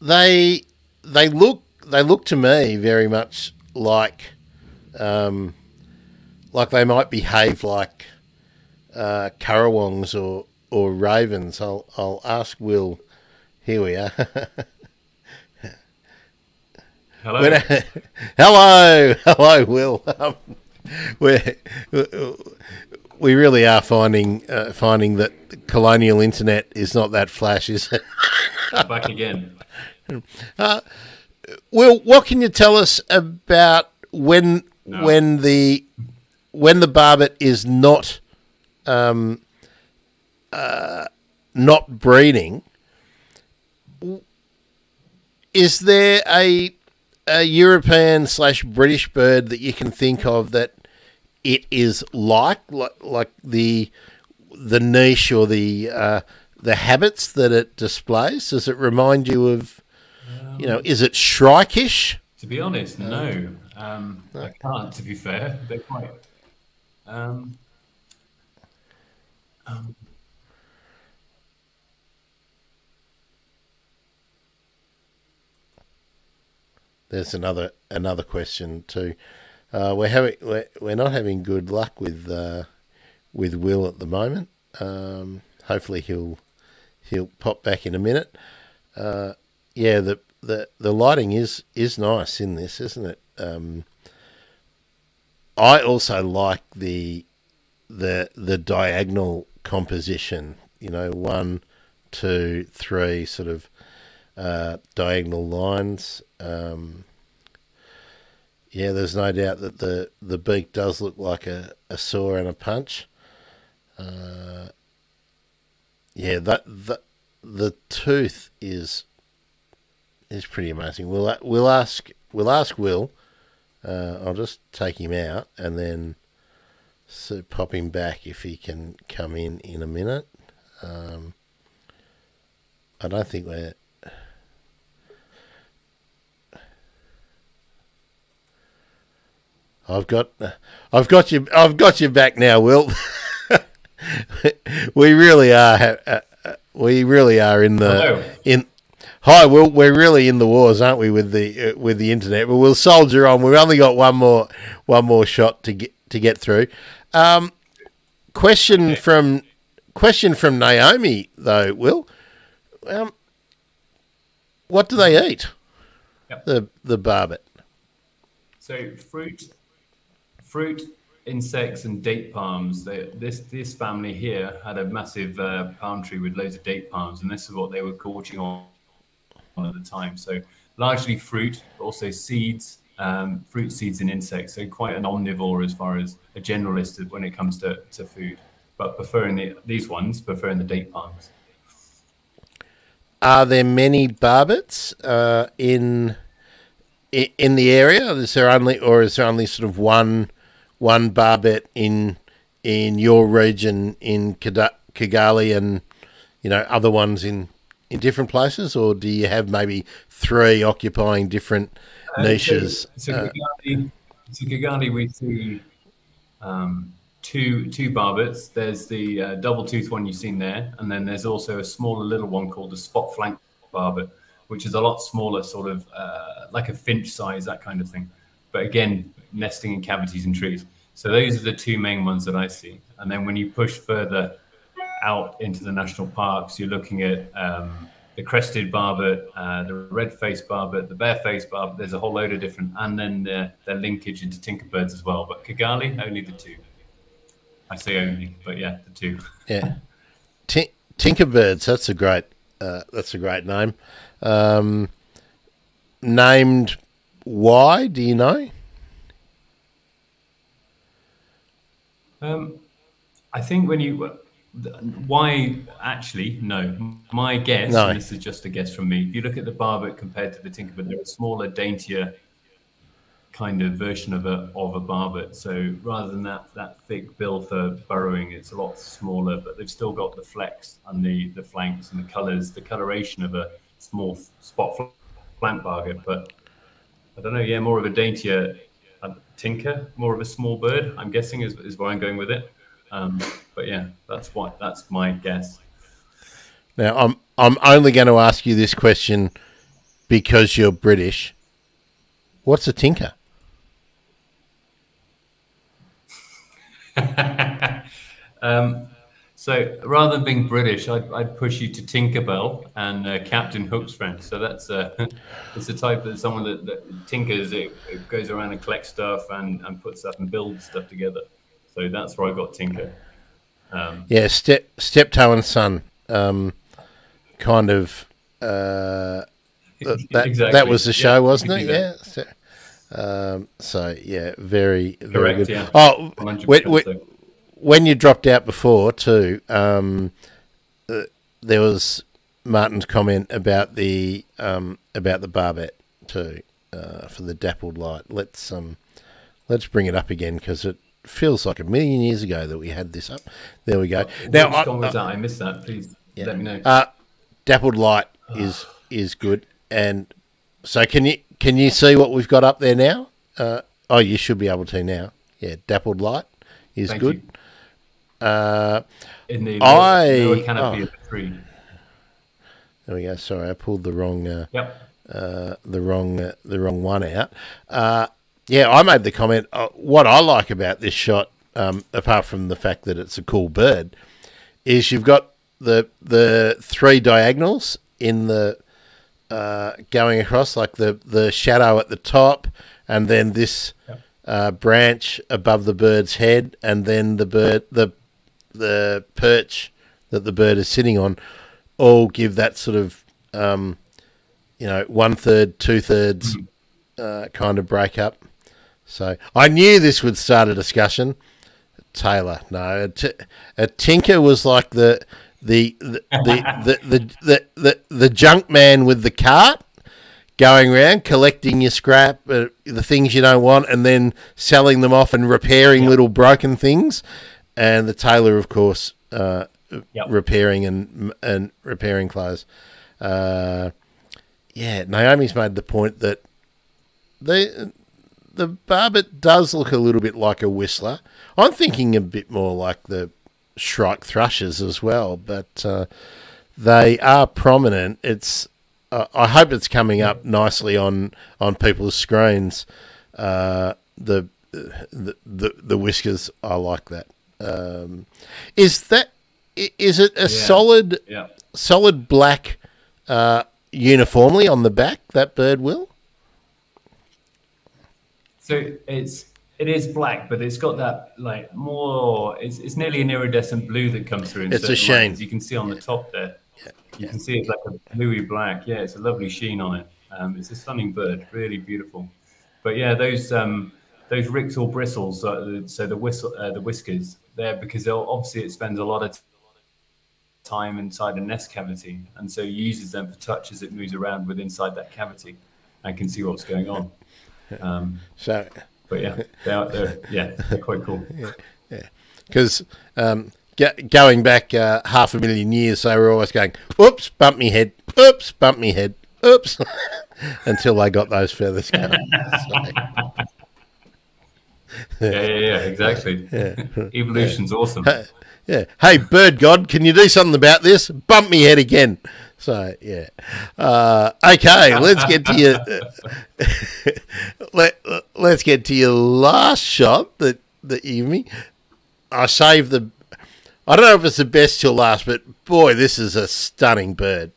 they they look they look to me very much like um, like they might behave like uh, currawongs or or ravens. I'll I'll ask Will. Here we are. (laughs) Hello. When- (laughs) hello, hello, Will. (laughs) Um, we we really are finding uh, finding that colonial internet is not that flash, is it? Back again. (laughs) Will, what can you tell us about when No. when the when the barbet is not um, uh, not breeding? Is there a a European slash British bird that you can think of that it is like, like, like the the niche or the uh, the habits that it displays? Does it remind you of, you know, is it shrikeish? To be honest, no. Um, I can't. To be fair, they're quite. Um, um, There's another another question too. Uh, we're having we're, we're not having good luck with uh, with Will at the moment. Um, hopefully he'll he'll pop back in a minute. Uh, yeah, the, the the lighting is is nice in this, isn't it? Um, I also like the the the diagonal composition. You know, one, two, three, sort of uh, diagonal lines. Um, yeah, there's no doubt that the, the beak does look like a, a saw and a punch. Uh, yeah, that, that the tooth is is pretty amazing. We'll we'll ask we'll ask Will. Uh, I'll just take him out and then so pop him back if he can come in in a minute. Um, I don't think we're I've got, I've got you, I've got you back now, Will. (laughs) we really are, uh, uh, we really are in the Hello. in. Hi, Will. We're really in the wars, aren't we, with the uh, with the internet? But we'll soldier on. We've only got one more one more shot to get to get through. Um, question from question from Naomi though, Will. Um, what do they eat? Yep. The the barbet. So fruit, fruit, insects, and date palms. They, this this family here had a massive uh, palm tree with loads of date palms, and this is what they were gorging on at the time. So largely fruit, but also seeds, um, fruit, seeds, and insects. So quite an omnivore as far as a generalist when it comes to, to food, but preferring the, these ones, preferring the date palms. Are there many barbets uh, in in the area? Is there only, or is there only sort of one one barbet in in your region in Kigali, and you know other ones in in different places, or do you have maybe three occupying different niches? So, so, Uh, so Kigali, we see um, two two barbets. There's the uh, double tooth one you've seen there, and then there's also a smaller little one called the spot flank barbet, which is a lot smaller, sort of uh, like a finch size, that kind of thing. But again, nesting in cavities and trees. So those are the two main ones that I see. And then when you push further out into the national parks, you're looking at um, the crested barbet, uh, the red-faced barbet, the bare-faced barbet. There's a whole load of different, and then their, their linkage into tinkerbirds as well. But Kigali, only the two. I say only, but yeah, the two. Yeah, T- tinkerbirds. That's a great. Uh, that's a great name. Um, named why? Do you know? Um, I think when you why actually no. My guess no. this is just a guess from me if you look at the barbet compared to the tinkerbird they're a smaller daintier kind of version of a of a barbet so rather than that that thick bill for burrowing it's a lot smaller but they've still got the flex and the the flanks and the colors the coloration of a small spot flank barbet but i don't know yeah more of a daintier uh, tinker more of a small bird i'm guessing is, is where i'm going with it. Um, but yeah, that's what that's my guess. Now, I'm I'm only going to ask you this question because you're British. What's a tinker? (laughs) Um, so rather than being British, I'd, I'd push you to Tinkerbell and uh, Captain Hook's friend. So that's uh, (laughs) it's a type of someone that, that tinkers. It, it goes around and collects stuff and, and puts stuff and builds stuff together. So that's where I got Tinker. Um, Yeah, step steptoe and son. Um, kind of. Uh, that Exactly. that was the show, Yeah, wasn't it? Yeah. So, um, so yeah, very very Correct, good. yeah. Oh, 100%, when, when, when you dropped out before too, um, uh, there was Martin's comment about the um, about the barbet too uh, for the dappled light. Let's um, let's bring it up again because it feels like a million years ago that we had this up. There we go. Now, Which I- one was that? I missed that. Please let me know. uh, dappled light is is good, and so can you can you see what we've got up there now? Uh, oh, you should be able to now. Yeah, dappled light is Thank good. you. Uh, In the I- lower canopy oh. of the tree. there we go. Sorry, I pulled the wrong uh, Yep. uh, the wrong uh, the wrong one out. Uh, yeah, I made the comment. Uh, what I like about this shot, um, apart from the fact that it's a cool bird, is you've got the the three diagonals in the uh, going across, like the the shadow at the top, and then this Yep. uh, branch above the bird's head, and then the bird the the perch that the bird is sitting on, all give that sort of um, you know one third, two thirds uh, kind of breakup. So I knew this would start a discussion. Taylor, no, a, t- a tinker was like the the the the the, the, the, the, the junk man with the cart going around collecting your scrap, uh, the things you don't want, and then selling them off and repairing little broken things. And the tailor, of course, uh, Yep. repairing and and repairing clothes. Uh, yeah, Naomi's made the point that the the barbet does look a little bit like a whistler. I'm thinking a bit more like the shrike thrushes as well, but uh, they are prominent. It's uh, I hope it's coming up nicely on on people's screens. Uh, the, the the the whiskers, I like that. Um, is that is it a solid Yeah. solid black uh, uniformly on the back? That bird will. So it's it is black, but it's got that like more. It's, it's nearly an iridescent blue that comes through. It's a sheen. lines. You can see on the top there. You can see it's like a bluey black. Yeah, it's a lovely sheen on it. Um, it's a stunning bird, really beautiful. But yeah, those um, those rictal bristles, uh, so the whistle, uh, the whiskers, there because obviously it spends a lot of time inside a nest cavity, and so uses them for touch as it moves around with inside that cavity, and can see what's going on. Um, So but yeah, they're, they're yeah, they're quite cool. (laughs) Yeah, because um, going back uh, half a million years, they were always going, "Oops, bump me head. Oops, bump me head. Oops," (laughs) until they got those feathers coming. (laughs) So, yeah, yeah, yeah, exactly. Evolution's awesome. Yeah. Hey, bird god, can you do something about this? Bump me head again. So yeah. Uh, okay, let's get to your (laughs) let let's get to your last shot that you me. I saved the. I don't know if it's the best till last, but boy, this is a stunning bird.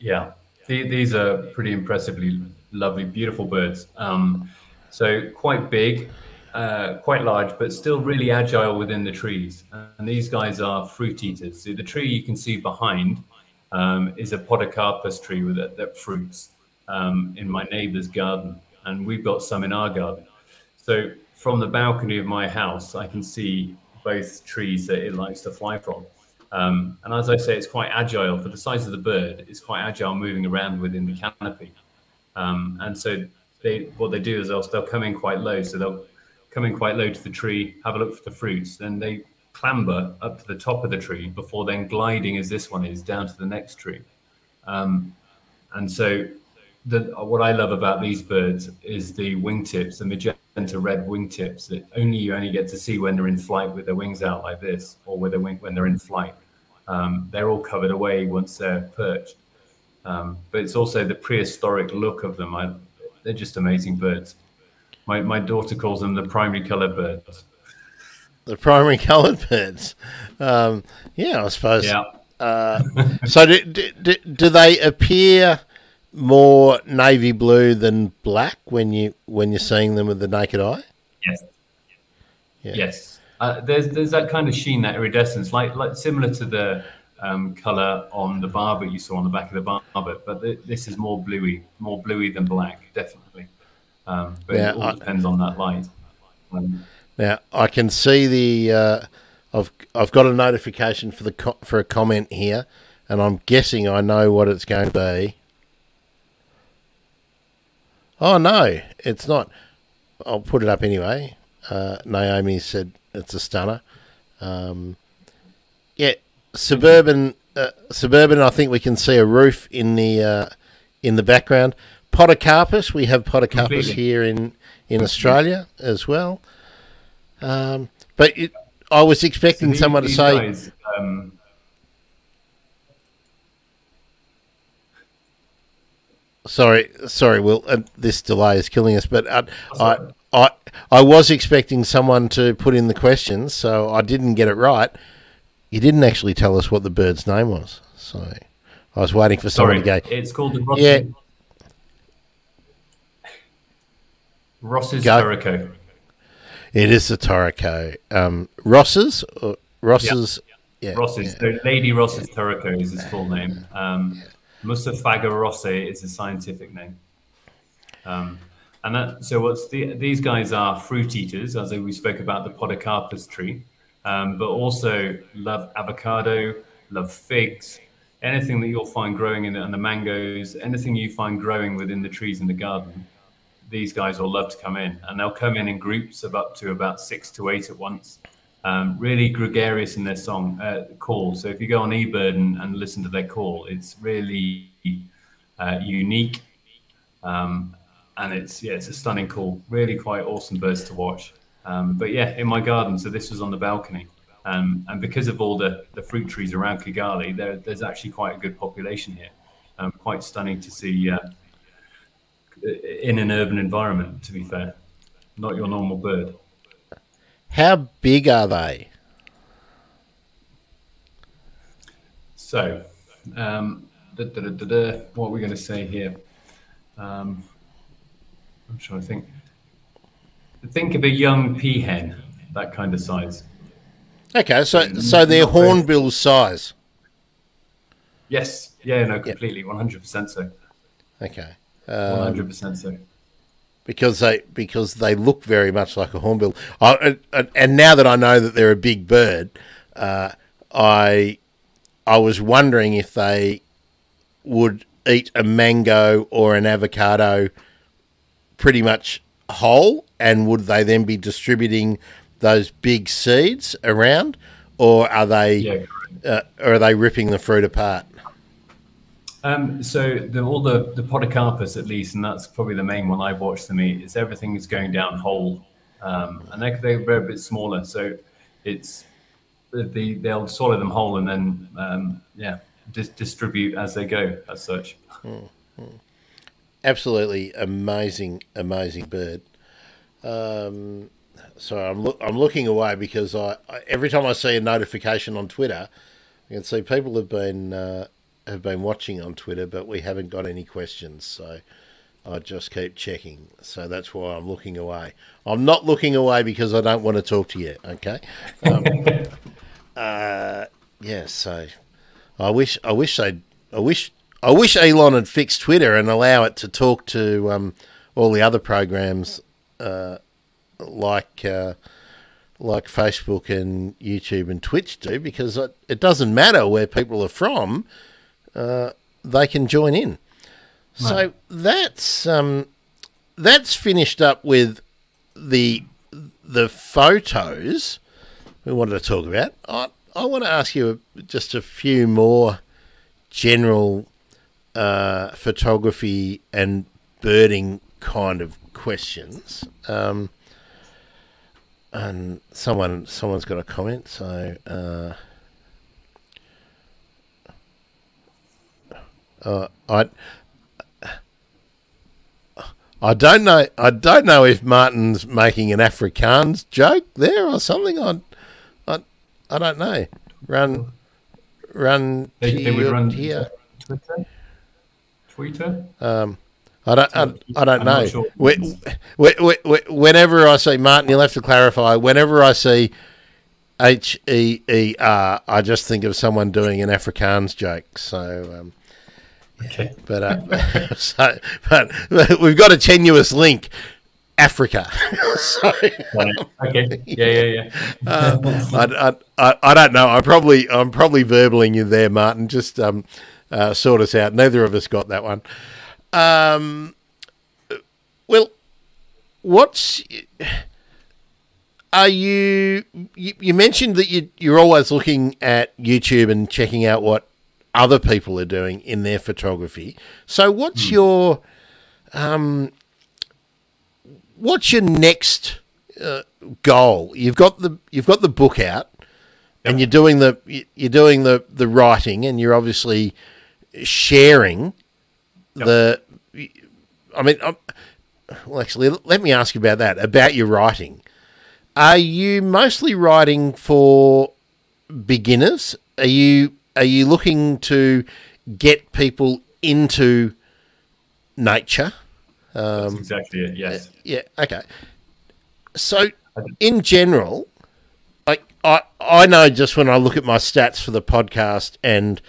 Yeah, these are pretty impressively lovely, beautiful birds. Um, so quite big, uh, quite large, but still really agile within the trees. And these guys are fruit eaters. So the tree you can see behind um, is a podocarpus tree with that, that fruits um, in my neighbour's garden, and we've got some in our garden. So from the balcony of my house, I can see both trees that it likes to fly from. Um, and as I say, it's quite agile for the size of the bird. It's quite agile moving around within the canopy. Um, and so they, what they do is they'll, they'll come in quite low. So they'll come in quite low to the tree, have a look for the fruits, then they clamber up to the top of the tree before then gliding as this one is down to the next tree. Um, and so the, what I love about these birds is the wingtips, the magenta red wingtips that only you only get to see when they're in flight with their wings out like this, or with their wing, when they're in flight. Um, they're all covered away once they're perched. Um, but it's also the prehistoric look of them. I, they're just amazing birds. My, my daughter calls them the primary colored birds. The primary (laughs) colored birds. Um, yeah, I suppose. Yeah. Uh, (laughs) so do, do, do they appear more navy blue than black when you when you're seeing them with the naked eye? Yes. Yeah. Yes. Uh, there's there's that kind of sheen, that iridescence, like like similar to the um, color on the barbet you saw on the back of the barbet, but this is more bluey, more bluey than black, definitely. Um, but yeah, it all I, depends on that light. Um, now I can see the. Uh, I've I've got a notification for the for a comment here, and I'm guessing I know what it's going to be. Oh no, it's not. I'll put it up anyway. Uh, Naomi said it's a stunner. Um, yeah, suburban. Uh, suburban. I think we can see a roof in the uh, in the background. Podocarpus. We have Podocarpus Completely. here in in Australia as well. Um, but it, I was expecting so someone to say. Guys, um, Sorry, sorry, Will. Uh, this delay is killing us. But uh, I, I, I was expecting someone to put in the questions, so I didn't get it right. You didn't actually tell us what the bird's name was, so I was waiting for someone sorry, to go. It's called the Ross. Yeah. Ross's Turaco. It is the Turaco. Um, Ross's, Ross's. Yep. Yeah, Ross's. Yeah. So Lady Ross's Turaco is his full name. Um, Musophaga rossae is the scientific name. Um, and that, so what's the, these guys are fruit eaters, as we spoke about the podocarpus tree, um, but also love avocado, love figs, anything that you'll find growing in the, and the mangoes, anything you find growing within the trees in the garden. These guys will love to come in, and they'll come in in groups of up to about six to eight at once. Um, really gregarious in their song uh, call. So if you go on eBird and, and listen to their call, it's really uh, unique, um, and it's yeah, it's a stunning call. Really quite awesome birds to watch. Um, but yeah, in my garden, so this was on the balcony, um, and because of all the, the fruit trees around Kigali, there, there's actually quite a good population here. Um, quite stunning to see uh, in an urban environment. To be fair, not your normal bird. How big are they? So, um, da, da, da, what are we going to say here? Um, I'm trying to think. Think of a young peahen, that kind of size. Okay, so so they're hornbill size. Yes. Yeah. No. Completely. One hundred percent so. Okay. One hundred percent so because they because they look very much like a hornbill. I, and now that I know that they're a big bird, uh, I I was wondering if they would eat a mango or an avocado pretty much whole, and would they then be distributing those big seeds around, or are they yeah. uh, or are they ripping the fruit apart? Um, so the, all the the podocarpus at least, and that's probably the main one I've watched them eat. Is everything is going down whole, um, and they're, they're a bit smaller, so it's they, they'll swallow them whole and then um, yeah dis- distribute as they go as such. Mm-hmm. Absolutely amazing, amazing bird. Um, so I'm lo- I'm looking away because I, I, every time I see a notification on Twitter, I can see people have been uh, have been watching on Twitter, but we haven't got any questions. So I just keep checking. So that's why I'm looking away. I'm not looking away because I don't want to talk to you. Okay. Um, (laughs) uh, yeah. So I wish I wish they I wish I wish Elon had fixed Twitter and allow it to talk to um, all the other programs uh, like. Uh, like Facebook and YouTube and Twitch do, because it doesn't matter where people are from uh, they can join in. Right. So that's um, that's finished up with the the photos we wanted to talk about. I I want to ask you just a few more general uh, photography and birding kind of questions. Um, and someone someone's got a comment, so. Uh, Uh, I I don't know. I don't know if Martin's making an Afrikaans joke there or something. I, I, I don't know. Run, run. They, they would run here. Twitter. Twitter. Um, I don't. I, I don't know. Sure. whenever I see Martin, you'll have to clarify. Whenever I see H E E R, I just think of someone doing an Afrikaans joke. So. Um, Okay. (laughs) But, uh, (laughs) so, but we've got a tenuous link. Africa. (laughs) so, okay. Yeah, yeah, yeah. uh, I, I, I don't know. I probably I'm probably verbaling you there, Martin. Just um, uh, sort us out. Neither of us got that one. Um, well, what's are you, you? You mentioned that you you're always looking at YouTube and checking out what other people are doing in their photography. So, what's mm. your um, what's your next uh, goal? You've got the you've got the book out, and you're doing the you're doing the the writing, and you're obviously sharing yep. the. I mean, I'm, well, actually, let me ask you about that. About your writing, are you mostly writing for beginners? Are you are you looking to get people into nature? Um, That's exactly it. Yes. Yeah. Okay. So, in general, like I, I know just when I look at my stats for the podcast and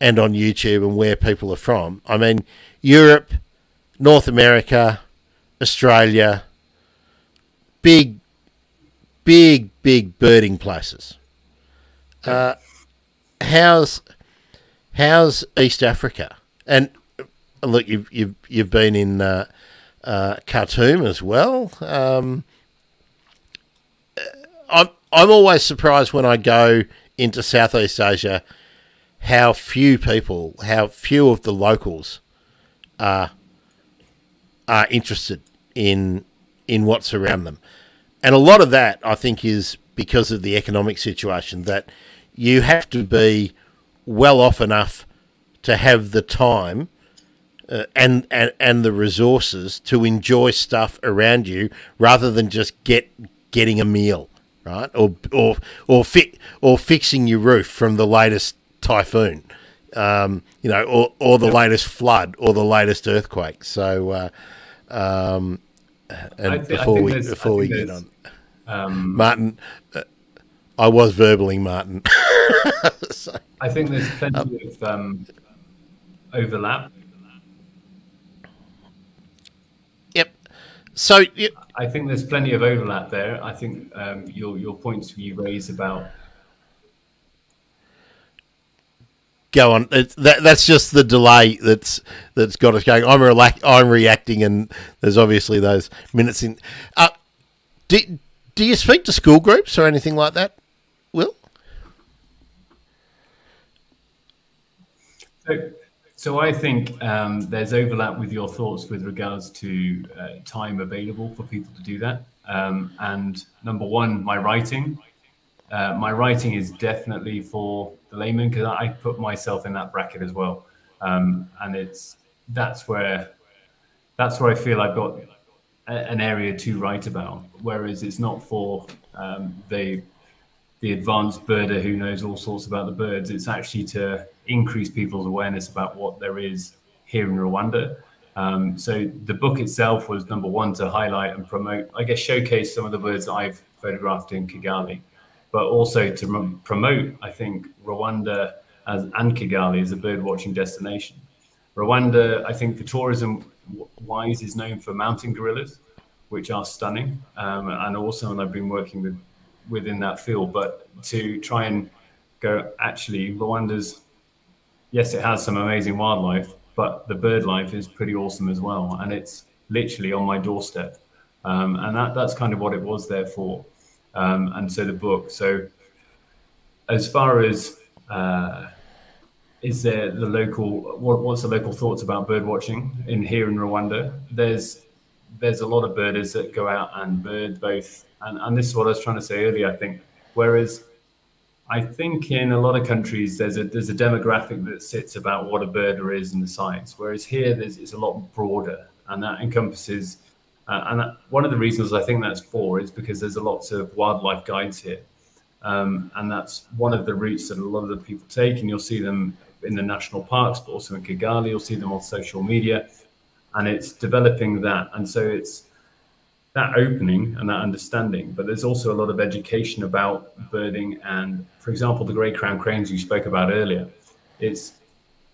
and on YouTube and where people are from. I mean, Europe, North America, Australia, big, big, big birding places. Uh, how's how's East Africa? And look, you've you've you've been in uh, uh, Khartoum as well. Um, I'm I'm always surprised when I go into Southeast Asia how few people, how few of the locals are are interested in in what's around them, and a lot of that I think is because of the economic situation that you have to be well off enough to have the time uh, and, and and the resources to enjoy stuff around you rather than just get getting a meal, right? Or or or fi- or fixing your roof from the latest typhoon, um, you know, or or the latest flood or the latest earthquake. So, uh, um, and th- before we before we get on, um, Martin. Uh, I was verbaling Martin. (laughs) so, I think there's plenty um, of um, overlap. Yep. So I think there's plenty of overlap there. I think um, your your points you raise about go on. It's, that, that's just the delay that's that's got us going. I'm relax, I'm reacting, and there's obviously those minutes in. Uh, do, do you speak to school groups or anything like that? Will? So, I think um, there's overlap with your thoughts with regards to uh, time available for people to do that. Um, and number one, my writing. Uh, my writing is definitely for the layman because I put myself in that bracket as well, um, and it's that's where that's where I feel I've got a, an area to write about. Whereas it's not for um, the the advanced birder who knows all sorts about the birds. It's actually to increase people's awareness about what there is here in Rwanda. Um, so the book itself was number one to highlight and promote, I guess, showcase some of the birds I've photographed in Kigali, but also to promote, I think, Rwanda as, and Kigali as a bird watching destination. Rwanda, I think, for tourism wise, is known for mountain gorillas, which are stunning, um, and also, and I've been working with within that field, but to try and go actually, Rwanda's yes, it has some amazing wildlife, but the bird life is pretty awesome as well, and it's literally on my doorstep, um, and that that's kind of what it was there for, um, and so the book. So as far as uh, is there the local what, what's the local thoughts about bird watching in here in Rwanda? There's there's a lot of birders that go out and bird both, and, and this is what I was trying to say earlier. I think whereas I think in a lot of countries there's a there's a demographic that sits about what a birder is and the science, whereas here there's it's a lot broader, and that encompasses. Uh, and that, one of the reasons I think that's for is because there's a lots of wildlife guides here, um, and that's one of the routes that a lot of the people take, and you'll see them in the national parks, but also in Kigali. You'll see them on social media, and it's developing that, and so it's that opening and that understanding, but there's also a lot of education about birding and, for example, the grey crown cranes you spoke about earlier. It's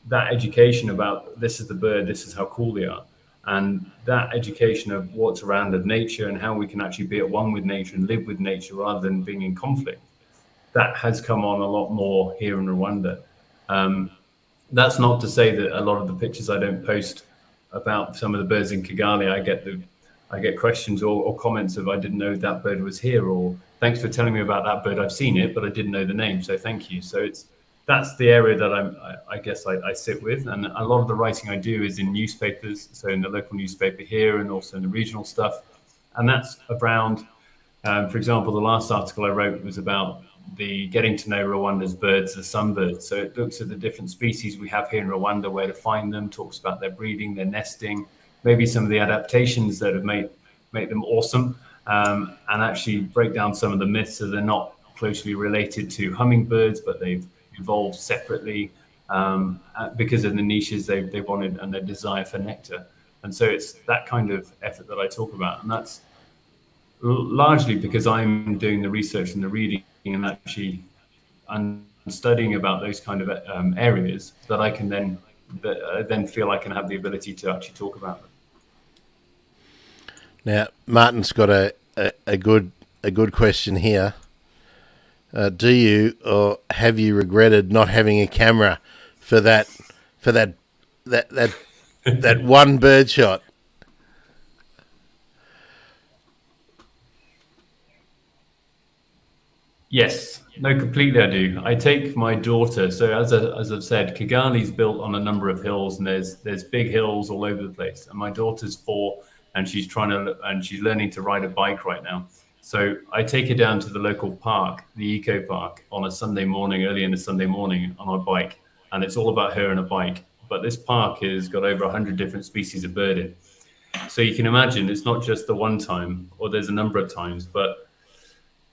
that education about this is the bird, this is how cool they are, and that education of what's around of nature and how we can actually be at one with nature and live with nature rather than being in conflict. That has come on a lot more here in Rwanda. Um, that's not to say that a lot of the pictures I don't post about some of the birds in Kigali, I get the I get questions or, or, comments of I didn't know that bird was here, or thanks for telling me about that bird. I've seen it, but I didn't know the name, so thank you. So it's that's the area that I'm, I, I guess I, I, sit with, and a lot of the writing I do is in newspapers, so in the local newspaper here, and also in the regional stuff, and that's around. Um, for example, the last article I wrote was about the getting to know Rwanda's birds, the sunbirds. So it looks at the different species we have here in Rwanda, where to find them, talks about their breeding, their nesting, maybe some of the adaptations that have made make them awesome, um, and actually break down some of the myths so they're not closely related to hummingbirds, but they've evolved separately um, uh, because of the niches they they wanted and their desire for nectar. And so it's that kind of effort that I talk about, and that's largely because I'm doing the research and the reading and actually and studying about those kind of um, areas that I can then that I then feel I can have the ability to actually talk about them. Now, Martin's got a, a, a good a good question here. Uh, do you or have you regretted not having a camera for that for that that that (laughs) that one bird shot? Yes, no, completely. I do. I take my daughter. So as I, as I've said, Kigali's built on a number of hills, and there's there's big hills all over the place. And my daughter's four, and she's trying to and she's learning to ride a bike right now. So I take her down to the local park, the eco park, on a Sunday morning, early in the Sunday morning, on a bike, and it's all about her and a bike. But this park has got over hundred different species of bird in. So you can imagine it's not just the one time, or there's a number of times, but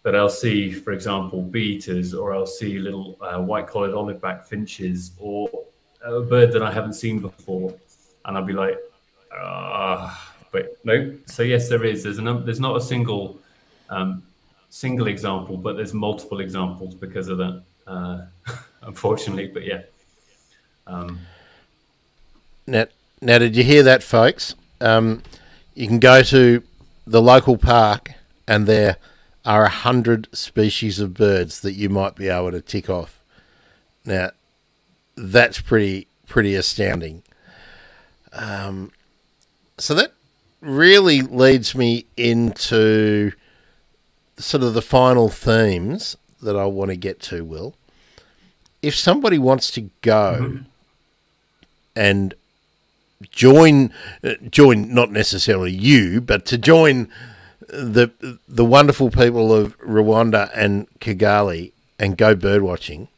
but I'll see, for example, bee-eaters, or I'll see little uh, white-collared olive-back finches, or a bird that I haven't seen before, and I'll be like, ah but no. So yes, there is. There's a num- there's not a single um, single example, but there's multiple examples because of that. Uh, (laughs) unfortunately, but yeah. Um, now, now, did you hear that, folks? Um, you can go to the local park, and there are a hundred species of birds that you might be able to tick off. Now, that's pretty pretty astounding. Um, so that really leads me into sort of the final themes that I want to get to, Will. If somebody wants to go mm-hmm. and join uh, join not necessarily you, but to join the the wonderful people of Rwanda and Kigali and go bird watching.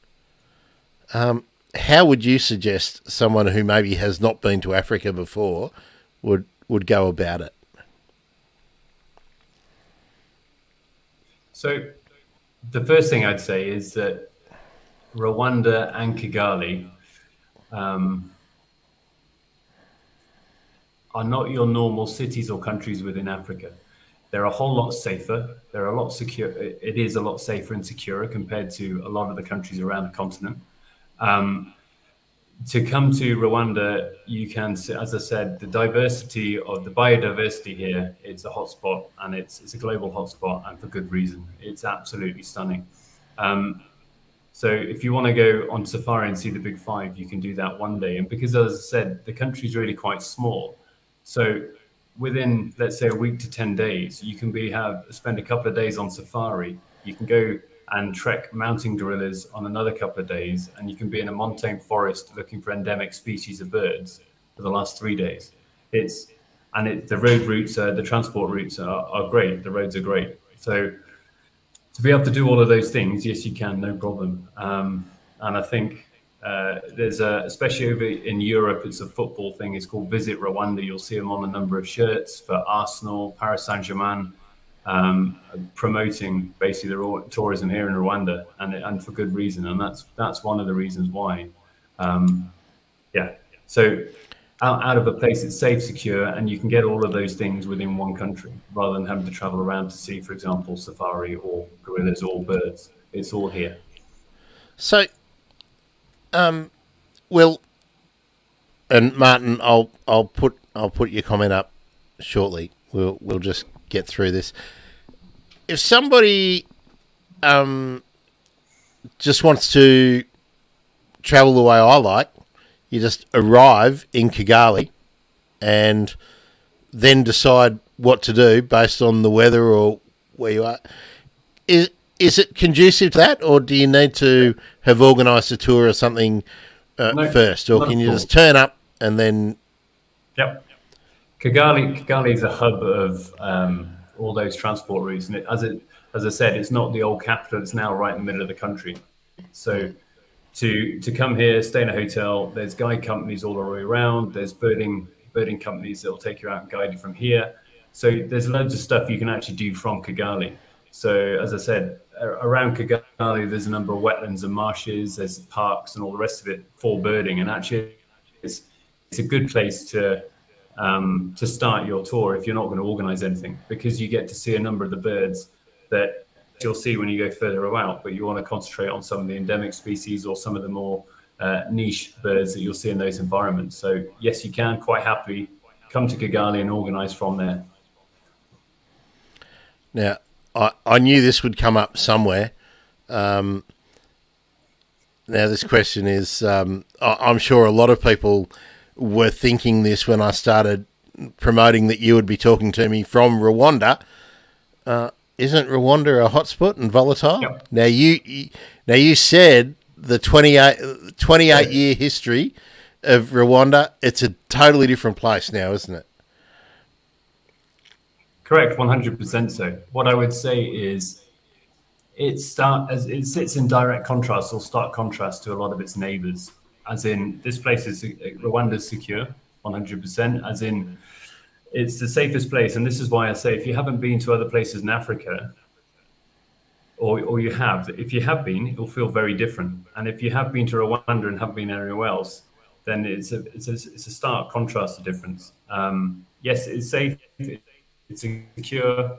Um, how would you suggest someone who maybe has not been to Africa before would would go about it? So, the first thing I'd say is that Rwanda and Kigali um, are not your normal cities or countries within Africa. They're a whole lot safer. They're a lot secure. It is a lot safer and secure compared to a lot of the countries around the continent. Um, to come to Rwanda, you can, see as I said, the diversity of the biodiversity here, it's a hotspot and it's, it's a global hotspot and for good reason. It's absolutely stunning. Um, so if you want to go on safari and see the big five, you can do that one day. And because, as I said, the country is really quite small. So within, let's say, a week to 10 days, you can be have spend a couple of days on safari. You can go and trek mountain gorillas on another couple of days, and you can be in a montane forest looking for endemic species of birds for the last three days. It's and it, the road routes, the transport routes are, are great. The roads are great. So to be able to do all of those things, yes, you can, no problem. Um, and I think uh, there's a, especially over in Europe, it's a football thing. It's called Visit Rwanda. You'll see them on a number of shirts for Arsenal, Paris Saint Germain um, promoting basically the tourism here in Rwanda, and and for good reason. And that's that's one of the reasons why. Um, yeah. So out, out of a place that's safe, secure, and you can get all of those things within one country, rather than having to travel around to see, for example, safari or gorillas or birds. It's all here. So, um, well, and Martin, I'll I'll put I'll put your comment up shortly. We'll we'll just get through this. If somebody um, just wants to travel the way I like, you just arrive in Kigali and then decide what to do based on the weather or where you are. Is is it conducive to that, or do you need to have organised a tour or something uh, no, first, or can you just turn up and then? Yep. Kigali, Kigali is a hub of um, all those transport routes, and it, as it as I said, it's not the old capital; it's now right in the middle of the country. So, to to come here, stay in a hotel. There's guide companies all the way around. There's birding birding companies that will take you out and guide you from here. So there's loads of stuff you can actually do from Kigali. So as I said, around Kigali, there's a number of wetlands and marshes. There's parks and all the rest of it for birding, and actually, it's it's a good place to um, to start your tour if you're not going to organize anything because you get to see a number of the birds that you'll see when you go further out, but you want to concentrate on some of the endemic species or some of the more uh, niche birds that you'll see in those environments. So, yes, you can quite happily come to Kigali and organize from there. Now, I, I knew this would come up somewhere. Um, now, this question is um, I, I'm sure a lot of people were thinking this when I started promoting that you would be talking to me from Rwanda. Uh, isn't Rwanda a hotspot and volatile? Yep. Now you, now you said the 28, 28 year history of Rwanda. It's a totally different place now, isn't it? Correct, one hundred percent. So, what I would say is, it start as it sits in direct contrast or stark contrast to a lot of its neighbours as in this place is Rwanda secure, 100%, as in it's the safest place. And this is why I say if you haven't been to other places in Africa, or, or you have, if you have been, it'll feel very different. And if you have been to Rwanda and haven't been anywhere else, then it's a, it's a, it's a stark contrast of difference. Um, yes, it's safe, it's secure.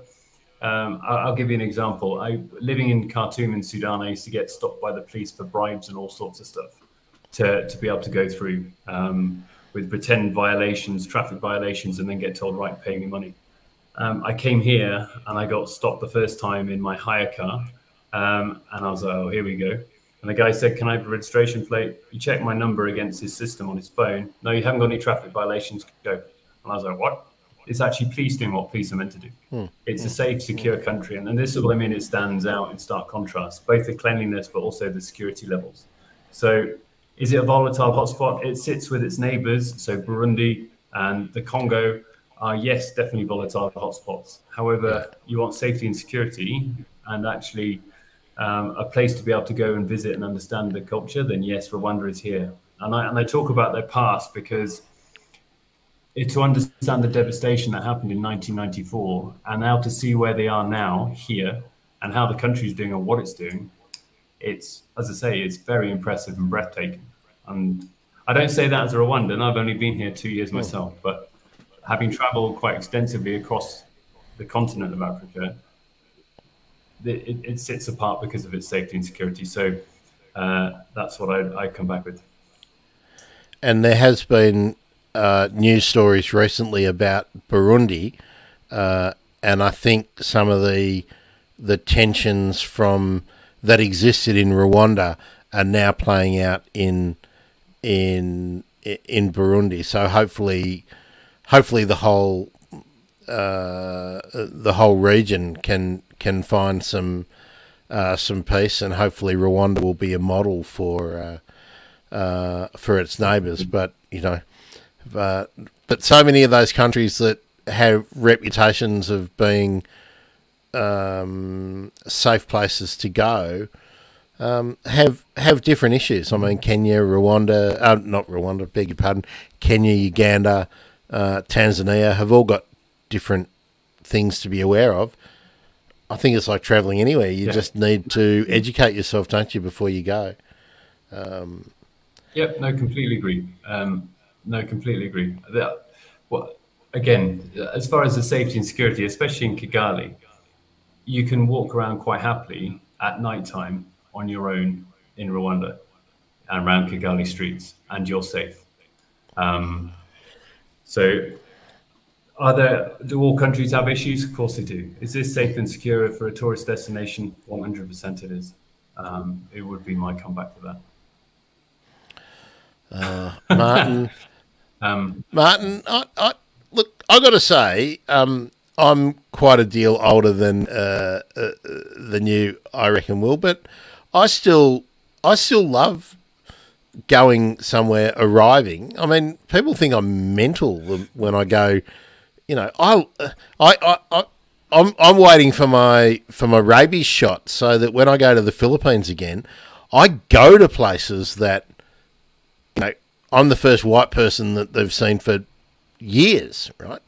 Um, I'll, I'll, give you an example. I living in Khartoum in Sudan, I used to get stopped by the police for bribes and all sorts of stuff to, to be able to go through um, with pretend violations, traffic violations, and then get told, right, pay me money. Um, I came here and I got stopped the first time in my hire car. Um, and I was like, oh, here we go. And the guy said, can I have a registration plate? He checked my number against his system on his phone. No, you haven't got any traffic violations. Go. And I was like, what? It's actually police doing what police are meant to do. Hmm. It's a safe, secure country. And, and this is what I mean, it stands out in stark contrast, both the cleanliness, but also the security levels. So Is it a volatile hotspot? It sits with its neighbors, so Burundi and the Congo are, yes, definitely volatile hotspots. However, you want safety and security and actually um, a place to be able to go and visit and understand the culture, then yes, Rwanda is here. And I, and I talk about their past because it, to understand the devastation that happened in 1994 and now to see where they are now here and how the country is doing and what it's doing, it's, as I say, it's very impressive and breathtaking. And I don't say that as a Rwandan. I've only been here two years myself, but having traveled quite extensively across the continent of Africa, it, it, sits apart because of its safety and security. So uh, that's what I, I, come back with. And there has been uh, news stories recently about Burundi, uh, and I think some of the the tensions from that existed in Rwanda are now playing out in in in Burundi. So hopefully, hopefully the whole uh, the whole region can can find some uh, some peace, and hopefully Rwanda will be a model for uh, uh for its neighbours. But you know, but but so many of those countries that have reputations of being um, safe places to go um, have have different issues. I mean, Kenya, Rwanda, uh, not Rwanda, beg your pardon, Kenya, Uganda, uh, Tanzania have all got different things to be aware of. I think it's like traveling anywhere. You yeah. just need to educate yourself, don't you, before you go. Um, yep, no, completely agree. Um, no, completely agree. That, well, again, as far as the safety and security, especially in Kigali, you can walk around quite happily at night time on your own in Rwanda and around Kigali streets, and you're safe. Um, so, are there do all countries have issues? Of course they do. Is this safe and secure for a tourist destination? One hundred percent, it is. Um, it would be my comeback to that. Uh, Martin, (laughs) um, Martin, I, I, look, I got to say, um, I'm quite a deal older than uh, uh, than you, I reckon, Will, but I still I still love going somewhere, arriving. I mean, people think I'm mental when I go. You know, I I I. I I'm I'm waiting for my for my rabies shot so that when I go to the Philippines again, I go to places that you know I'm the first white person that they've seen for years, right?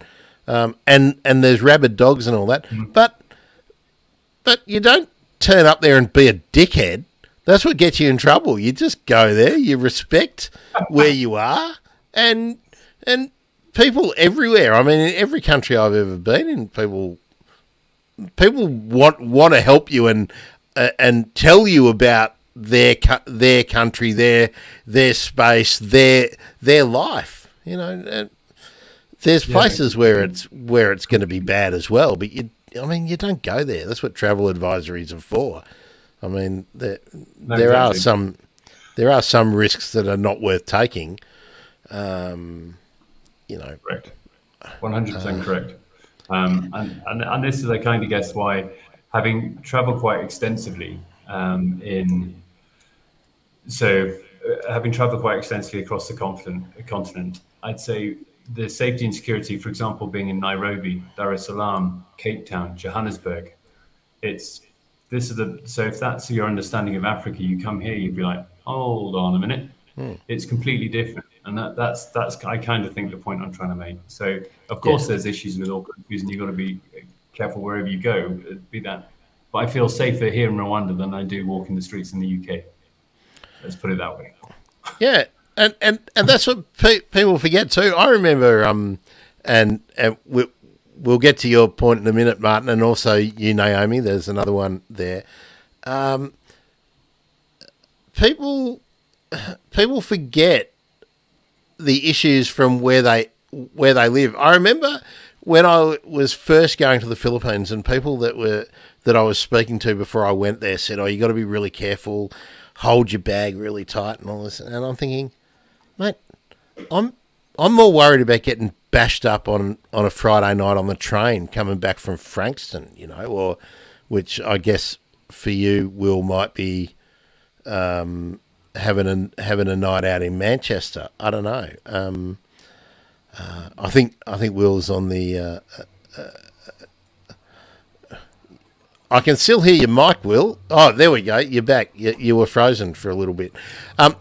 Um, and and there's rabid dogs and all that, mm. but but you don't turn up there and be a dickhead. That's what gets you in trouble. You just go there, you respect where you are, and and people everywhere. I mean, in every country I've ever been in, people people want want to help you and uh, and tell you about their their country, their their space, their their life. You know, there's places yeah. where it's where it's going to be bad as well, but you I mean, you don't go there. That's what travel advisories are for. I mean, there, no, there exactly. are some there are some risks that are not worth taking. Um, you know, correct, one hundred percent uh, correct. Um, and, and, and this is, I kind of guess, why having traveled quite extensively um, in so uh, having traveled quite extensively across the continent, continent, I'd say the safety and security, for example, being in Nairobi, Dar es Salaam, Cape Town, Johannesburg, it's this is the so if that's your understanding of Africa, you come here, you'd be like, hold on a minute, hmm. it's completely different, and that that's that's I kind of think the point I'm trying to make. So of course, yeah. there's issues with all countries, and you've got to be careful wherever you go. Be that, but I feel safer here in Rwanda than I do walking the streets in the UK. Let's put it that way. Yeah, and and and that's what pe- people forget too. I remember, um, and and we, we'll get to your point in a minute, Martin, and also you, Naomi. There's another one there. Um, people people forget the issues from where they where they live. I remember when I was first going to the Philippines, and people that were that I was speaking to before I went there said, "Oh, you got to be really careful, hold your bag really tight, and all this." And I'm thinking, mate, I'm I'm more worried about getting bashed up on on a Friday night on the train coming back from Frankston, you know, or which I guess for you, Will, might be um, having a having a night out in Manchester. I don't know. Um, uh, I think I think Will's on the. Uh, uh, I can still hear your mic, Will. Oh, there we go. You're back. You, you were frozen for a little bit. Um,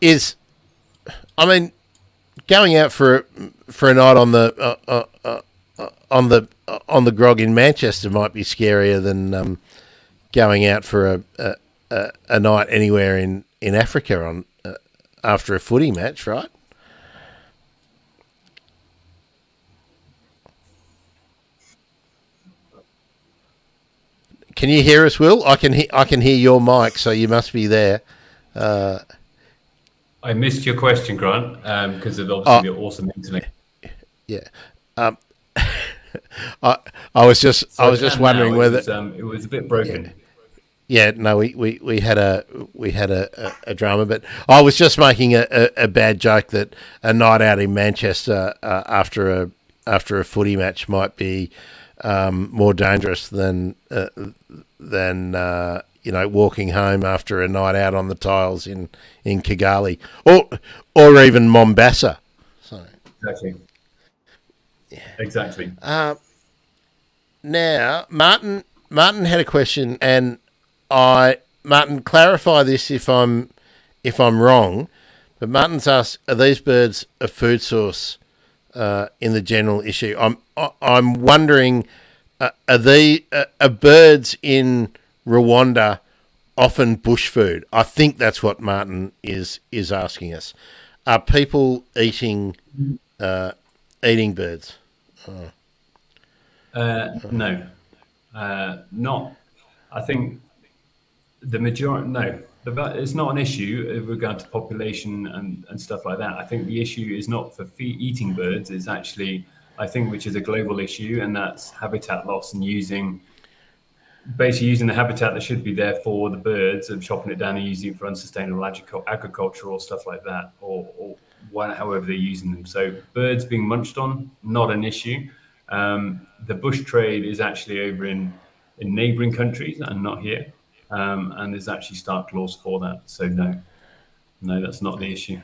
is I mean, going out for for a night on the uh, uh, uh, on the uh, on the grog in Manchester might be scarier than um, going out for a, a, a, a, night anywhere in in Africa on uh, after a footy match, right? Can you hear us, Will? I can he- I can hear your mic, so you must be there. Uh, I missed your question, Grant, because um, of obviously the awesome internet. Yeah. Um, (laughs) I I was just so I was just wondering now, whether it was, um, it was a bit broken. Yeah. Yeah, no, we, we, we had a we had a, a, a drama, but I was just making a, a, a, bad joke that a night out in Manchester uh, after a after a footy match might be um, more dangerous than uh, than uh, you know walking home after a night out on the tiles in, in Kigali or or even Mombasa. So exactly, yeah, exactly. Uh, now, Martin Martin had a question, and I Martin clarify this if I'm if I'm wrong, but Martin's asked: Are these birds a food source uh, in the general issue? I'm I'm wondering: uh, Are they uh, are birds in Rwanda often bush food? I think that's what Martin is is asking us. Are people eating uh, eating birds? Oh. Uh, no, uh, not. I think the majority, no, it's not an issue with regard to population and, and stuff like that. I think the issue is not for eating birds, it's actually, I think, which is a global issue, and that's habitat loss and using basically using the habitat that should be there for the birds and chopping it down and using it for unsustainable agriculture or stuff like that, or, or however they're using them. So birds being munched on, not an issue. Um, the bush trade is actually over in, in neighboring countries and not here um, and there's actually stark laws for that. So no, no, that's not the issue.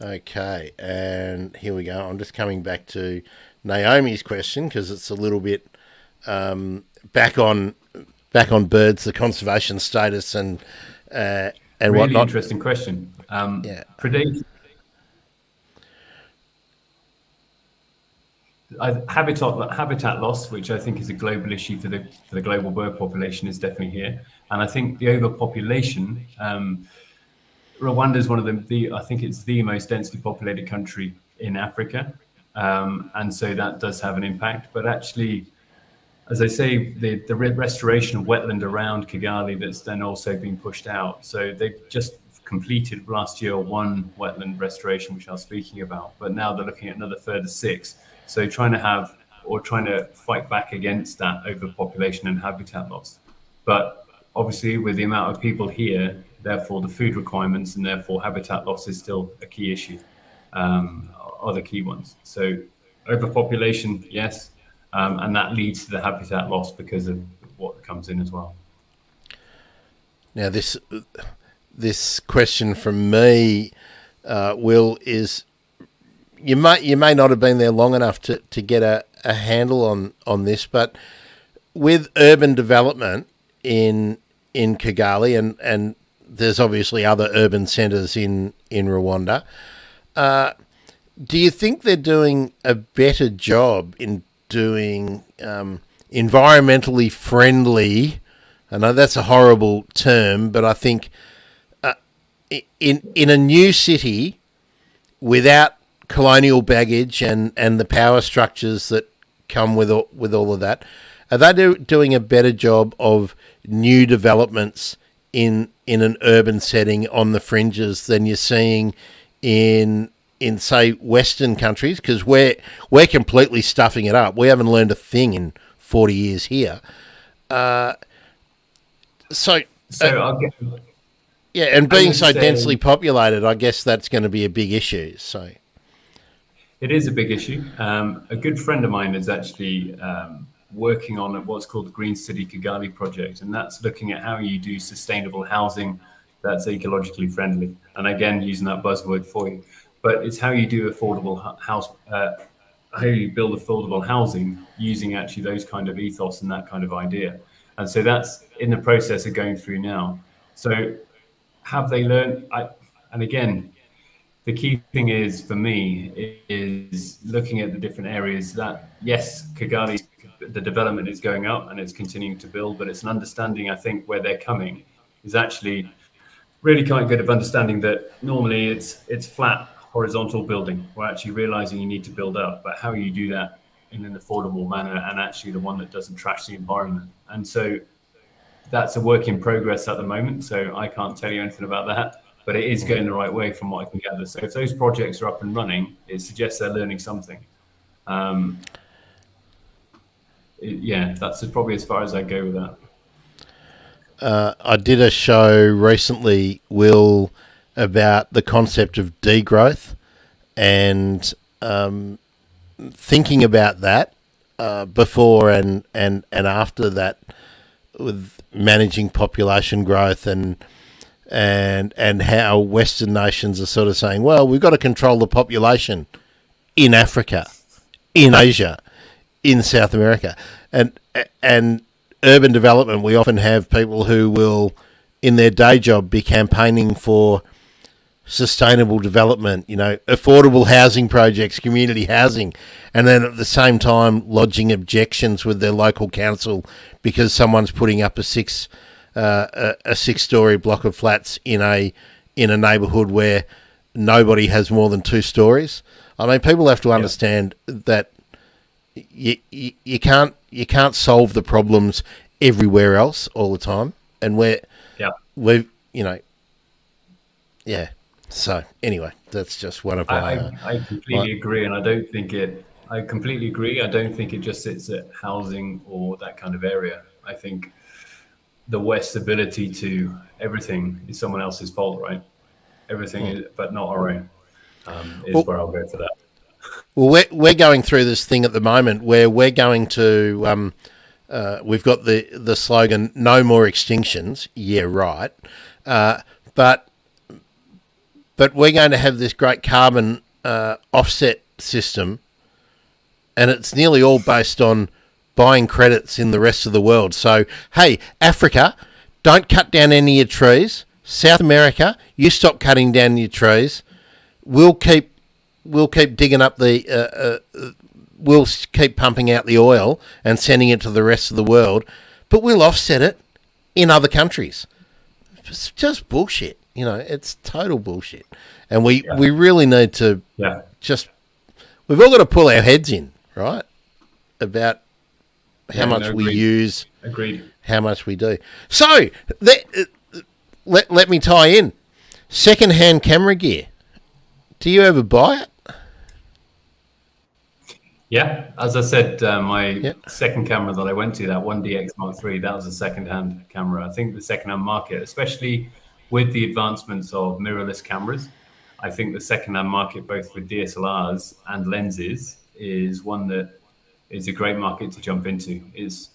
Okay, and here we go. I'm just coming back to Naomi's question because it's a little bit um, back on back on birds, the conservation status, and uh, and really whatnot. Interesting question. Um, yeah, predation habitat habitat loss, which I think is a global issue for the for the global bird population, is definitely here. And I think the overpopulation. Um, Rwanda is one of the, the, I think it's the most densely populated country in Africa, um, and so that does have an impact. But actually, as I say, the, the restoration of wetland around Kigali that's then also been pushed out. So they've just completed last year one wetland restoration, which I was speaking about, but now they're looking at another further six. So trying to have or trying to fight back against that overpopulation and habitat loss. But obviously, with the amount of people here, therefore the food requirements and therefore habitat loss is still a key issue, um, are the key ones. So overpopulation, yes, um, and that leads to the habitat loss because of what comes in as well. Now this this question from me, uh, Will, is you may you may not have been there long enough to, to get a, a handle on, on this, but with urban development in in Kigali and, and there's obviously other urban centres in in Rwanda. Uh, do you think they're doing a better job in doing um, environmentally friendly? I know that's a horrible term, but I think uh, in in a new city without colonial baggage and, and the power structures that come with all, with all of that, are they do, doing a better job of new developments in in an urban setting on the fringes than you're seeing in in say Western countries? Because we're we're completely stuffing it up. We haven't learned a thing in forty years here. Uh, so, so uh, get, yeah, and being so say, densely populated, I guess that's going to be a big issue. So it is a big issue. Um, a good friend of mine is actually um, working on what's called the Green City Kigali project, and that's looking at how you do sustainable housing that's ecologically friendly. And again, using that buzzword for you, but it's how you do affordable house, uh, how you build affordable housing using actually those kind of ethos and that kind of idea. And so that's in the process of going through now. So have they learned? I, and again, the key thing is for me is looking at the different areas that yes, Kigali, the development is going up and it's continuing to build, but it's an understanding I think where they're coming is actually really quite good of understanding that normally it's it's flat horizontal building. We're actually realizing you need to build up, but how you do that in an affordable manner and actually the one that doesn't trash the environment. And so that's a work in progress at the moment. So I can't tell you anything about that, but it is going the right way from what I can gather. So if those projects are up and running, it suggests they're learning something. Um, it, yeah, that's probably as far as I go with that. Uh, I did a show recently, Will, about the concept of degrowth and um, thinking about that uh, before and, and, and after that with managing population growth and and and how Western nations are sort of saying, well, we've got to control the population in Africa, in Asia, in South America, and and urban development. We often have people who will, in their day job, be campaigning for sustainable development, you know, affordable housing projects, community housing, and then at the same time lodging objections with their local council because someone's putting up a six uh, a, a six story block of flats in a in a neighbourhood where nobody has more than two stories. I mean, people have to understand yeah. that you, you you can't you can't solve the problems everywhere else all the time, and we're yeah we've you know yeah so anyway, that's just one of our. I, I completely agree, and I don't think it. I completely agree. I don't think it just sits at housing or that kind of area. I think the West's ability to everything is someone else's fault, right? Everything mm. is, but not our own. Um, is well, where I'll go for that. Well, we're we're going through this thing at the moment where we're going to. Um, uh, we've got the the slogan "No more extinctions." Yeah, right. Uh, but but we're going to have this great carbon uh, offset system, and it's nearly all based on buying credits in the rest of the world. So, hey, Africa, don't cut down any of your trees. South America, you stop cutting down your trees. We'll keep we'll keep digging up the uh, uh, we'll keep pumping out the oil and sending it to the rest of the world, but we'll offset it in other countries. It's just bullshit. You know, it's total bullshit. And we, yeah. we really need to yeah. just, we've all got to pull our heads in, right? About how yeah, much no, we use, agreed. how much we do. So, let, let, let me tie in second-hand camera gear. Do you ever buy it? Yeah, as I said, uh, my yep. second camera that I went to, that 1DX Mark III, that was a second-hand camera. I think the second-hand market, especially with the advancements of mirrorless cameras, I think the second-hand market, both with DSLRs and lenses, is one that is a great market to jump into. Is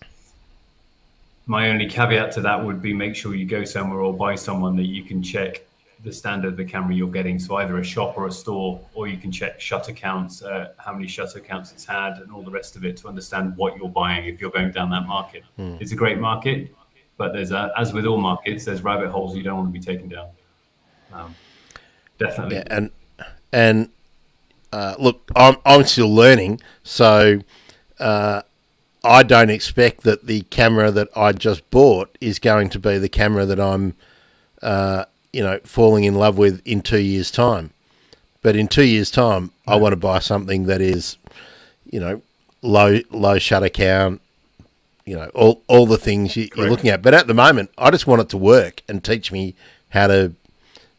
my only caveat to that would be make sure you go somewhere or buy someone that you can check the standard of the camera you're getting. So either a shop or a store, or you can check shutter counts, uh, how many shutter counts it's had, and all the rest of it to understand what you're buying if you're going down that market. Mm. It's a great market. But there's a, as with all markets, there's rabbit holes you don't want to be taken down. Um, definitely. Yeah, and and uh, look, I'm I'm still learning, so uh, I don't expect that the camera that I just bought is going to be the camera that I'm, uh, you know, falling in love with in two years' time. But in two years' time, yeah. I want to buy something that is, you know, low low shutter count, you know all all the things you, are looking at. But at the moment, I just want it to work and teach me how to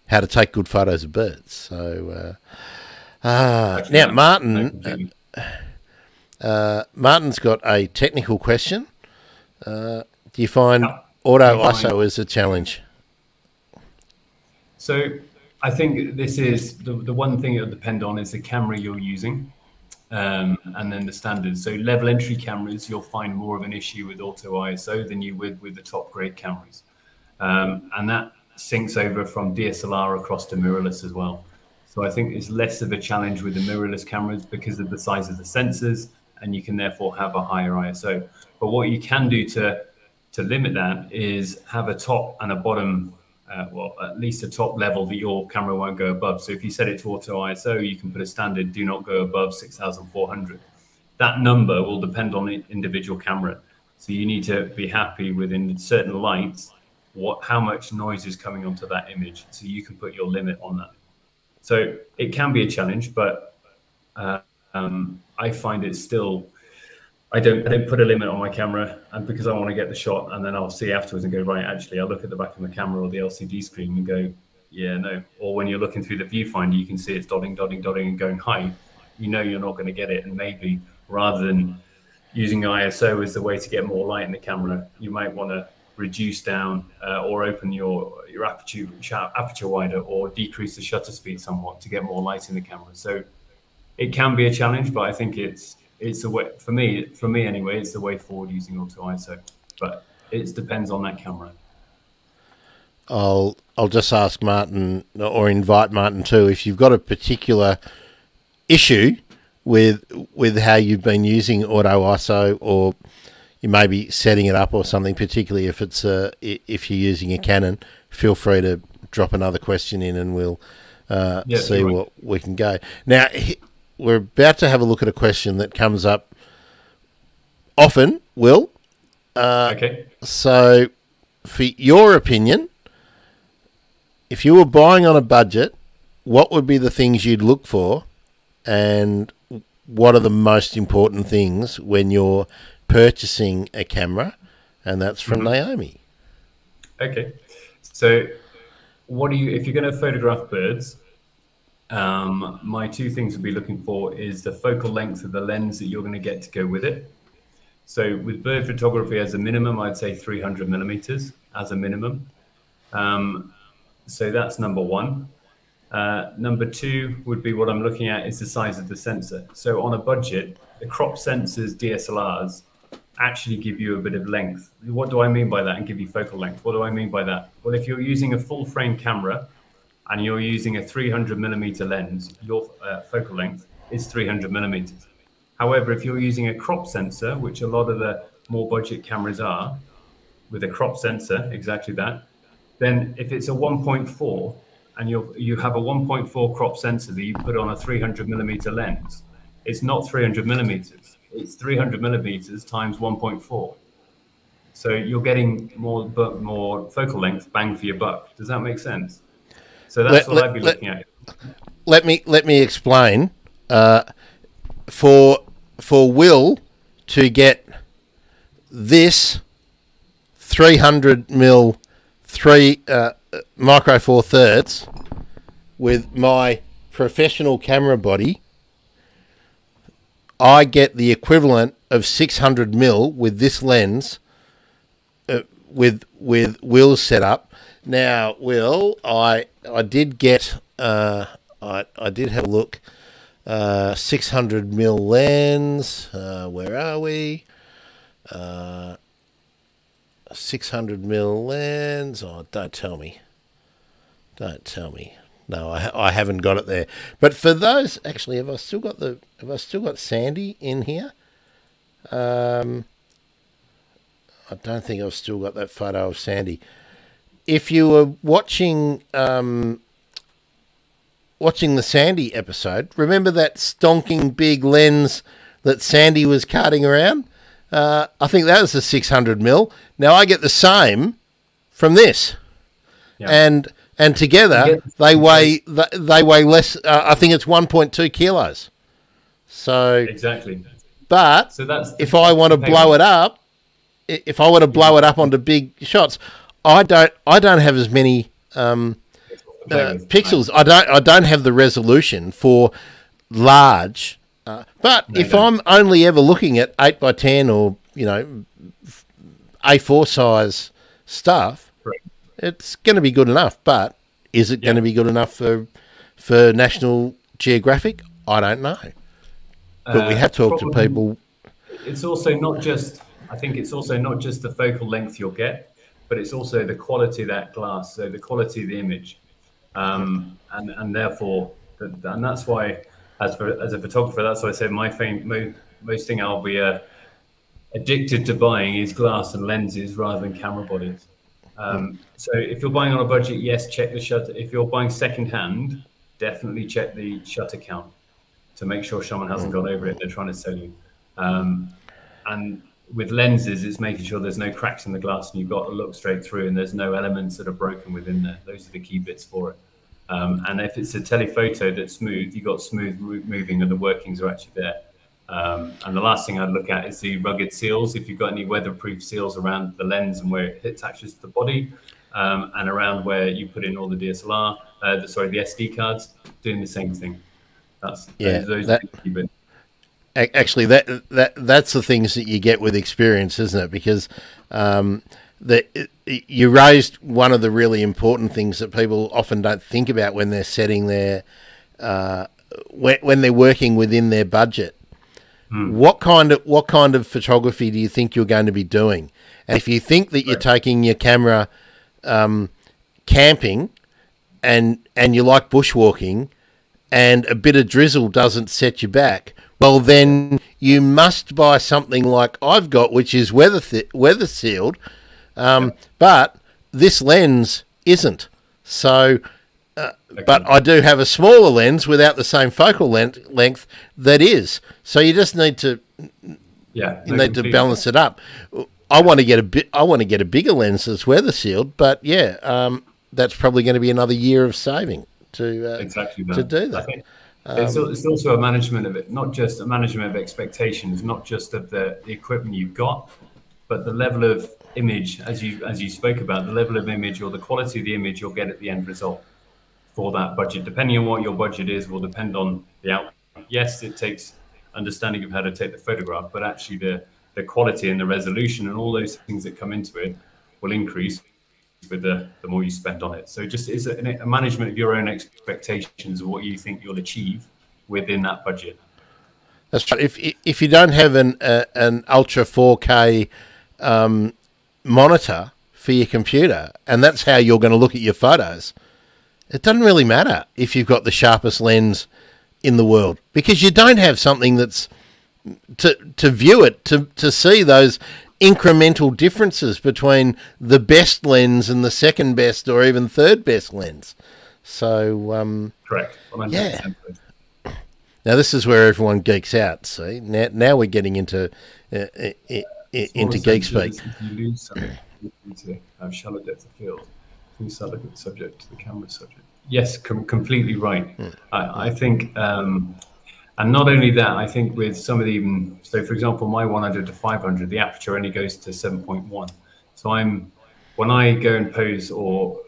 how to take good photos of birds. So uh, uh, now, Martin, uh, uh, Martin's got a technical question. Uh, do you find auto ISO is a challenge? So I think this is the, the one thing it'll depend on is the camera you're using um, and then the standards. So level entry cameras, you'll find more of an issue with auto ISO than you would with the top grade cameras. Um, and that syncs over from DSLR across to mirrorless as well. So I think it's less of a challenge with the mirrorless cameras because of the size of the sensors, and you can therefore have a higher ISO. But what you can do to to limit that is have a top and a bottom, uh, well, at least a top level that your camera won't go above. So if you set it to auto ISO, you can put a standard do not go above 6,400. That number will depend on the individual camera. So you need to be happy within certain lights what how much noise is coming onto that image, so you can put your limit on that. So it can be a challenge, but uh, um, I find it still. I don't I don't put a limit on my camera, and because I want to get the shot, and then I'll see afterwards and go right. Actually, I'll look at the back of the camera or the LCD screen and go, yeah, no. Or when you're looking through the viewfinder, you can see it's dotting, dotting, dotting, and going high. You know you're not going to get it, and maybe rather than using ISO as the way to get more light in the camera, you might want to reduce down uh, or open your your aperture aperture wider or decrease the shutter speed somewhat to get more light in the camera. So it can be a challenge, but I think it's it's a way for me for me anyway. It's the way forward using auto ISO, but it depends on that camera. I'll I'll just ask Martin or invite Martin too if you've got a particular issue with with how you've been using auto ISO or you may be setting it up or something, particularly if it's uh, if you're using a Canon. Feel free to drop another question in, and we'll uh, yeah, see right. what we can go. Now we're about to have a look at a question that comes up often. Will uh, okay. So, for your opinion, if you were buying on a budget, what would be the things you'd look for, and what are the most important things when you're purchasing a camera, and that's from mm-hmm. Naomi. Okay, so what do you if you're going to photograph birds? Um, my two things to be looking for is the focal length of the lens that you're going to get to go with it. So with bird photography as a minimum, I'd say 300 millimeters as a minimum. Um, so that's number one. Uh, number two would be what I'm looking at is the size of the sensor. So on a budget, the crop sensors, DSLRs, actually give you a bit of length. What do I mean by that and give you focal length? What do I mean by that? Well, if you're using a full frame camera and you're using a 300 millimeter lens, your uh, focal length is 300 millimeters. However, if you're using a crop sensor, which a lot of the more budget cameras are, with a crop sensor, exactly that, then if it's a 1.4 and you you have a 1.4 crop sensor that you put on a 300 millimeter lens, it's not 300 millimeters it's 300 millimeters times 1.4. So you're getting more more focal length bang for your buck. Does that make sense? So that's let, what let, I'd be looking let, at. Let me let me explain. Uh, for for Will to get this 300 mil three uh, micro four thirds with my professional camera body I get the equivalent of 600 mil with this lens uh, with with Will's setup. Now, Will, I I did get uh, I I did have a look. Uh, 600 mil lens. Uh, where are we? Uh, 600 mil lens. Oh, don't tell me. Don't tell me. No, I, I haven't got it there. But for those, actually, have I still got the? Have I still got Sandy in here? Um, I don't think I've still got that photo of Sandy. If you were watching, um, watching the Sandy episode, remember that stonking big lens that Sandy was carting around? Uh, I think that was a 600 mil. Now I get the same from this, yeah. and and together they weigh they weigh less. Uh, I think it's one point two kilos. So exactly. But so that's if I want to blow it up, if I want to blow it up onto big shots, I don't. I don't have as many um, uh, pixels. I don't. I don't have the resolution for large. Uh, but no, if no. I'm only ever looking at eight by ten or you know A4 size stuff, it's going to be good enough. But is it going to be good enough for for National Geographic? I don't know. But uh, we have talked to people. It's also not just. I think it's also not just the focal length you'll get. But it's also the quality of that glass, so the quality of the image, um, and and therefore, and that's why, as for as a photographer, that's why I say my fame, most, thing I'll be uh, addicted to buying is glass and lenses rather than camera bodies. Um, so if you're buying on a budget, yes, check the shutter. If you're buying second hand, definitely check the shutter count to make sure someone hasn't gone over it. They're trying to sell you. Um, and with lenses, it's making sure there's no cracks in the glass and you've got to look straight through and there's no elements that are broken within there. Those are the key bits for it. Um, and if it's a telephoto that's smooth, you've got smooth moving and the workings are actually there. Um, and the last thing I'd look at is the rugged seals. If you've got any weatherproof seals around the lens and where it attaches to the body, um, and around where you put in all the DSLR, uh, the, sorry, the SD cards, doing the same thing. That's yeah. Those, those that, actually, that that that's the things that you get with experience, isn't it? Because um, the, you raised one of the really important things that people often don't think about when they're setting their uh, when, when they're working within their budget. Hmm. What kind of what kind of photography do you think you're going to be doing? And if you think that you're taking your camera um, camping and and you like bushwalking and a bit of drizzle doesn't set you back, well then you must buy something like I've got, which is weather th- weather sealed, um, but this lens isn't. So but I do have a smaller lens without the same focal length, length that is. So you just need to yeah you need to balance it up. I want to get a bit. I want to get a bigger lens that's weather sealed, but yeah, um, that's probably going to be another year of saving to uh, exactly that. to do that. Um, it's, it's, also a management of it, not just a management of expectations, not just of the, the equipment you've got, but the level of image, as you as you spoke about, the level of image or the quality of the image you'll get at the end result for that budget. Depending on what your budget is, will depend on the outcome. Yes, it takes understanding of how to take the photograph, but actually the the quality and the resolution and all those things that come into it will increase with the, the more you spend on it. So just it's a, a management of your own expectations of what you think you'll achieve within that budget. That's right. If if you don't have an an ultra 4K um, monitor for your computer, and that's how you're going to look at your photos, it doesn't really matter if you've got the sharpest lens in the world because you don't have something that's to to view it to to see those incremental differences between the best lens and the second best or even third best lens. So um, correct. yeah. Now this is where everyone geeks out. See now now we're getting into uh, uh, into geek speak. You lose something, you have shallow depth of field the subject to the camera subject. Yes, com- completely right. Mm. I, I, think, um, and not only that, I think with some of the even so, for example, my 100 to 500, the aperture only goes to 7.1. So I'm when I go and pose or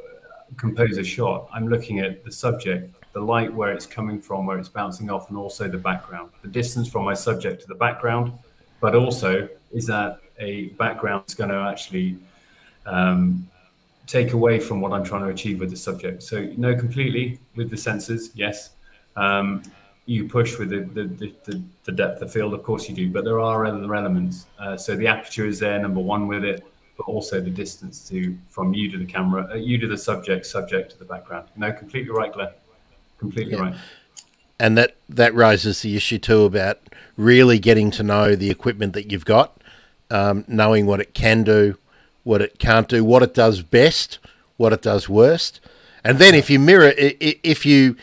compose a shot, I'm looking at the subject, the light where it's coming from, where it's bouncing off, and also the background, the distance from my subject to the background, but also is that a background is going to actually um, take away from what I'm trying to achieve with the subject. So no, completely with the sensors, yes. Um, you push with the, the, the, the, depth of field, of course you do, but there are other elements. Uh, so the aperture is there, number one with it, but also the distance to from you to the camera, uh, you to the subject, subject to the background. No, completely right, Glenn. Completely yeah. right. And that, that raises the issue too about really getting to know the equipment that you've got, um, knowing what it can do, what it can't do, what it does best, what it does worst, and then if you mirror, if you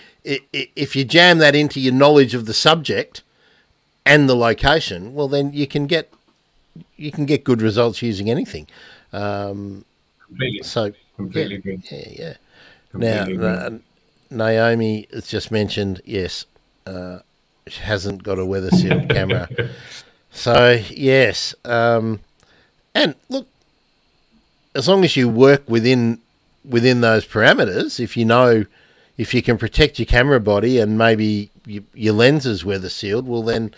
if you jam that into your knowledge of the subject and the location, well, then you can get you can get good results using anything. Um, completely. So completely yeah, yeah, yeah. Completely now, uh, Naomi has just mentioned yes, uh, hasn't got a weather sealed (laughs) camera. So yes, um, and look, as long as you work within within those parameters, if you know if you can protect your camera body and maybe you, your lens is weather sealed, well then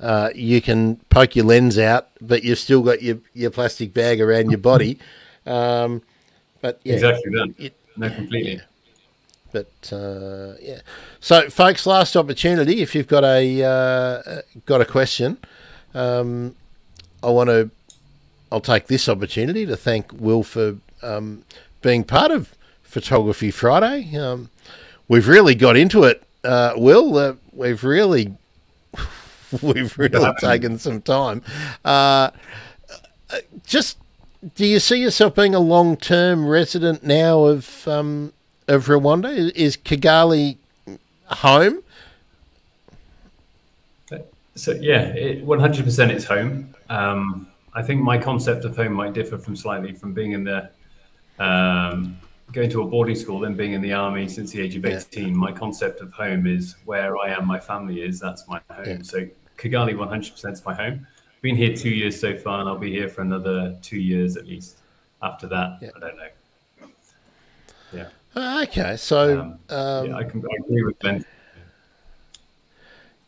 uh, you can poke your lens out, but you've still got your, your plastic bag around your body. (laughs) Um, but yeah, exactly that. It, no, completely. Yeah. But uh, yeah, so folks, last opportunity. If you've got a uh, got a question, um, I want to I'll take this opportunity to thank Will for um, being part of Fotography Friday. Um, we've really got into it, uh, Will. Uh, we've really, (laughs) we've really taken some time. Uh, just, do you see yourself being a long-term resident now of um, of Rwanda? Is Kigali home? So yeah, one hundred percent, it's home. Um, I think my concept of home might differ from slightly from being in the um, going to a boarding school, then being in the army since the age of eighteen. Yeah. My concept of home is where I am, my family is. That's my home. Yeah. So Kigali, one hundred percent, is my home. Been here two years so far, and I'll be here for another two years at least. After that, yeah. I don't know. Yeah. Okay, so um, um, yeah, I can I agree with Ben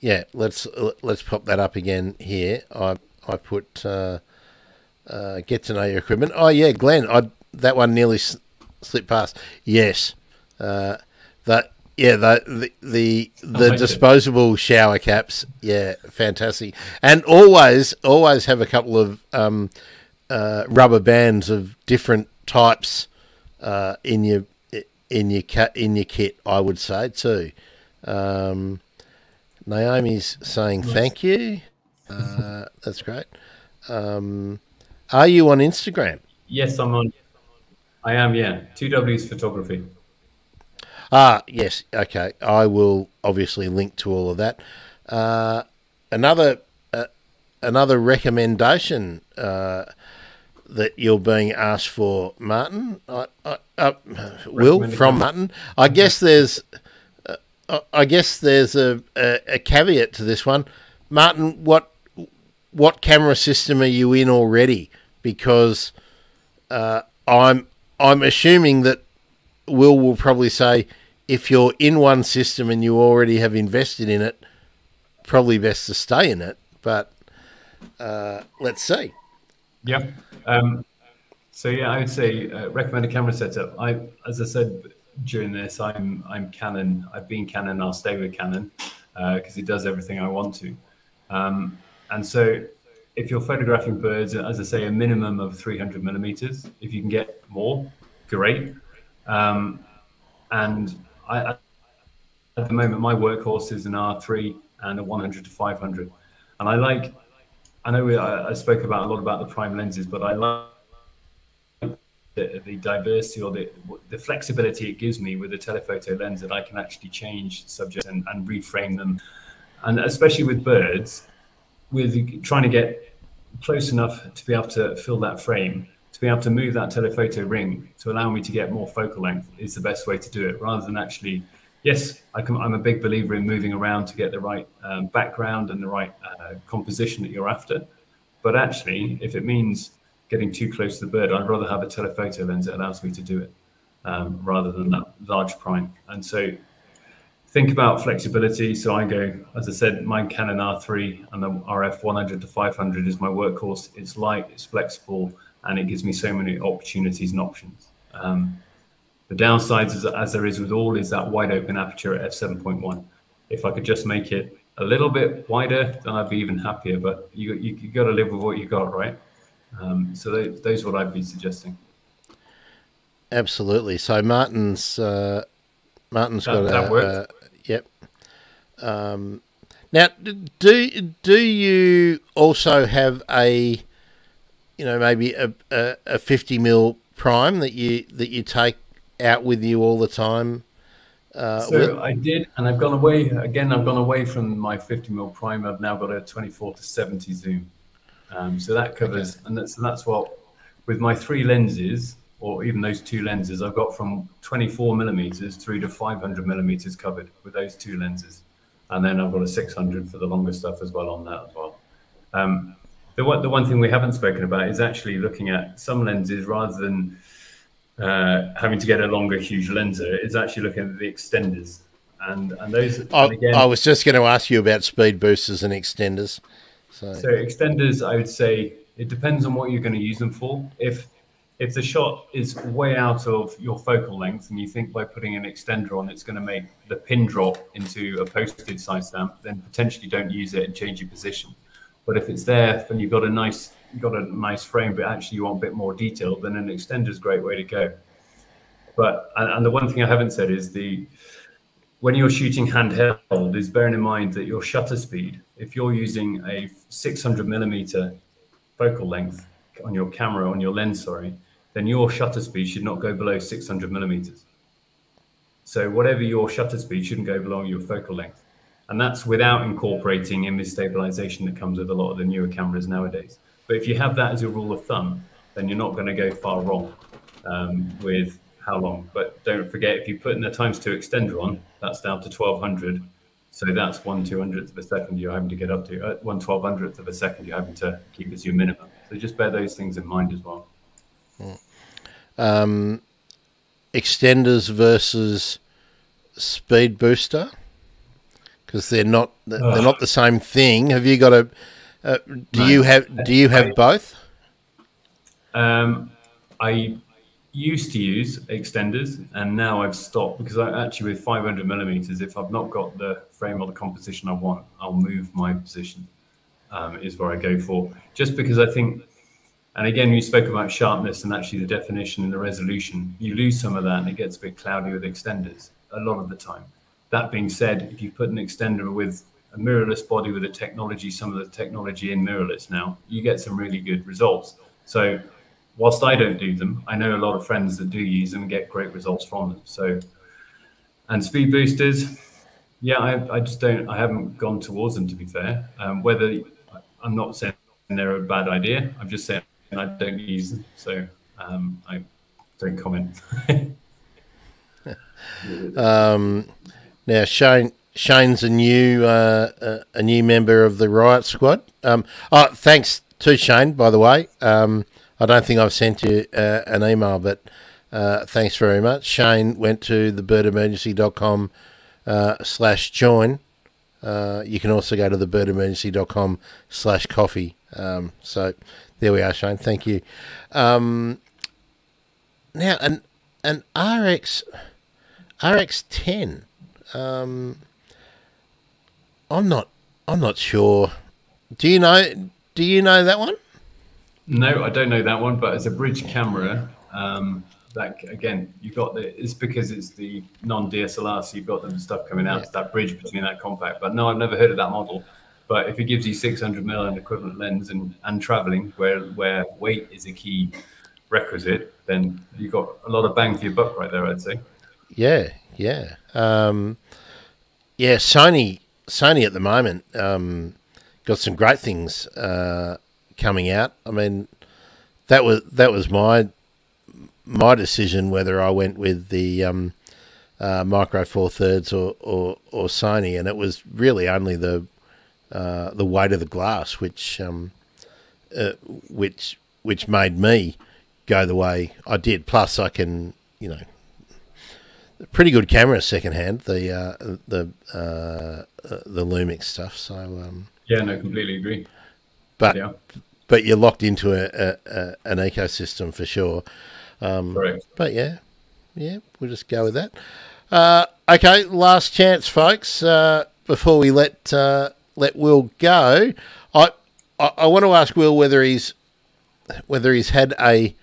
yeah, let's let's pop that up again here. I I put uh, uh, get to know your equipment. Oh yeah, Glenn, I that one nearly slipped past. Yes, uh, that yeah the the the, the disposable shower caps. Yeah, fantastic, and always always have a couple of um, uh, rubber bands of different types uh, in your in your cut in your kit. I would say too. Um, Naomi's saying thank you. Uh, that's great. Um, are you on Instagram? Yes, I'm on. I am. Yeah, two W's photography. Ah, yes. Okay, I will obviously link to all of that. Uh, another uh, another recommendation uh, that you're being asked for, Martin. I, I, uh, Will from Martin. I guess there's I guess there's a, a, a, caveat to this one, Martin. What what camera system are you in already? Because uh, I'm I'm assuming that Will will probably say if you're in one system and you already have invested in it, probably best to stay in it. But uh, let's see. Yeah. Um, so yeah, I would say uh, recommend a camera setup. I, as I said during this. I'm I'm Canon. I've been Canon. I'll stay with Canon because uh, it does everything I want to. Um, and so, if you're photographing birds, as I say, a minimum of 300 millimeters. If you can get more, great. Um, and I, at the moment, my workhorse is an R3 and a 100 to 500. And I like. I know we, I, I spoke about a lot about the prime lenses, but I like the, the diversity or the, the flexibility it gives me with a telephoto lens that I can actually change subjects and, and reframe them. And especially with birds, with trying to get close enough to be able to fill that frame, to be able to move that telephoto ring to allow me to get more focal length is the best way to do it rather than actually yes, I am a big believer in moving around to get the right um, background and the right uh, composition that you're after. But actually, if it means getting too close to the bird. I'd rather have a telephoto lens that allows me to do it um, rather than that large prime. And so think about flexibility. So I go, as I said, my Canon R3 and the RF 100 to 500 is my workhorse. It's light, it's flexible, and it gives me so many opportunities and options. Um, the downsides, as, as there is with all, is that wide open aperture at f7.1. If I could just make it a little bit wider, then I'd be even happier. But you you, you got to live with what you got, right? Um, so those, those what I'd be suggesting. Absolutely. So Martin's uh, Martin's that, got that a. Um, now, do do you also have a, you know, maybe a, a, a fifty mil prime that you that you take out with you all the time? Uh, so with? I did, and I've gone away again. I've gone away from my fifty mil prime. I've now got a twenty four to seventy zoom. Um, so that covers, okay. and that's, that's what, with my three lenses, or even those two lenses, I've got from 24 millimeters through to 500 millimeters covered with those two lenses. And then I've got a 600 for the longer stuff as well on that as well. Um, the, one, the one thing we haven't spoken about is actually looking at some lenses rather than uh, having to get a longer, huge lens, is actually looking at the extenders. And, and those, I, and again, I was just going to ask you about speed boosters and extenders. So. so extenders, I would say it depends on what you're going to use them for. If if the shot is way out of your focal length and you think by putting an extender on it's going to make the pin drop into a postage size stamp, then potentially don't use it and change your position. But if it's there and you've got a nice you've got a nice frame, but actually you want a bit more detail, then an extender is a great way to go. But and, and the one thing I haven't said is the when you're shooting handheld is bearing in mind that your shutter speed, if you're using a 600 millimeter focal length on your camera, on your lens, sorry, then your shutter speed should not go below 600 millimeters. So whatever your shutter speed shouldn't go below your focal length. And that's without incorporating image stabilization that comes with a lot of the newer cameras nowadays. But if you have that as your rule of thumb, then you're not going to go far wrong um, with how long. But don't forget, if you put in the times two extender on, that's down to 1200. So that's one two hundredth of a second you're having to get up to. Uh, one twelve hundredth of a second you're having to keep as your minimum. So just bear those things in mind as well. Um, extenders versus speed booster because they're not they're not the same thing. Have you got a? Uh, do you have do you have both? Um, I used to use extenders and now I've stopped because I actually with 500 millimeters, if I've not got the frame or the composition I want, I'll move my position. Um, is where I go for just because I think, and again, you spoke about sharpness and actually the definition and the resolution. You lose some of that and it gets a bit cloudy with extenders a lot of the time. That being said, if you put an extender with a mirrorless body with a technology, some of the technology in mirrorless now, you get some really good results. So whilst I don't do them, I know a lot of friends that do use them and get great results from them. So, and speed boosters, yeah, I, I just don't, I haven't gone towards them to be fair. Um, whether I'm not saying they're a bad idea, I'm just saying I don't use them. So um, I don't comment. (laughs) um, now, Shane, Shane's a new uh, a new member of the Riot Squad. Um, oh, thanks to Shane, by the way. Um, I don't think I've sent you uh, an email, but uh, thanks very much. Shane went to thebirdemergency.com uh, slash join. Uh, you can also go to thebirdemergency.com slash coffee. Um, so there we are, Shane. Thank you. Um, now, an, an RX, RX10. Um, I'm not, I'm not sure. Do you know, do you know that one? No, I don't know that one, but as a bridge camera, um, that again, you got the. It's because it's the non-DSLR, so you've got the stuff coming out. Yeah. It's that bridge between that compact. But no, I've never heard of that model. But if it gives you 600 mil and equivalent lens and and traveling where where weight is a key requisite, then you've got a lot of bang for your buck right there. I'd say. Yeah, yeah, um, yeah. Sony, Sony at the moment um, got some great things. Uh, coming out. I mean, that was that was my my decision whether I went with the um, uh, micro four thirds or, or, or Sony, and it was really only the uh, the weight of the glass which um, uh, which which made me go the way I did. Plus, I can you know pretty good camera secondhand the uh, the uh, uh, the Lumix stuff. So um, yeah, no, completely agree. But yeah but you're locked into a, a, a an ecosystem for sure. Um, Correct. But yeah, yeah, we'll just go with that. Uh, okay, last chance, folks. Uh, before we let uh, let Will go, I, I, I want to ask Will whether he's whether he's had a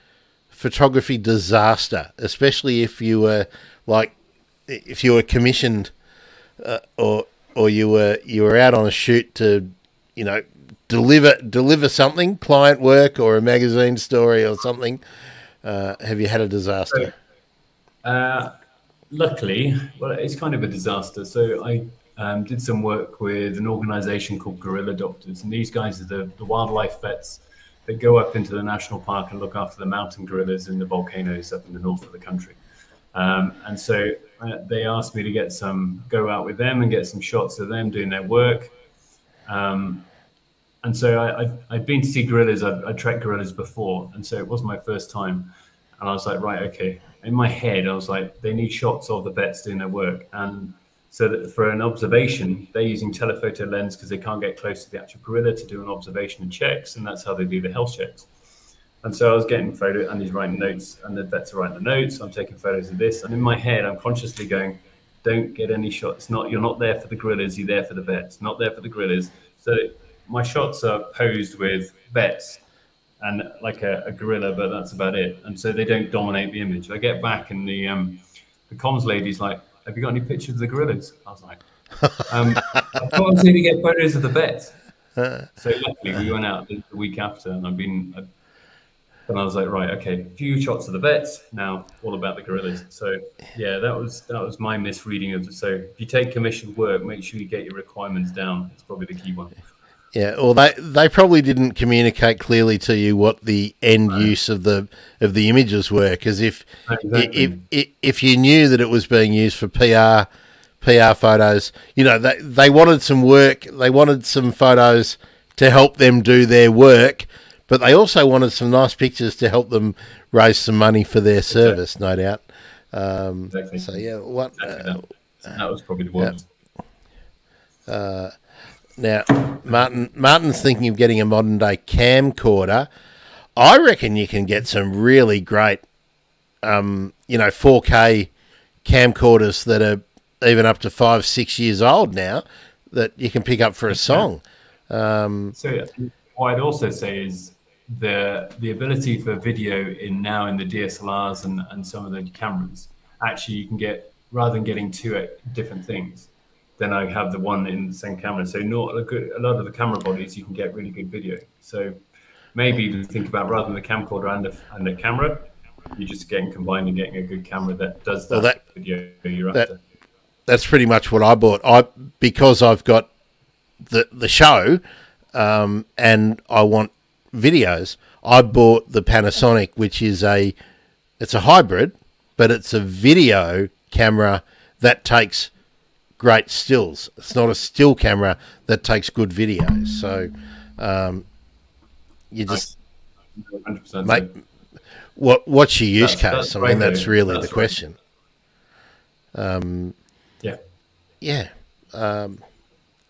photography disaster, especially if you were like if you were commissioned uh, or or you were you were out on a shoot to you know deliver deliver something, client work or a magazine story or something? Uh, have you had a disaster? Uh, luckily, well, it's kind of a disaster. So I um, did some work with an organization called Gorilla Doctors, and these guys are the, the wildlife vets that go up into the national park and look after the mountain gorillas in the volcanoes up in the north of the country. Um, and so uh, they asked me to get some, go out with them and get some shots of them doing their work. Um, and so I, I, had been to see gorillas. I've, I'd tracked gorillas before, and so it was my first time. And I was like, right, okay. In my head, I was like, they need shots of the vets doing their work, and so that for an observation, they're using telephoto lens because they can't get close to the actual gorilla to do an observation and checks, and that's how they do the health checks. And so I was getting photo, and he's writing notes, and the vets are writing the notes. I'm taking photos of this, and in my head, I'm consciously going, "Don't get any shots. Not you're not there for the gorillas. You're there for the vets. Not there for the gorillas." So my shots are posed with vets and like a, a, gorilla, but that's about it. And so they don't dominate the image. I get back and the um, the comms lady's like, "Have you got any pictures of the gorillas?" I was like, um, "I can't seem to get photos of the vets." so luckily, we went out the, week after, and I've been. I, and I was like, right, okay, a few shots of the vets. Now all about the gorillas. So yeah, that was that was my misreading of the. So if you take commissioned work, make sure you get your requirements down. It's probably the key one. Yeah, well, they they probably didn't communicate clearly to you what the end use of the of the images were, because if, exactly. if, if if you knew that it was being used for PR PR photos, you know they they wanted some work, they wanted some photos to help them do their work, but they also wanted some nice pictures to help them raise some money for their service, exactly. no doubt. Um, exactly. So yeah, what exactly uh, that. that. was probably the one. Yeah. Uh, now, Martin Martin's thinking of getting a modern day camcorder. I reckon you can get some really great, um, you know, 4K camcorders that are even up to five, six years old now that you can pick up for a song. Um, so, what I'd also say is the the ability for video in now in the DSLRs and, and some of the cameras. Actually, you can get rather than getting two different things then I have the one in the same camera. So not a, good, a lot of the camera bodies you can get really good video. So maybe even think about rather than the camcorder and the, and the camera, you're just getting combined and getting a good camera that does that, well, that video you're that, after. That's pretty much what I bought. I because I've got the the show, um, and I want videos. I bought the Panasonic, which is a it's a hybrid, but it's a video camera that takes great stills. It's not a still camera that takes good videos. So um, you just make what what's your use that's, case? That's I mean, that's really that's the right. question. Um, yeah, yeah. Um,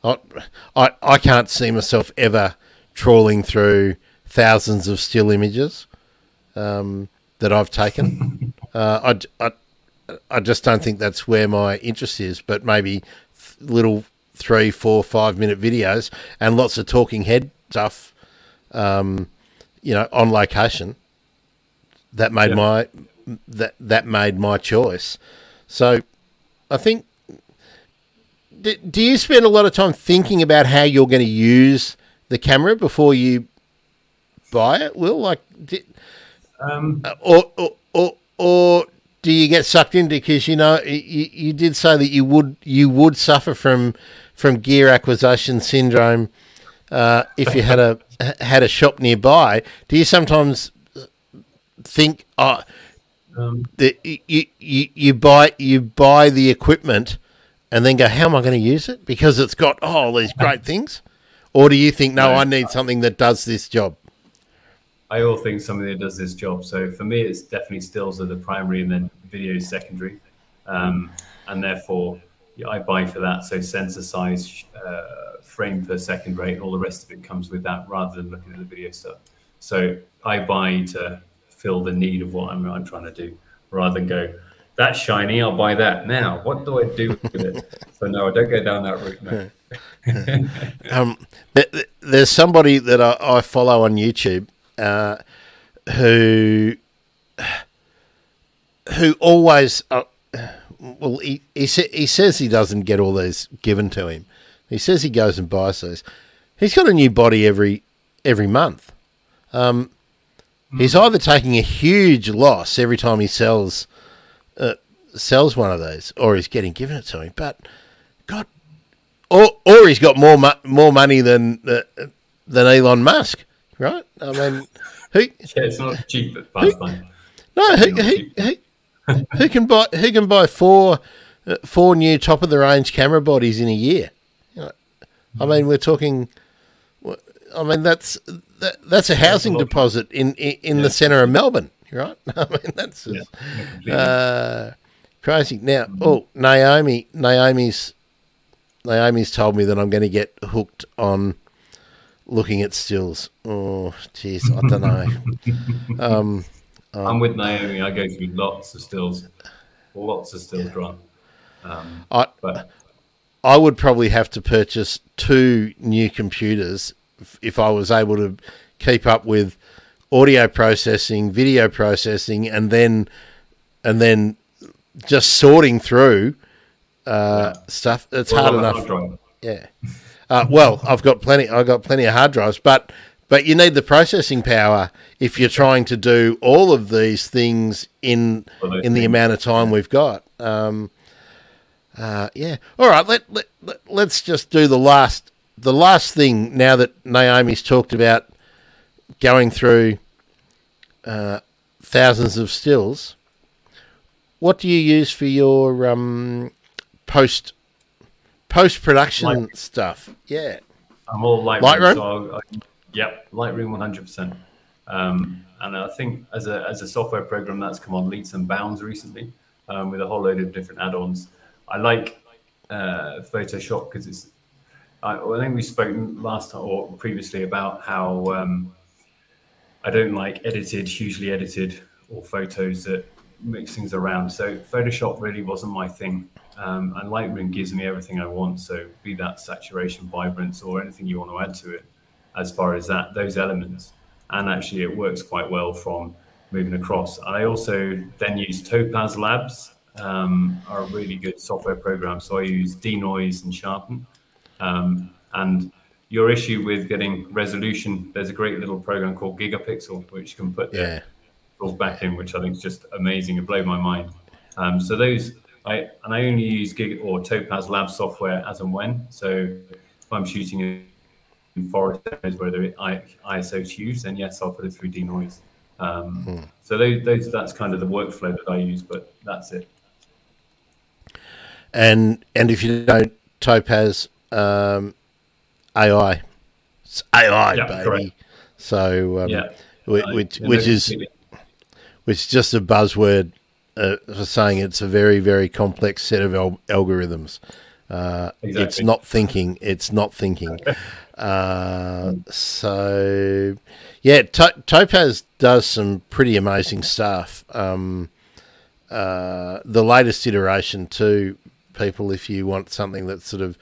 I, I I can't see myself ever trawling through thousands of still images um, that I've taken. (laughs) uh, I, I I just don't think that's where my interest is. But maybe little three, four, five minute videos and lots of talking head stuff, um, you know, on location. That made yeah. my that that made my choice. So, I think. Do, do you spend a lot of time thinking about how you're going to use the camera before you buy it? Will like, did, um, or, or or or do you get sucked into because you know you, you did say that you would you would suffer from from gear acquisition syndrome uh, if you had a (laughs) had a shop nearby. Do you sometimes think oh, um, that you, you you buy you buy the equipment and then go how am I going to use it? Because it's got oh, all these (laughs) great things, or do you think no, I need something that does this job? I all think somebody that does this job. So for me, it's definitely stills are the primary, and then video is secondary, um, and therefore yeah, I buy for that. So sensor size, uh, frame per second rate, all the rest of it comes with that, rather than looking at the video stuff. So I buy to fill the need of what I'm, I'm trying to do, rather than go. That's shiny. I'll buy that now. What do I do with it? (laughs) so no, I don't go down that route. No. (laughs) um, there's somebody that I, I follow on YouTube uh, who who always uh, well he he, sa- he says he doesn't get all these given to him. He says he goes and buys those. He's got a new body every every month. Um, mm. He's either taking a huge loss every time he sells uh, sells one of those, or he's getting given it to him. But God, or or he's got more mo- more money than uh, than Elon Musk right? I mean, who? (laughs) Yeah, it's not cheap but fast No, who, who, who, who, can buy who can buy four uh, four new top of the range camera bodies in a year? You know, I mean, we're talking. I mean, that's that, that's a housing deposit in in, in yeah. the centre of Melbourne, right? (laughs) I mean, that's yeah, uh, crazy. Now, mm-hmm. oh, Naomi, Naomi's Naomi's told me that I'm going to get hooked on looking at stills. Oh, jeez, I don't know. um, (laughs) um, I'm with Naomi. I go through lots of stills, lots of stills yeah. Um, I, but I would probably have to purchase two new computers if I was able to keep up with audio processing, video processing, and then and then just sorting through uh, stuff. It's Well, hard I'm enough. hard. Yeah. Uh, well, I've got plenty. I've got plenty of hard drives, but but you need the processing power if you're trying to do all of these things in in the amount of time we've got. Um, uh, yeah. All right. Let, let let let's just do the last the last thing now that Naomi's talked about going through uh, thousands of stills. What do you use for your um, post post production stuff? Yeah. I'm all Lightroom. Lightroom? So I, yep, Lightroom 100%. Um, and I think as a, as a software program that's come on leaps and bounds recently um, with a whole load of different add-ons. I like uh, Photoshop because it's. I, I think we spoke last time or previously about how um, I don't like edited, hugely edited, or photos that mix things around. So Photoshop really wasn't my thing. Um, and Lightroom gives me everything I want. So be that saturation, vibrance, or anything you want to add to it, as far as that those elements. And actually, it works quite well from moving across. I also then use Topaz Labs, um, are a really good software program. So I use denoise and sharpen. Um, and your issue with getting resolution, there's a great little program called Gigapixel, which can put Yeah. back in, which I think is just amazing. It blew my mind. Um, so those, I and I only use Gig or Topaz Lab software as and when. So if I'm shooting in forest areas where the I- ISO is huge, then yes, I'll put it through denoise. Um, So those, those, that's kind of the workflow that I use, but that's it. And and if you don't Topaz um, AI, it's AI Yeah, baby. correct. So um, Yeah. whi- I- which which is which is just a buzzword uh, for saying it's a very very complex set of al- algorithms. Uh, It's not thinking. It's not thinking. (laughs) uh, so, yeah, to- Topaz does some pretty amazing stuff. Um, uh, the latest iteration, too, people, if you want something that's sort of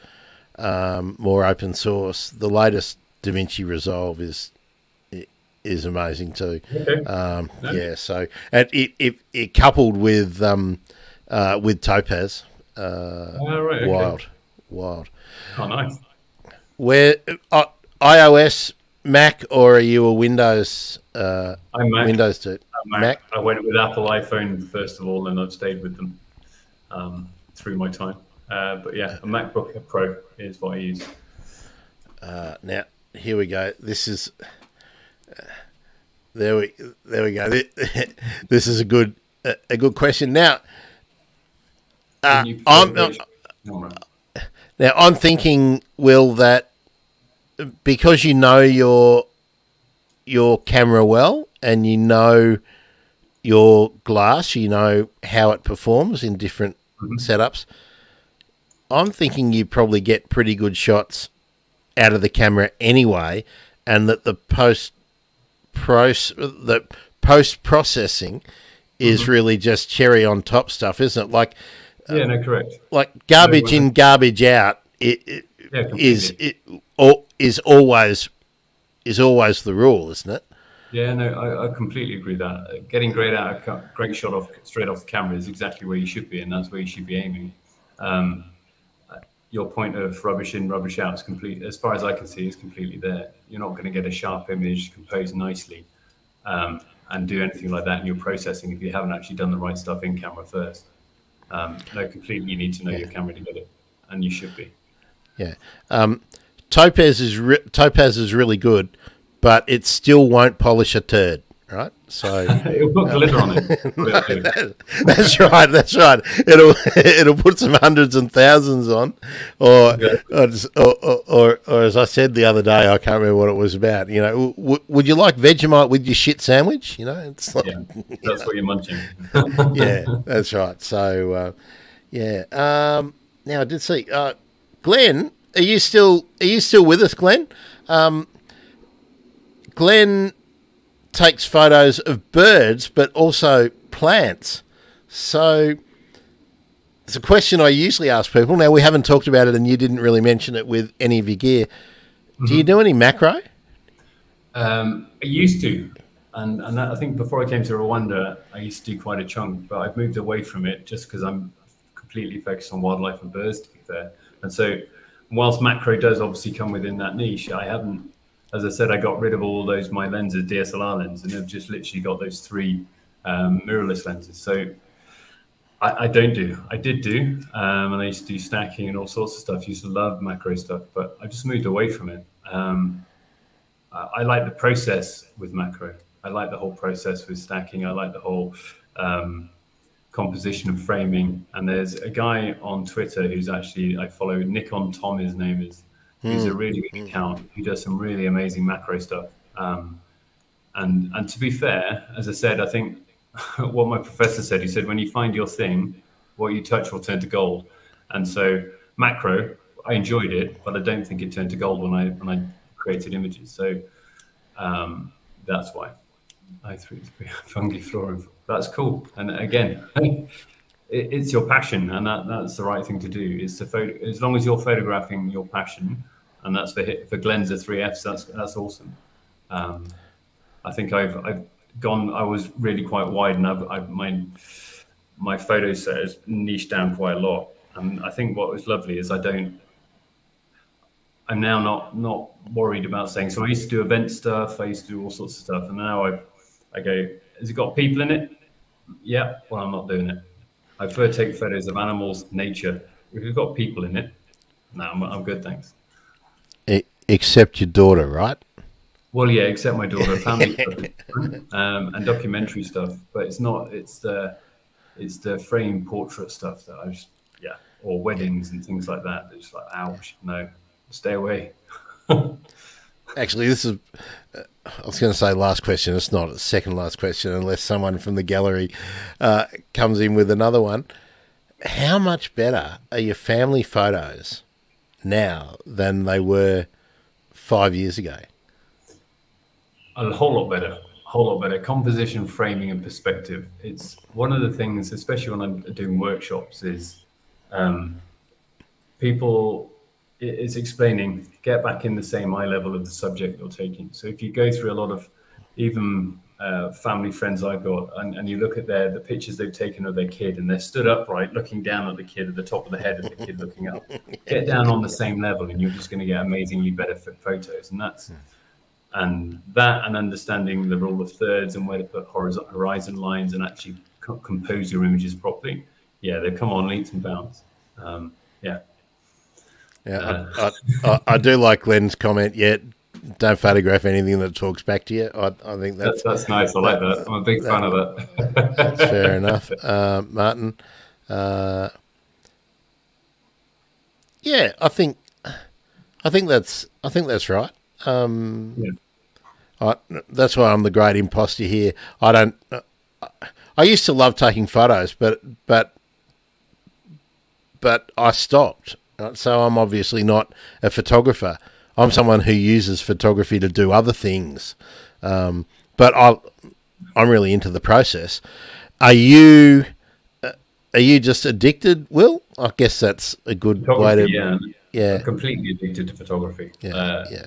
um, more open source, the latest DaVinci Resolve is is amazing too. Okay. Um. Yeah, so and it, it, it coupled with um, uh, with Topaz, uh, Oh, right, okay. wild, wild. Oh, nice. Where uh, iOS, Mac, or are you a Windows uh, I'm Mac. Windows dude? Mac. Mac. I went with Apple iPhone first of all, and I've stayed with them um, through my time. Uh, but yeah, a MacBook Pro is what I use. Uh, now here we go. This is there we there we go. (laughs) This is a good a, good question. Now, uh, I'm? Now I'm thinking, Will, that because you know your your camera well and you know your glass, you know how it performs in different setups. I'm thinking you probably get pretty good shots out of the camera anyway, and that the post pros the post processing is really just cherry on top stuff, isn't it? Like yeah, no, correct. like garbage No, in, garbage out. It, it Yeah, is it is always is always the rule, isn't it? Yeah, no, I, I completely agree with that. Getting great out, great shot off straight off the camera is exactly where you should be, and that's where you should be aiming. Um, your point of rubbish in, rubbish out is complete. As far as I can see, is completely there. You're not going to get a sharp image composed nicely, um, and do anything like that in your processing if you haven't actually done the right stuff in camera first. Um, no, completely. You need to know your camera to get it, and you should be. Yeah. Um, Topaz is re- Topaz is really good, but it still won't polish a turd, right? So (laughs) It'll put glitter on (laughs) it. That's right. That's right. It'll (laughs) it'll put some hundreds and thousands on, or Yeah. or, or, or, or, as I said the other day, I can't remember what it was about. You know, w- would you like Vegemite with your shit sandwich? You know, it's like, Yeah, that's what you're munching. yeah, that's right. So, uh, yeah. Um, now I did see uh, Glenn. Are you still Are you still with us, Glenn? Um, Glenn takes photos of birds, but also plants. So it's a question I usually ask people. Now we haven't talked about it, and you didn't really mention it with any of your gear. Do you do any macro? Um, I used to. and and I think before I came to Rwanda, I used to do quite a chunk, but I've moved away from it just because I'm completely focused on wildlife and birds, to be fair. And so, whilst macro does obviously come within that niche, I haven't, as I said, I got rid of all those my lenses, DSLR lenses, and I've just literally got those three um, mirrorless lenses. So. I, I don't do. I did do, um, and I used to do stacking and all sorts of stuff. used to love macro stuff, but I just moved away from it. Um, I, I like the process with macro. I like the whole process with stacking. I like the whole um, composition and framing. And there's a guy on Twitter who's actually I follow Nikon Tom. His name is. He's a hmm. really good account. He does some really amazing macro stuff. Um, and and to be fair, as I said, I think (laughs) what my professor said. He said when you find your thing, what you touch will turn to gold. And so macro, I enjoyed it, but I don't think it turned to gold when I when I created images. So um, that's why I threw (laughs) fungi flora. That's cool. And again, (laughs) it's your passion, and that, that's the right thing to do. Is to photo as long as you're photographing your passion, and that's for for Glenza three Fs. That's that's awesome. Um, I think I've I've gone. I was really quite wide, and I've, I've my my photo set is niched down quite a lot. And I think what was lovely is I don't I'm now not not worried about saying. So I used to do event stuff. I used to do all sorts of stuff, and now I I go, has it got people in it? Yeah. Well, I'm not doing it. I prefer take photos of animals, nature. If you've got people in it, no, I'm, I'm good, thanks. Except your daughter, right? Well, yeah, except my daughter, (laughs) family um, and documentary stuff. But it's not. It's the it's the frame portrait stuff that I just yeah, or weddings and things like that. It's like, ouch, no, stay away. (laughs) Actually, this is. Uh, I was going to say last question. It's not. a second last question, unless someone from the gallery uh, comes in with another one. How much better are your family photos now than they were five years ago? A whole lot better. A whole lot better. Composition, framing, and perspective. It's one of the things, especially when I'm doing workshops, is um, people it's explaining get back in the same eye level of the subject you're taking. So if you go through a lot of even uh, family friends I've got, and, and, you look at their the pictures they've taken of their kid, and they're stood upright, looking down at the kid at the top of the head of the kid looking up. (laughs) Get down on the same level, and you're just going to get amazingly better photos. And that's and that, and understanding the rule of thirds and where to put horizon lines and actually co- compose your images properly. Yeah, they've come on leaps and bounds. Um, yeah. Yeah, uh, I, I, I, do like Glenn's comment. Yet, don't photograph anything that talks back to you. I, I think that's, that's, that's nice. I like that. I'm a big that, fan of it. that's fair (laughs) enough, uh, Martin. Uh, yeah, I think I think that's I think that's right. Um, yeah. I, that's why I'm the great imposter here. I don't. I used to love taking photos, but but but I stopped. Uh, so I'm obviously not a photographer. I'm someone who uses photography to do other things. Um, but I, I'm really into the process. Are you? Uh, are you just addicted, Will? I guess that's a good way to. Yeah, yeah. I'm completely addicted to photography. Yeah, uh, yeah.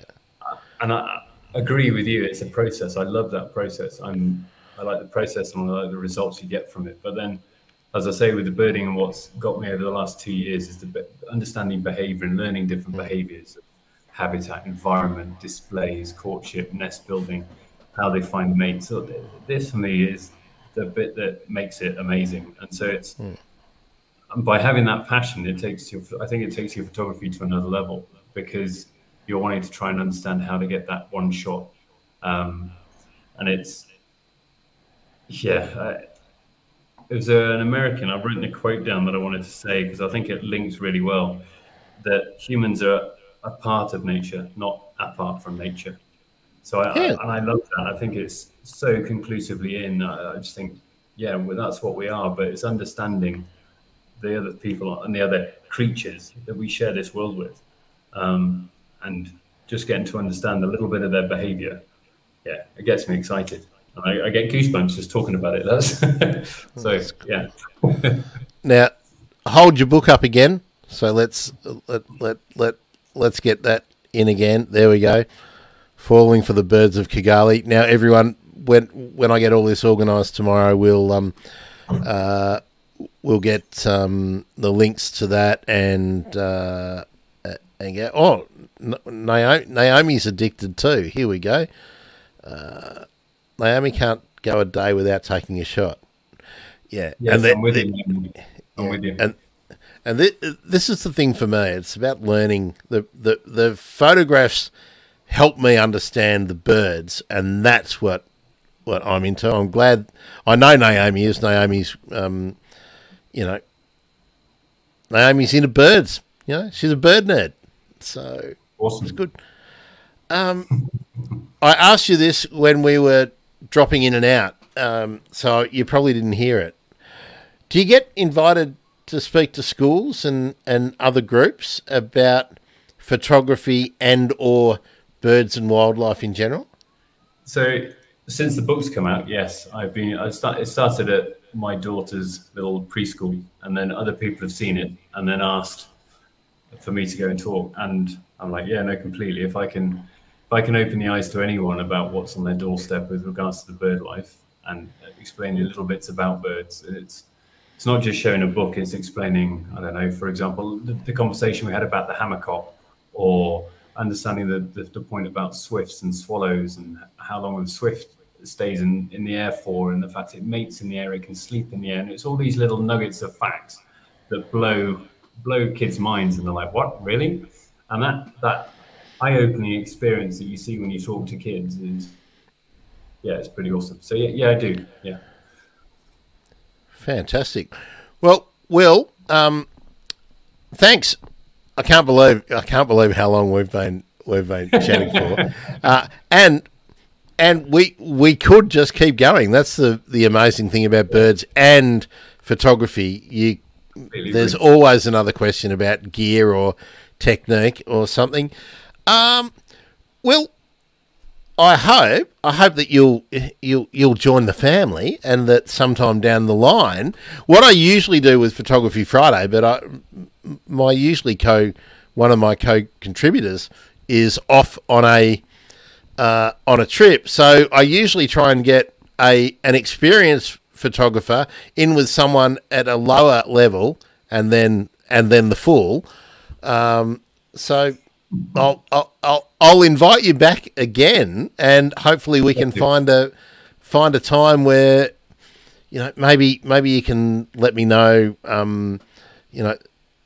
And I agree with you. It's a process. I love that process. I'm. I like the process and I like the results you get from it. But then as I say, with the birding and what's got me over the last two years is the understanding behavior and learning different mm. behaviors, habitat, environment, displays, courtship, nest building, how they find mates. So this for me is the bit that makes it amazing. And so it's mm. by having that passion, it takes your, I think it takes your photography to another level because you're wanting to try and understand how to get that one shot. Um, and it's, yeah, it was an American. I've written a quote down that I wanted to say because I think it links really well that humans are a part of nature, not apart from nature. So I, yeah. I and I love that. I think it's so conclusively in. I, I just think, yeah, well, that's what we are. But it's understanding the other people and the other creatures that we share this world with, um, and just getting to understand a little bit of their behavior. Yeah, it gets me excited. I, I get goosebumps just talking about it. (laughs) That's so yeah. now, hold your book up again. So let's let let let let's get that in again. There we go. Falling for the birds of Kigali. Now, everyone, when when I get all this organised tomorrow, we'll um, uh, we'll get um, the links to that and uh, and get oh Naomi, Naomi's addicted too. Here we go. Uh, Naomi can't go a day without taking a shot. Yeah, yes, and I'm with the, you. I'm yeah, with you. And and th- this is the thing for me. It's about learning the the the photographs help me understand the birds, and that's what what I'm into. I'm glad I know Naomi is. Naomi's, um, you know, Naomi's into birds. You know, she's a bird nerd. So awesome. It's good. Um, I asked you this when we were dropping in and out, um, so you probably didn't hear it. Do you get invited to speak to schools and, and other groups about photography and or birds and wildlife in general? So since the book's come out, yes, I've been. I start, it started at my daughter's little preschool, and then other people have seen it and then asked for me to go and talk. And I'm like, yeah, no, completely. If I can, if I can open the eyes to anyone about what's on their doorstep with regards to the bird life and explaining little bits about birds, it's it's not just showing a book, it's explaining, I don't know, for example, the, the conversation we had about the hamerkop or understanding the, the, the, point about swifts and swallows and how long a swift stays in, in the air for and the fact it mates in the air, it can sleep in the air. And it's all these little nuggets of facts that blow blow kids' minds and they're like, what, really? And that, that eye-opening experience that you see when you talk to kids is, yeah, it's pretty awesome. So yeah, yeah, I do. Yeah. Fantastic. Well, Will, um, thanks. I can't believe I can't believe how long we've been we've been (laughs) chatting for, uh, and and we we could just keep going. That's the the amazing thing about birds and photography. You really there's good. always another question about gear or technique or something. Um, well, I hope I hope that you'll you'll you'll join the family and that sometime down the line, what I usually do with Fotography Friday, but I my usually co one of my co contributors is off on a uh, on a trip, so I usually try and get a an experienced photographer in with someone at a lower level, and then and then the full. Um, so I'll, I'll, I'll invite you back again, and hopefully we can find a find a time where you know maybe maybe you can let me know. Um, you know,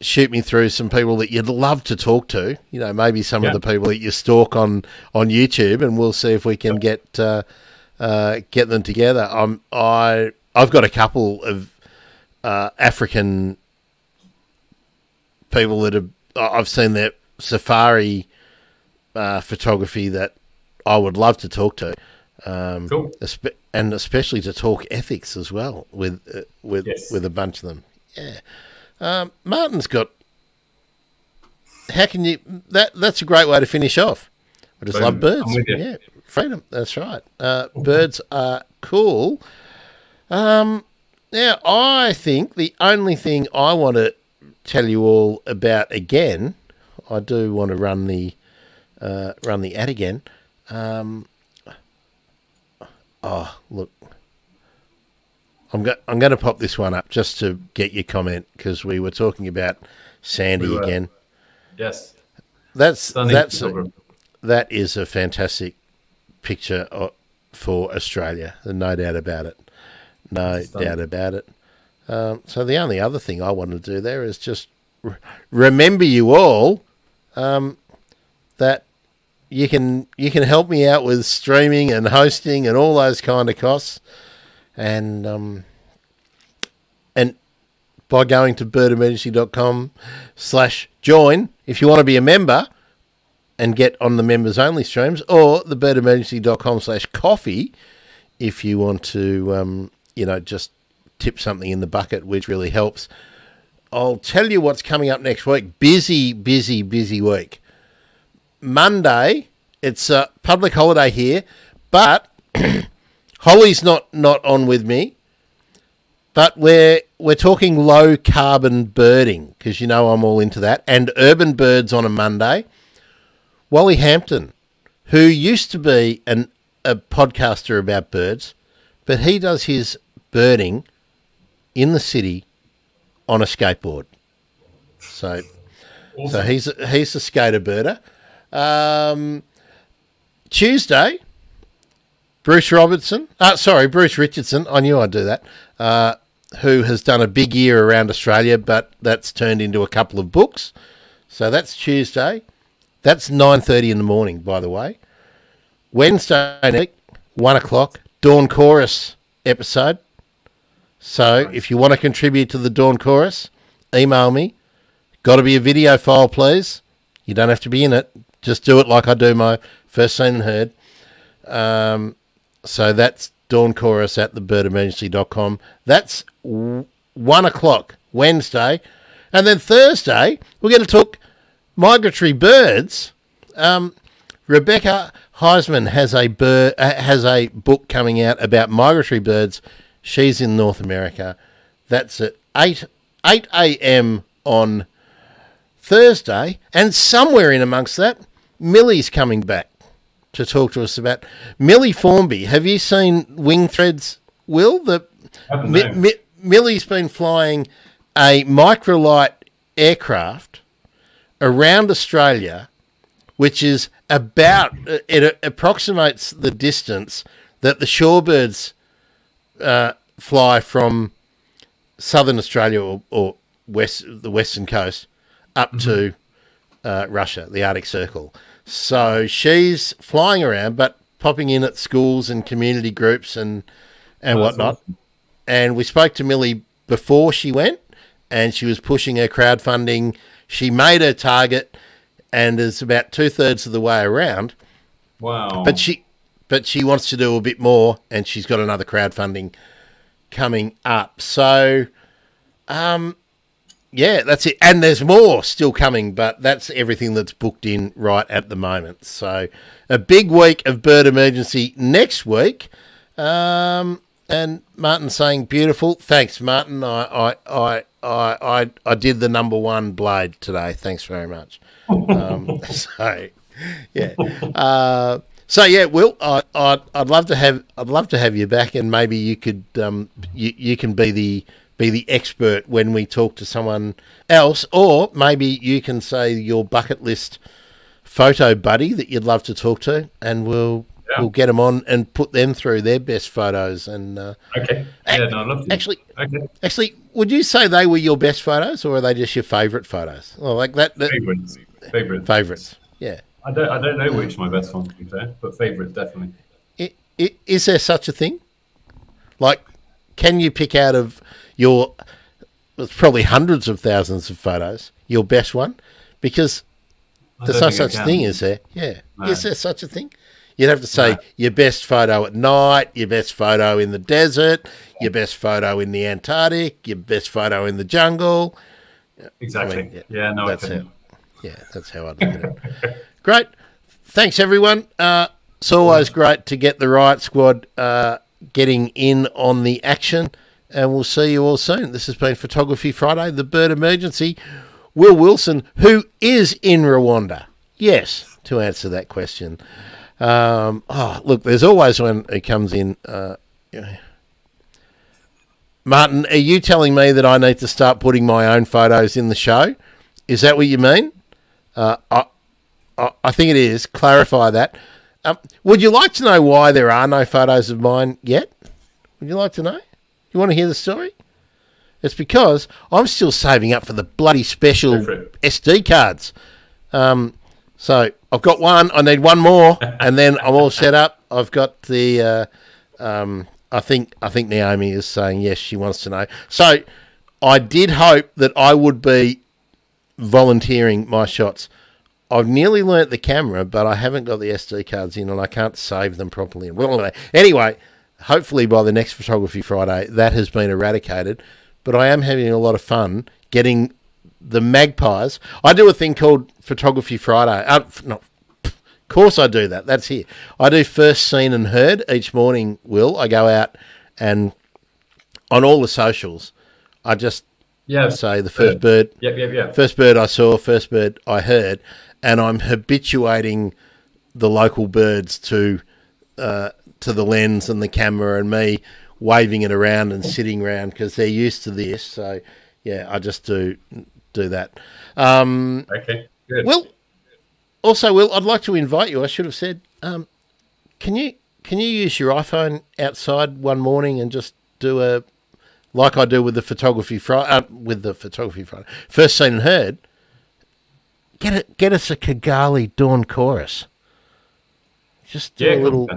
shoot me through some people that you'd love to talk to. You know, maybe some yeah. of the people that you stalk on on YouTube, and we'll see if we can get uh, uh, get them together. I'm I I've got a couple of uh, African people that have I've seen their safari uh, photography that I would love to talk to. Um, cool. and especially to talk ethics as well with uh, with yes. with a bunch of them. Yeah, um, Martin's got. How can you? That that's a great way to finish off. I just love birds. Yeah, freedom. That's right. Uh, birds are cool. Um, now I think the only thing I want to tell you all about again I do want to run the uh, run the ad again. Um, oh, look. I'm, go- I'm going to pop this one up just to get your comment because we were talking about Sandy we again. Yes, that's that's a, that is a fantastic picture for Australia. No doubt about it. No doubt about it. Um, so the only other thing I want to do there is just remember you all um, that you can you can help me out with streaming and hosting and all those kind of costs, and um, and by going to birdemergency.com slash join if you want to be a member and get on the members only streams or the birdemergency.com slash coffee if you want to um, you know just tip something in the bucket which really helps I'll tell you what's coming up next week. Busy, busy, busy week. Monday, it's a public holiday here, but (clears throat) Holly's not not on with me. But we're we're talking low carbon birding because you know I'm all into that, and urban birds on a Monday. Wally Hampton, who used to be an a podcaster about birds, but he does his birding in the city on a skateboard. So, so he's he's a skater birder. Um, Tuesday, Bruce Robertson. Uh, sorry, Bruce Richardson. I knew I'd do that. Uh, who has done a big year around Australia, but that's turned into a couple of books. So that's Tuesday. That's nine thirty in the morning, by the way. Wednesday night, one o'clock, Dawn Chorus episode. So if you want to contribute to the Dawn Chorus, email me. Got to be a video file, please. You don't have to be in it. Just do it like I do my first seen and heard. Um, so that's Dawn Chorus at thebirdemergency.com. That's one o'clock Wednesday. And then Thursday, we're going to talk migratory birds. Um, Rebecca Heisman has a uh, has a book coming out about migratory birds. She's in North America. That's at eight eight a.m. on Thursday, and somewhere in amongst that, Millie's coming back to talk to us about Millie Formby. Have you seen Wing Threads? Will the Mi- Mi- Millie's been flying a microlight aircraft around Australia, which is about it approximates the distance that the shorebirds uh, fly from southern Australia or, or, west the western coast up mm-hmm. to uh, Russia, the Arctic Circle. So she's flying around, but popping in at schools and community groups and and oh, whatnot. Awesome. And we spoke to Millie before she went, and she was pushing her crowdfunding. She made her target, and is about two thirds of the way around. Wow! But she, but she wants to do a bit more, and she's got another crowdfunding coming up. So, um, yeah, that's it. And there's more still coming, but that's everything that's booked in right at the moment. So, a big week of bird emergency next week. Um, and Martin saying beautiful. Thanks, Martin. I I, I, I, I, did the number one blade today. Thanks very much. Um, (laughs) (laughs) so, yeah. Uh, so yeah, Will, I, I, I'd love to have I'd love to have you back, and maybe you could um, you, you can be the be the expert when we talk to someone else, or maybe you can say your bucket list photo buddy that you'd love to talk to, and we'll yeah. we'll get them on and put them through their best photos. And uh, okay, yeah, no, I love to. Actually, okay. actually, would you say they were your best photos, or are they just your favourite photos? Well, like that, that favorites, favorites, favorites. Yeah, I don't, I don't know which my best one to be fair, but favorites definitely. It, it, is there such a thing? Like, can you pick out of your there's probably hundreds of thousands of photos, your best one, because there's no such thing, as there? Yeah, no. is there such a thing? You'd have to say no. your best photo at night, your best photo in the desert, your best photo in the Antarctic, your best photo in the jungle. Exactly. I mean, yeah, yeah, no, that's how. Yeah, that's how I'd look at it. (laughs) Great. Thanks, everyone. Uh, it's always great to get the Riot Squad uh, getting in on the action and we'll see you all soon. This has been Fotography Friday, the bird emergency. Will Wilson, who is in Rwanda? Yes, to answer that question. Um, oh, look, there's always when he comes in. Uh, Martin, are you telling me that I need to start putting my own photos in the show? Is that what you mean? Uh, I, I, I, think it is. Clarify that. Um, would you like to know why there are no photos of mine yet? Would you like to know? You want to hear the story? It's because I'm still saving up for the bloody special SD cards. Um, so I've got one. I need one more, (laughs) and then I'm all set up. I've got the. Uh, um, I think I think Naomi is saying yes. She wants to know. So I did hope that I would be volunteering my shots. I've nearly learnt the camera, but I haven't got the SD cards in, and I can't save them properly. Well, anyway, hopefully by the next Fotography Friday, that has been eradicated. But I am having a lot of fun getting the magpies. I do a thing called Fotography Friday. Uh, not, of course, I do that. That's here. I do first seen and heard each morning. Will I go out and on all the socials? I just yeah say the first bird. Yep, yep, yep. First bird I saw. First bird I heard, and I'm habituating the local birds to uh, to the lens and the camera and me waving it around and sitting around because they're used to this. So yeah, I just do do that. Um, okay, good. Will also, Will, I'd like to invite you. I should have said, um, can you can you use your iPhone outside one morning and just do a like I do with the photography Friday uh, with the photography Friday first seen and heard. Get it, get us a Kigali dawn chorus. Just do Yeah, a little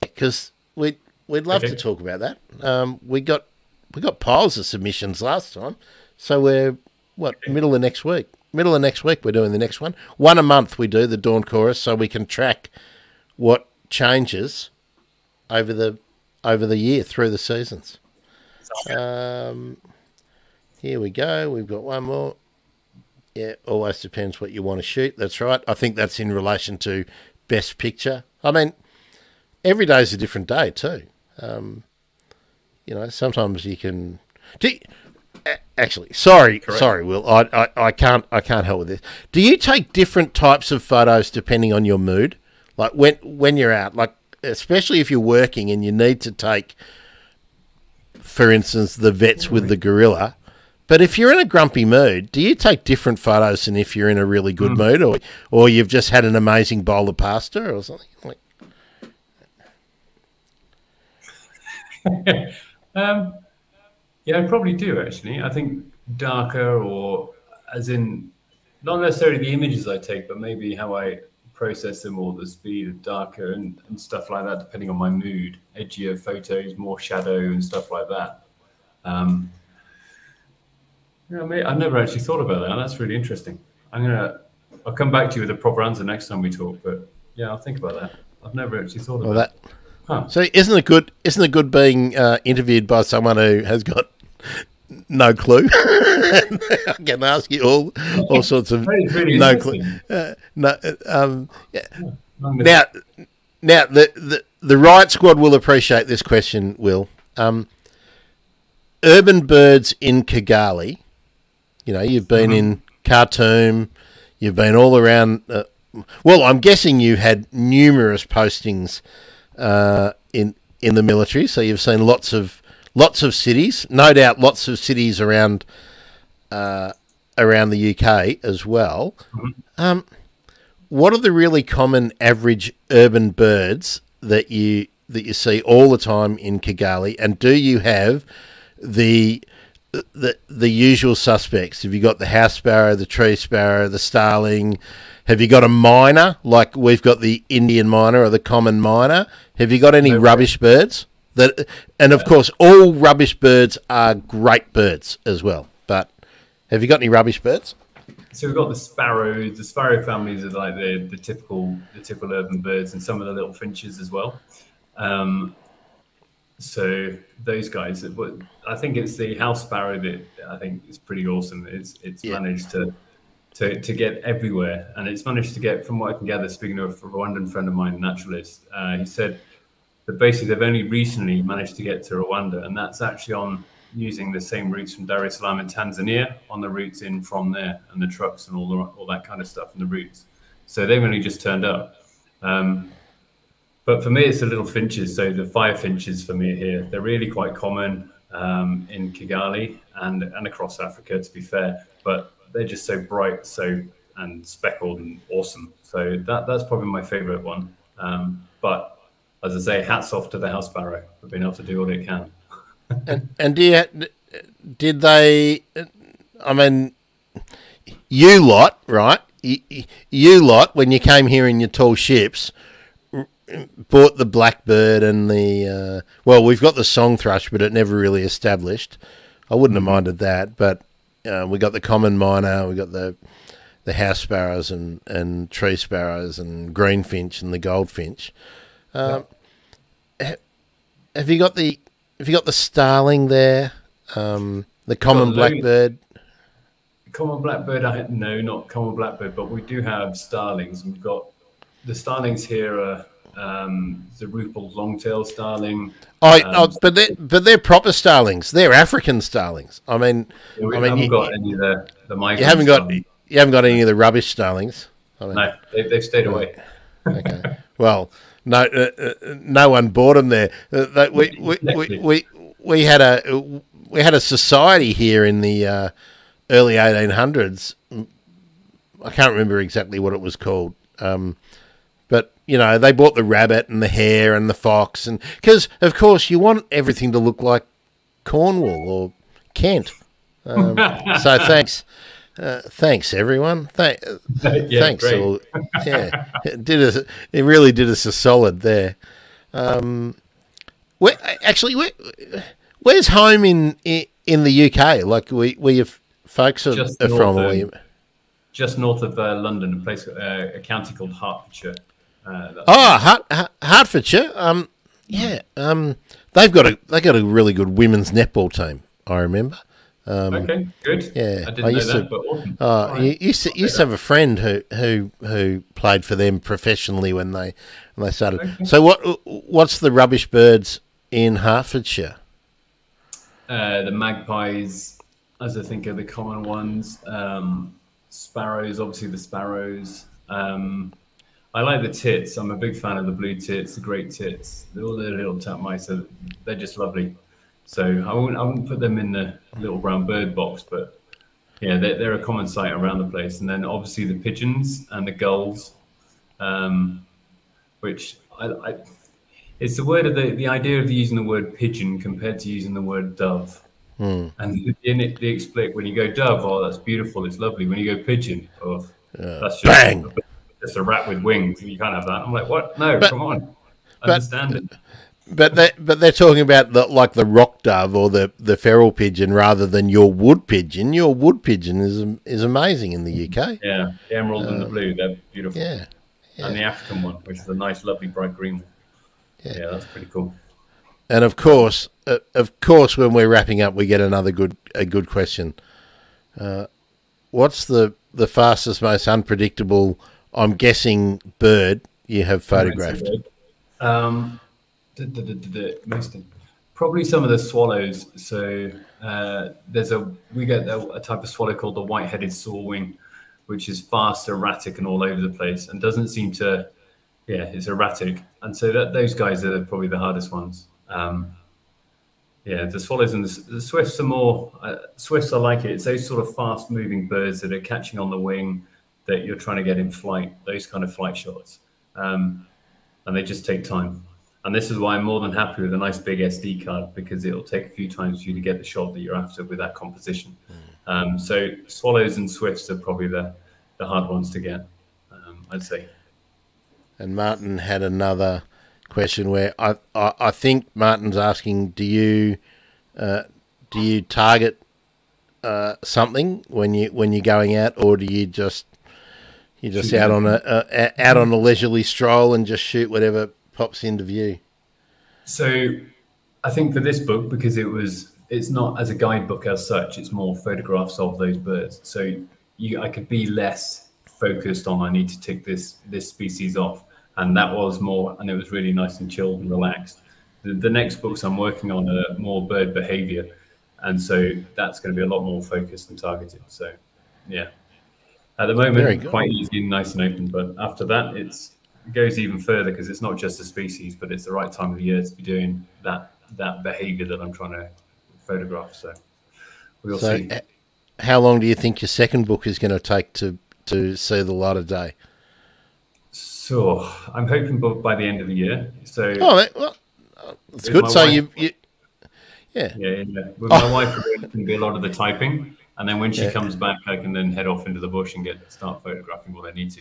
because we'd we'd love Okay. to talk about that. Um, we got we got piles of submissions last time, so we're what middle of next week. Middle of next week, we're doing the next one. One a month we do the dawn chorus, so we can track what changes over the over the year through the seasons. Um, here we go. We've got one more. Yeah, always depends what you want to shoot. That's right. I think that's in relation to best picture. I mean, every day is a different day too. Um, you know, sometimes you can. Do you- actually, sorry, Correct. sorry, Will. I, I, I can't I can't help with this. Do you take different types of photos depending on your mood? Like when when you're out, like especially if you're working and you need to take, for instance, the vets with the gorilla. But if you're in a grumpy mood, do you take different photos than if you're in a really good mood, or or you've just had an amazing bowl of pasta or something? Like, (laughs) Um, yeah, I probably do actually. I think darker, or as in not necessarily the images I take, but maybe how I process them or the speed of darker and, and stuff like that, depending on my mood. Edgier photos, more shadow and stuff like that. Um, yeah, mate, I've never actually thought about that. That's really interesting. I'm gonna. I'll come back to you with a proper answer next time we talk. But yeah, I'll think about that. I've never actually thought well, about that. Huh. So isn't it good? Isn't it good being uh, interviewed by someone who has got no clue? (laughs) I can ask you all all sorts of That is really no clue. Uh, no, uh, um, yeah. Now, now the, the the riot squad will appreciate this question. Will um, urban birds in Kigali? You know, you've been in Khartoum, you've been all around. Uh, well, I'm guessing you had numerous postings uh, in in the military, so you've seen lots of lots of cities. No doubt, lots of cities around uh, around the UK as well. Um, what are the really common average urban birds that you that you see all the time in Kigali? And do you have the the the usual suspects? Have you got the house sparrow, the tree sparrow, the starling? Have you got a myna like we've got the Indian myna or the common myna? Have you got any No. rubbish birds? That and of course all rubbish birds are great birds as well. But have you got any rubbish birds? So we've got the sparrows. The sparrow families are like the, the typical the typical urban birds, and some of the little finches as well. Um, so those guys, I think it's the house sparrow that I think is pretty awesome. It's it's Yeah. managed to, to to get everywhere, and it's managed to get, from what I can gather, speaking of a Rwandan friend of mine, naturalist, uh, he said that basically they've only recently managed to get to Rwanda, and that's actually on using the same routes from Dar es Salaam in Tanzania on the routes in from there, and the trucks and all the, all that kind of stuff and the routes. So they've only just turned up. Um, but for me, it's the little finches. So the fire finches for me here, they're really quite common um, in Kigali and and across Africa, to be fair. But they're just so bright, so and speckled and awesome. So that that's probably my favourite one. Um, but as I say, hats off to the house sparrow for being able to do what it can. (laughs) And and do you, did they? I mean, you lot, right? You, you lot, when you came here in your tall ships, bought the blackbird and the. Uh, well, we've got the song thrush, but it never really established. I wouldn't have minded that, but uh, we got the common myna, we got the the house sparrows and, and tree sparrows and greenfinch and the goldfinch. Um, ha- Have you got the have you got the starling there? Um, the common blackbird. Common blackbird, I no, not common blackbird, but we do have starlings. We've got the starlings here are um, the Rüppell longtail starling. Oh, Um, oh, but they're but they're proper starlings. They're African starlings. I mean, Yeah, I mean, haven't you, got any of the the you haven't got starlings. you haven't got any of the rubbish starlings. I mean, No, they, they've stayed away. okay. Well, no, uh, uh, no one bought them there. Uh, that we, we, we, we, we had a we had a society here in the uh, early 1800s. I can't remember exactly what it was called. Um, you know, they bought the rabbit and the hare and the fox, and because of course you want everything to look like Cornwall or Kent. Um, (laughs) so thanks, uh, thanks everyone. Th- (laughs) yeah, thanks. All, yeah, it did us. It really did us a solid there. Um, where, actually, where, where's home in, in, in the UK? Like we we have folks are, are from. Of, just north of uh, London, a place, uh, a county called Hertfordshire. Uh, oh, Hert- Hertfordshire. Um, yeah. Um, they've got a they got a really good women's netball team. I remember. Um, okay, good. Yeah, I didn't I used know that, to, but awesome. Oh, right. used to, used to have a friend who who who played for them professionally when they when they started. Okay. So what what's the rubbish birds in Hertfordshire? Uh, the magpies, as I think, are the common ones. Um, sparrows, obviously the sparrows. Um, I like the tits. I'm a big fan of the blue tits, the great tits. All the little titmice, they're just lovely. So I wouldn't, I wouldn't put them in the little brown bird box, but yeah, they're, they're a common sight around the place. And then obviously the pigeons and the gulls, um, which I, I, it's the word of the, the idea of using the word pigeon compared to using the word dove. Mm. And in it, they explain when you go dove, oh, that's beautiful, it's lovely. When you go pigeon, oh, that's just bang just a rat with wings. You can't have that. I'm like, what? No, but, come on. Understand but, it. But they but they're talking about the, like the rock dove or the, the feral pigeon rather than your wood pigeon. Your wood pigeon is is amazing in the UK. Yeah, the emerald and the uh, blue, they're beautiful. Yeah, yeah, and the African one, which is a nice, lovely bright green. Yeah, yeah that's pretty cool. And of course, uh, of course, when we're wrapping up, we get another good a good question. Uh, what's the the fastest, most unpredictable I'm guessing bird you have photographed. Um, the most probably some of the swallows. So uh, there's a we get a, a, type of swallow called the white-headed saw-wing, which is fast, erratic, and all over the place, and doesn't seem to. Yeah, it's erratic, and so that those guys are probably the hardest ones. Um, yeah, the swallows and the, the swifts are more. Uh, swifts, I like it. It's those sort of fast-moving birds that are catching on the wing that you're trying to get in flight, those kind of flight shots. Um, and they just take time. And this is why I'm more than happy with a nice big SD card because it'll take a few times for you to get the shot that you're after with that composition. Mm. Um, so swallows and swifts are probably the, the hard ones to get, um, I'd say. And Martin had another question where I, I, I think Martin's asking, do you uh, do you target uh, something when you when you're going out, or do you just you're just out on a, uh, a, out on a leisurely stroll and just shoot whatever pops into view. So, I think for this book because it was it's not as a guidebook as such. It's more photographs of those birds. So you, I could be less focused on I need to tick this this species off, and that was more, and it was really nice and chilled and relaxed. The, the next books I'm working on are more bird behavior, and so that's going to be a lot more focused and targeted. So, yeah. At the moment, quite easy and nice and open, but after that, it's it goes even further because it's not just a species, but it's the right time of the year to be doing that that behaviour that I'm trying to photograph. So we'll so see. Uh, how long do you think your second book is going to take to to see the light of day? So I'm hoping by the end of the year. So oh, well, it's good. So you, you, yeah, yeah, yeah. With oh. my oh. wife, it's going to be a lot of the typing. And then when she yeah. comes back, I can then head off into the bush and get start photographing what I need to.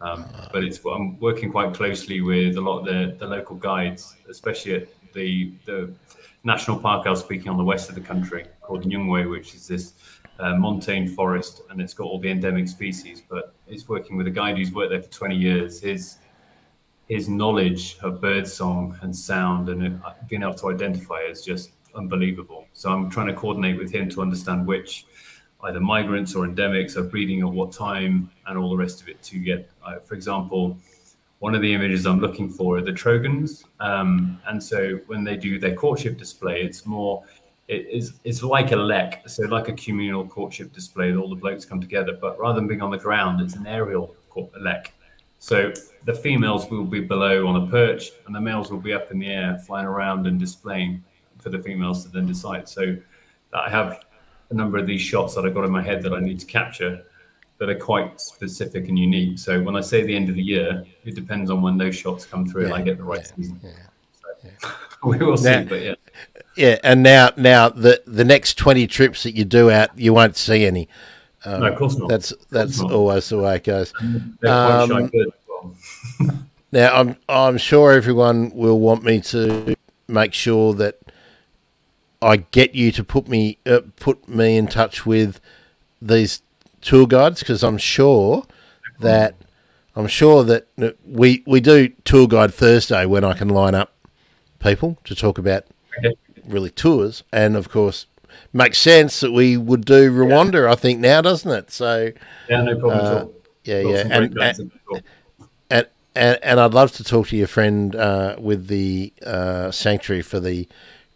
Um, but it's I'm working quite closely with a lot of the, the local guides, especially at the the national park I was speaking on the west of the country called Nyungwe, which is this uh, montane forest, and it's got all the endemic species. But it's working with a guide who's worked there for 20 years. His his knowledge of bird song and sound and uh, being able to identify is just unbelievable. So I'm trying to coordinate with him to understand which either migrants or endemics are breeding at what time and all the rest of it to get, uh, for example, one of the images I'm looking for are the trogons. Um, and so when they do their courtship display, it's more, it is, it's like a lek, so like a communal courtship display all the blokes come together. But rather than being on the ground, it's an aerial lek. So the females will be below on a perch, and the males will be up in the air, flying around and displaying for the females to then decide. So I have a number of these shots that I've got in my head that I need to capture that are quite specific and unique. So when I say the end of the year, it depends on when those shots come through yeah, and I get the right yeah, season. Yeah, so (laughs) we will now, see, but yeah. Yeah, and now now the the next twenty trips that you do out, you won't see any. Um, no, of course not. That's that's always the way it goes. Um, (laughs) now I'm I'm sure everyone will want me to make sure that I get you to put me uh, put me in touch with these tour guides because I'm sure that I'm sure that we we do tour guide Thursday when I can line up people to talk about really tours, and of course makes sense that we would do Rwanda. Yeah. I think now, doesn't it? So yeah, no problem uh, at all. Yeah, yeah, and and, and, and, and I'd love to talk to your friend uh, with the uh, sanctuary for the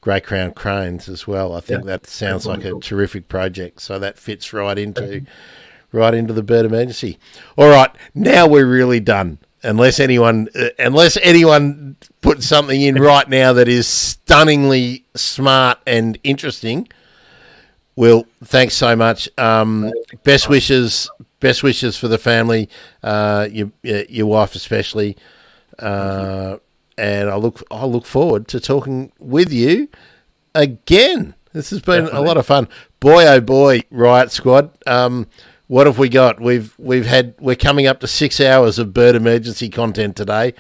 grey crown cranes as well. I think yeah. that sounds like a terrific project. So that fits right into right into the bird emergency. All right, now we're really done. Unless anyone, uh, unless anyone puts something in (laughs) right now that is stunningly smart and interesting. Will, thanks so much. Um, best wishes, best wishes for the family, uh, your your wife especially, uh, and I look I look forward to talking with you again. This has been Definitely. a lot of fun. Boy, oh boy, Riot Squad. Um, what have we got? We've we've had we're coming up to six hours of bird emergency content today.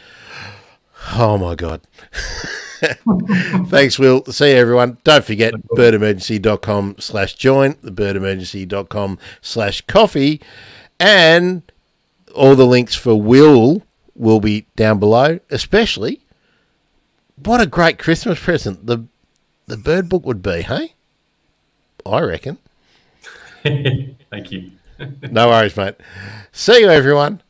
Oh my god. (laughs) Thanks, Will. See you, everyone. Don't forget birdemergency.com slash join, the birdemergency.com slash coffee, and all the links for Will will be down below, especially what a great Christmas present the the bird book would be, hey? I reckon. (laughs) Thank you. no worries, mate. See you, everyone.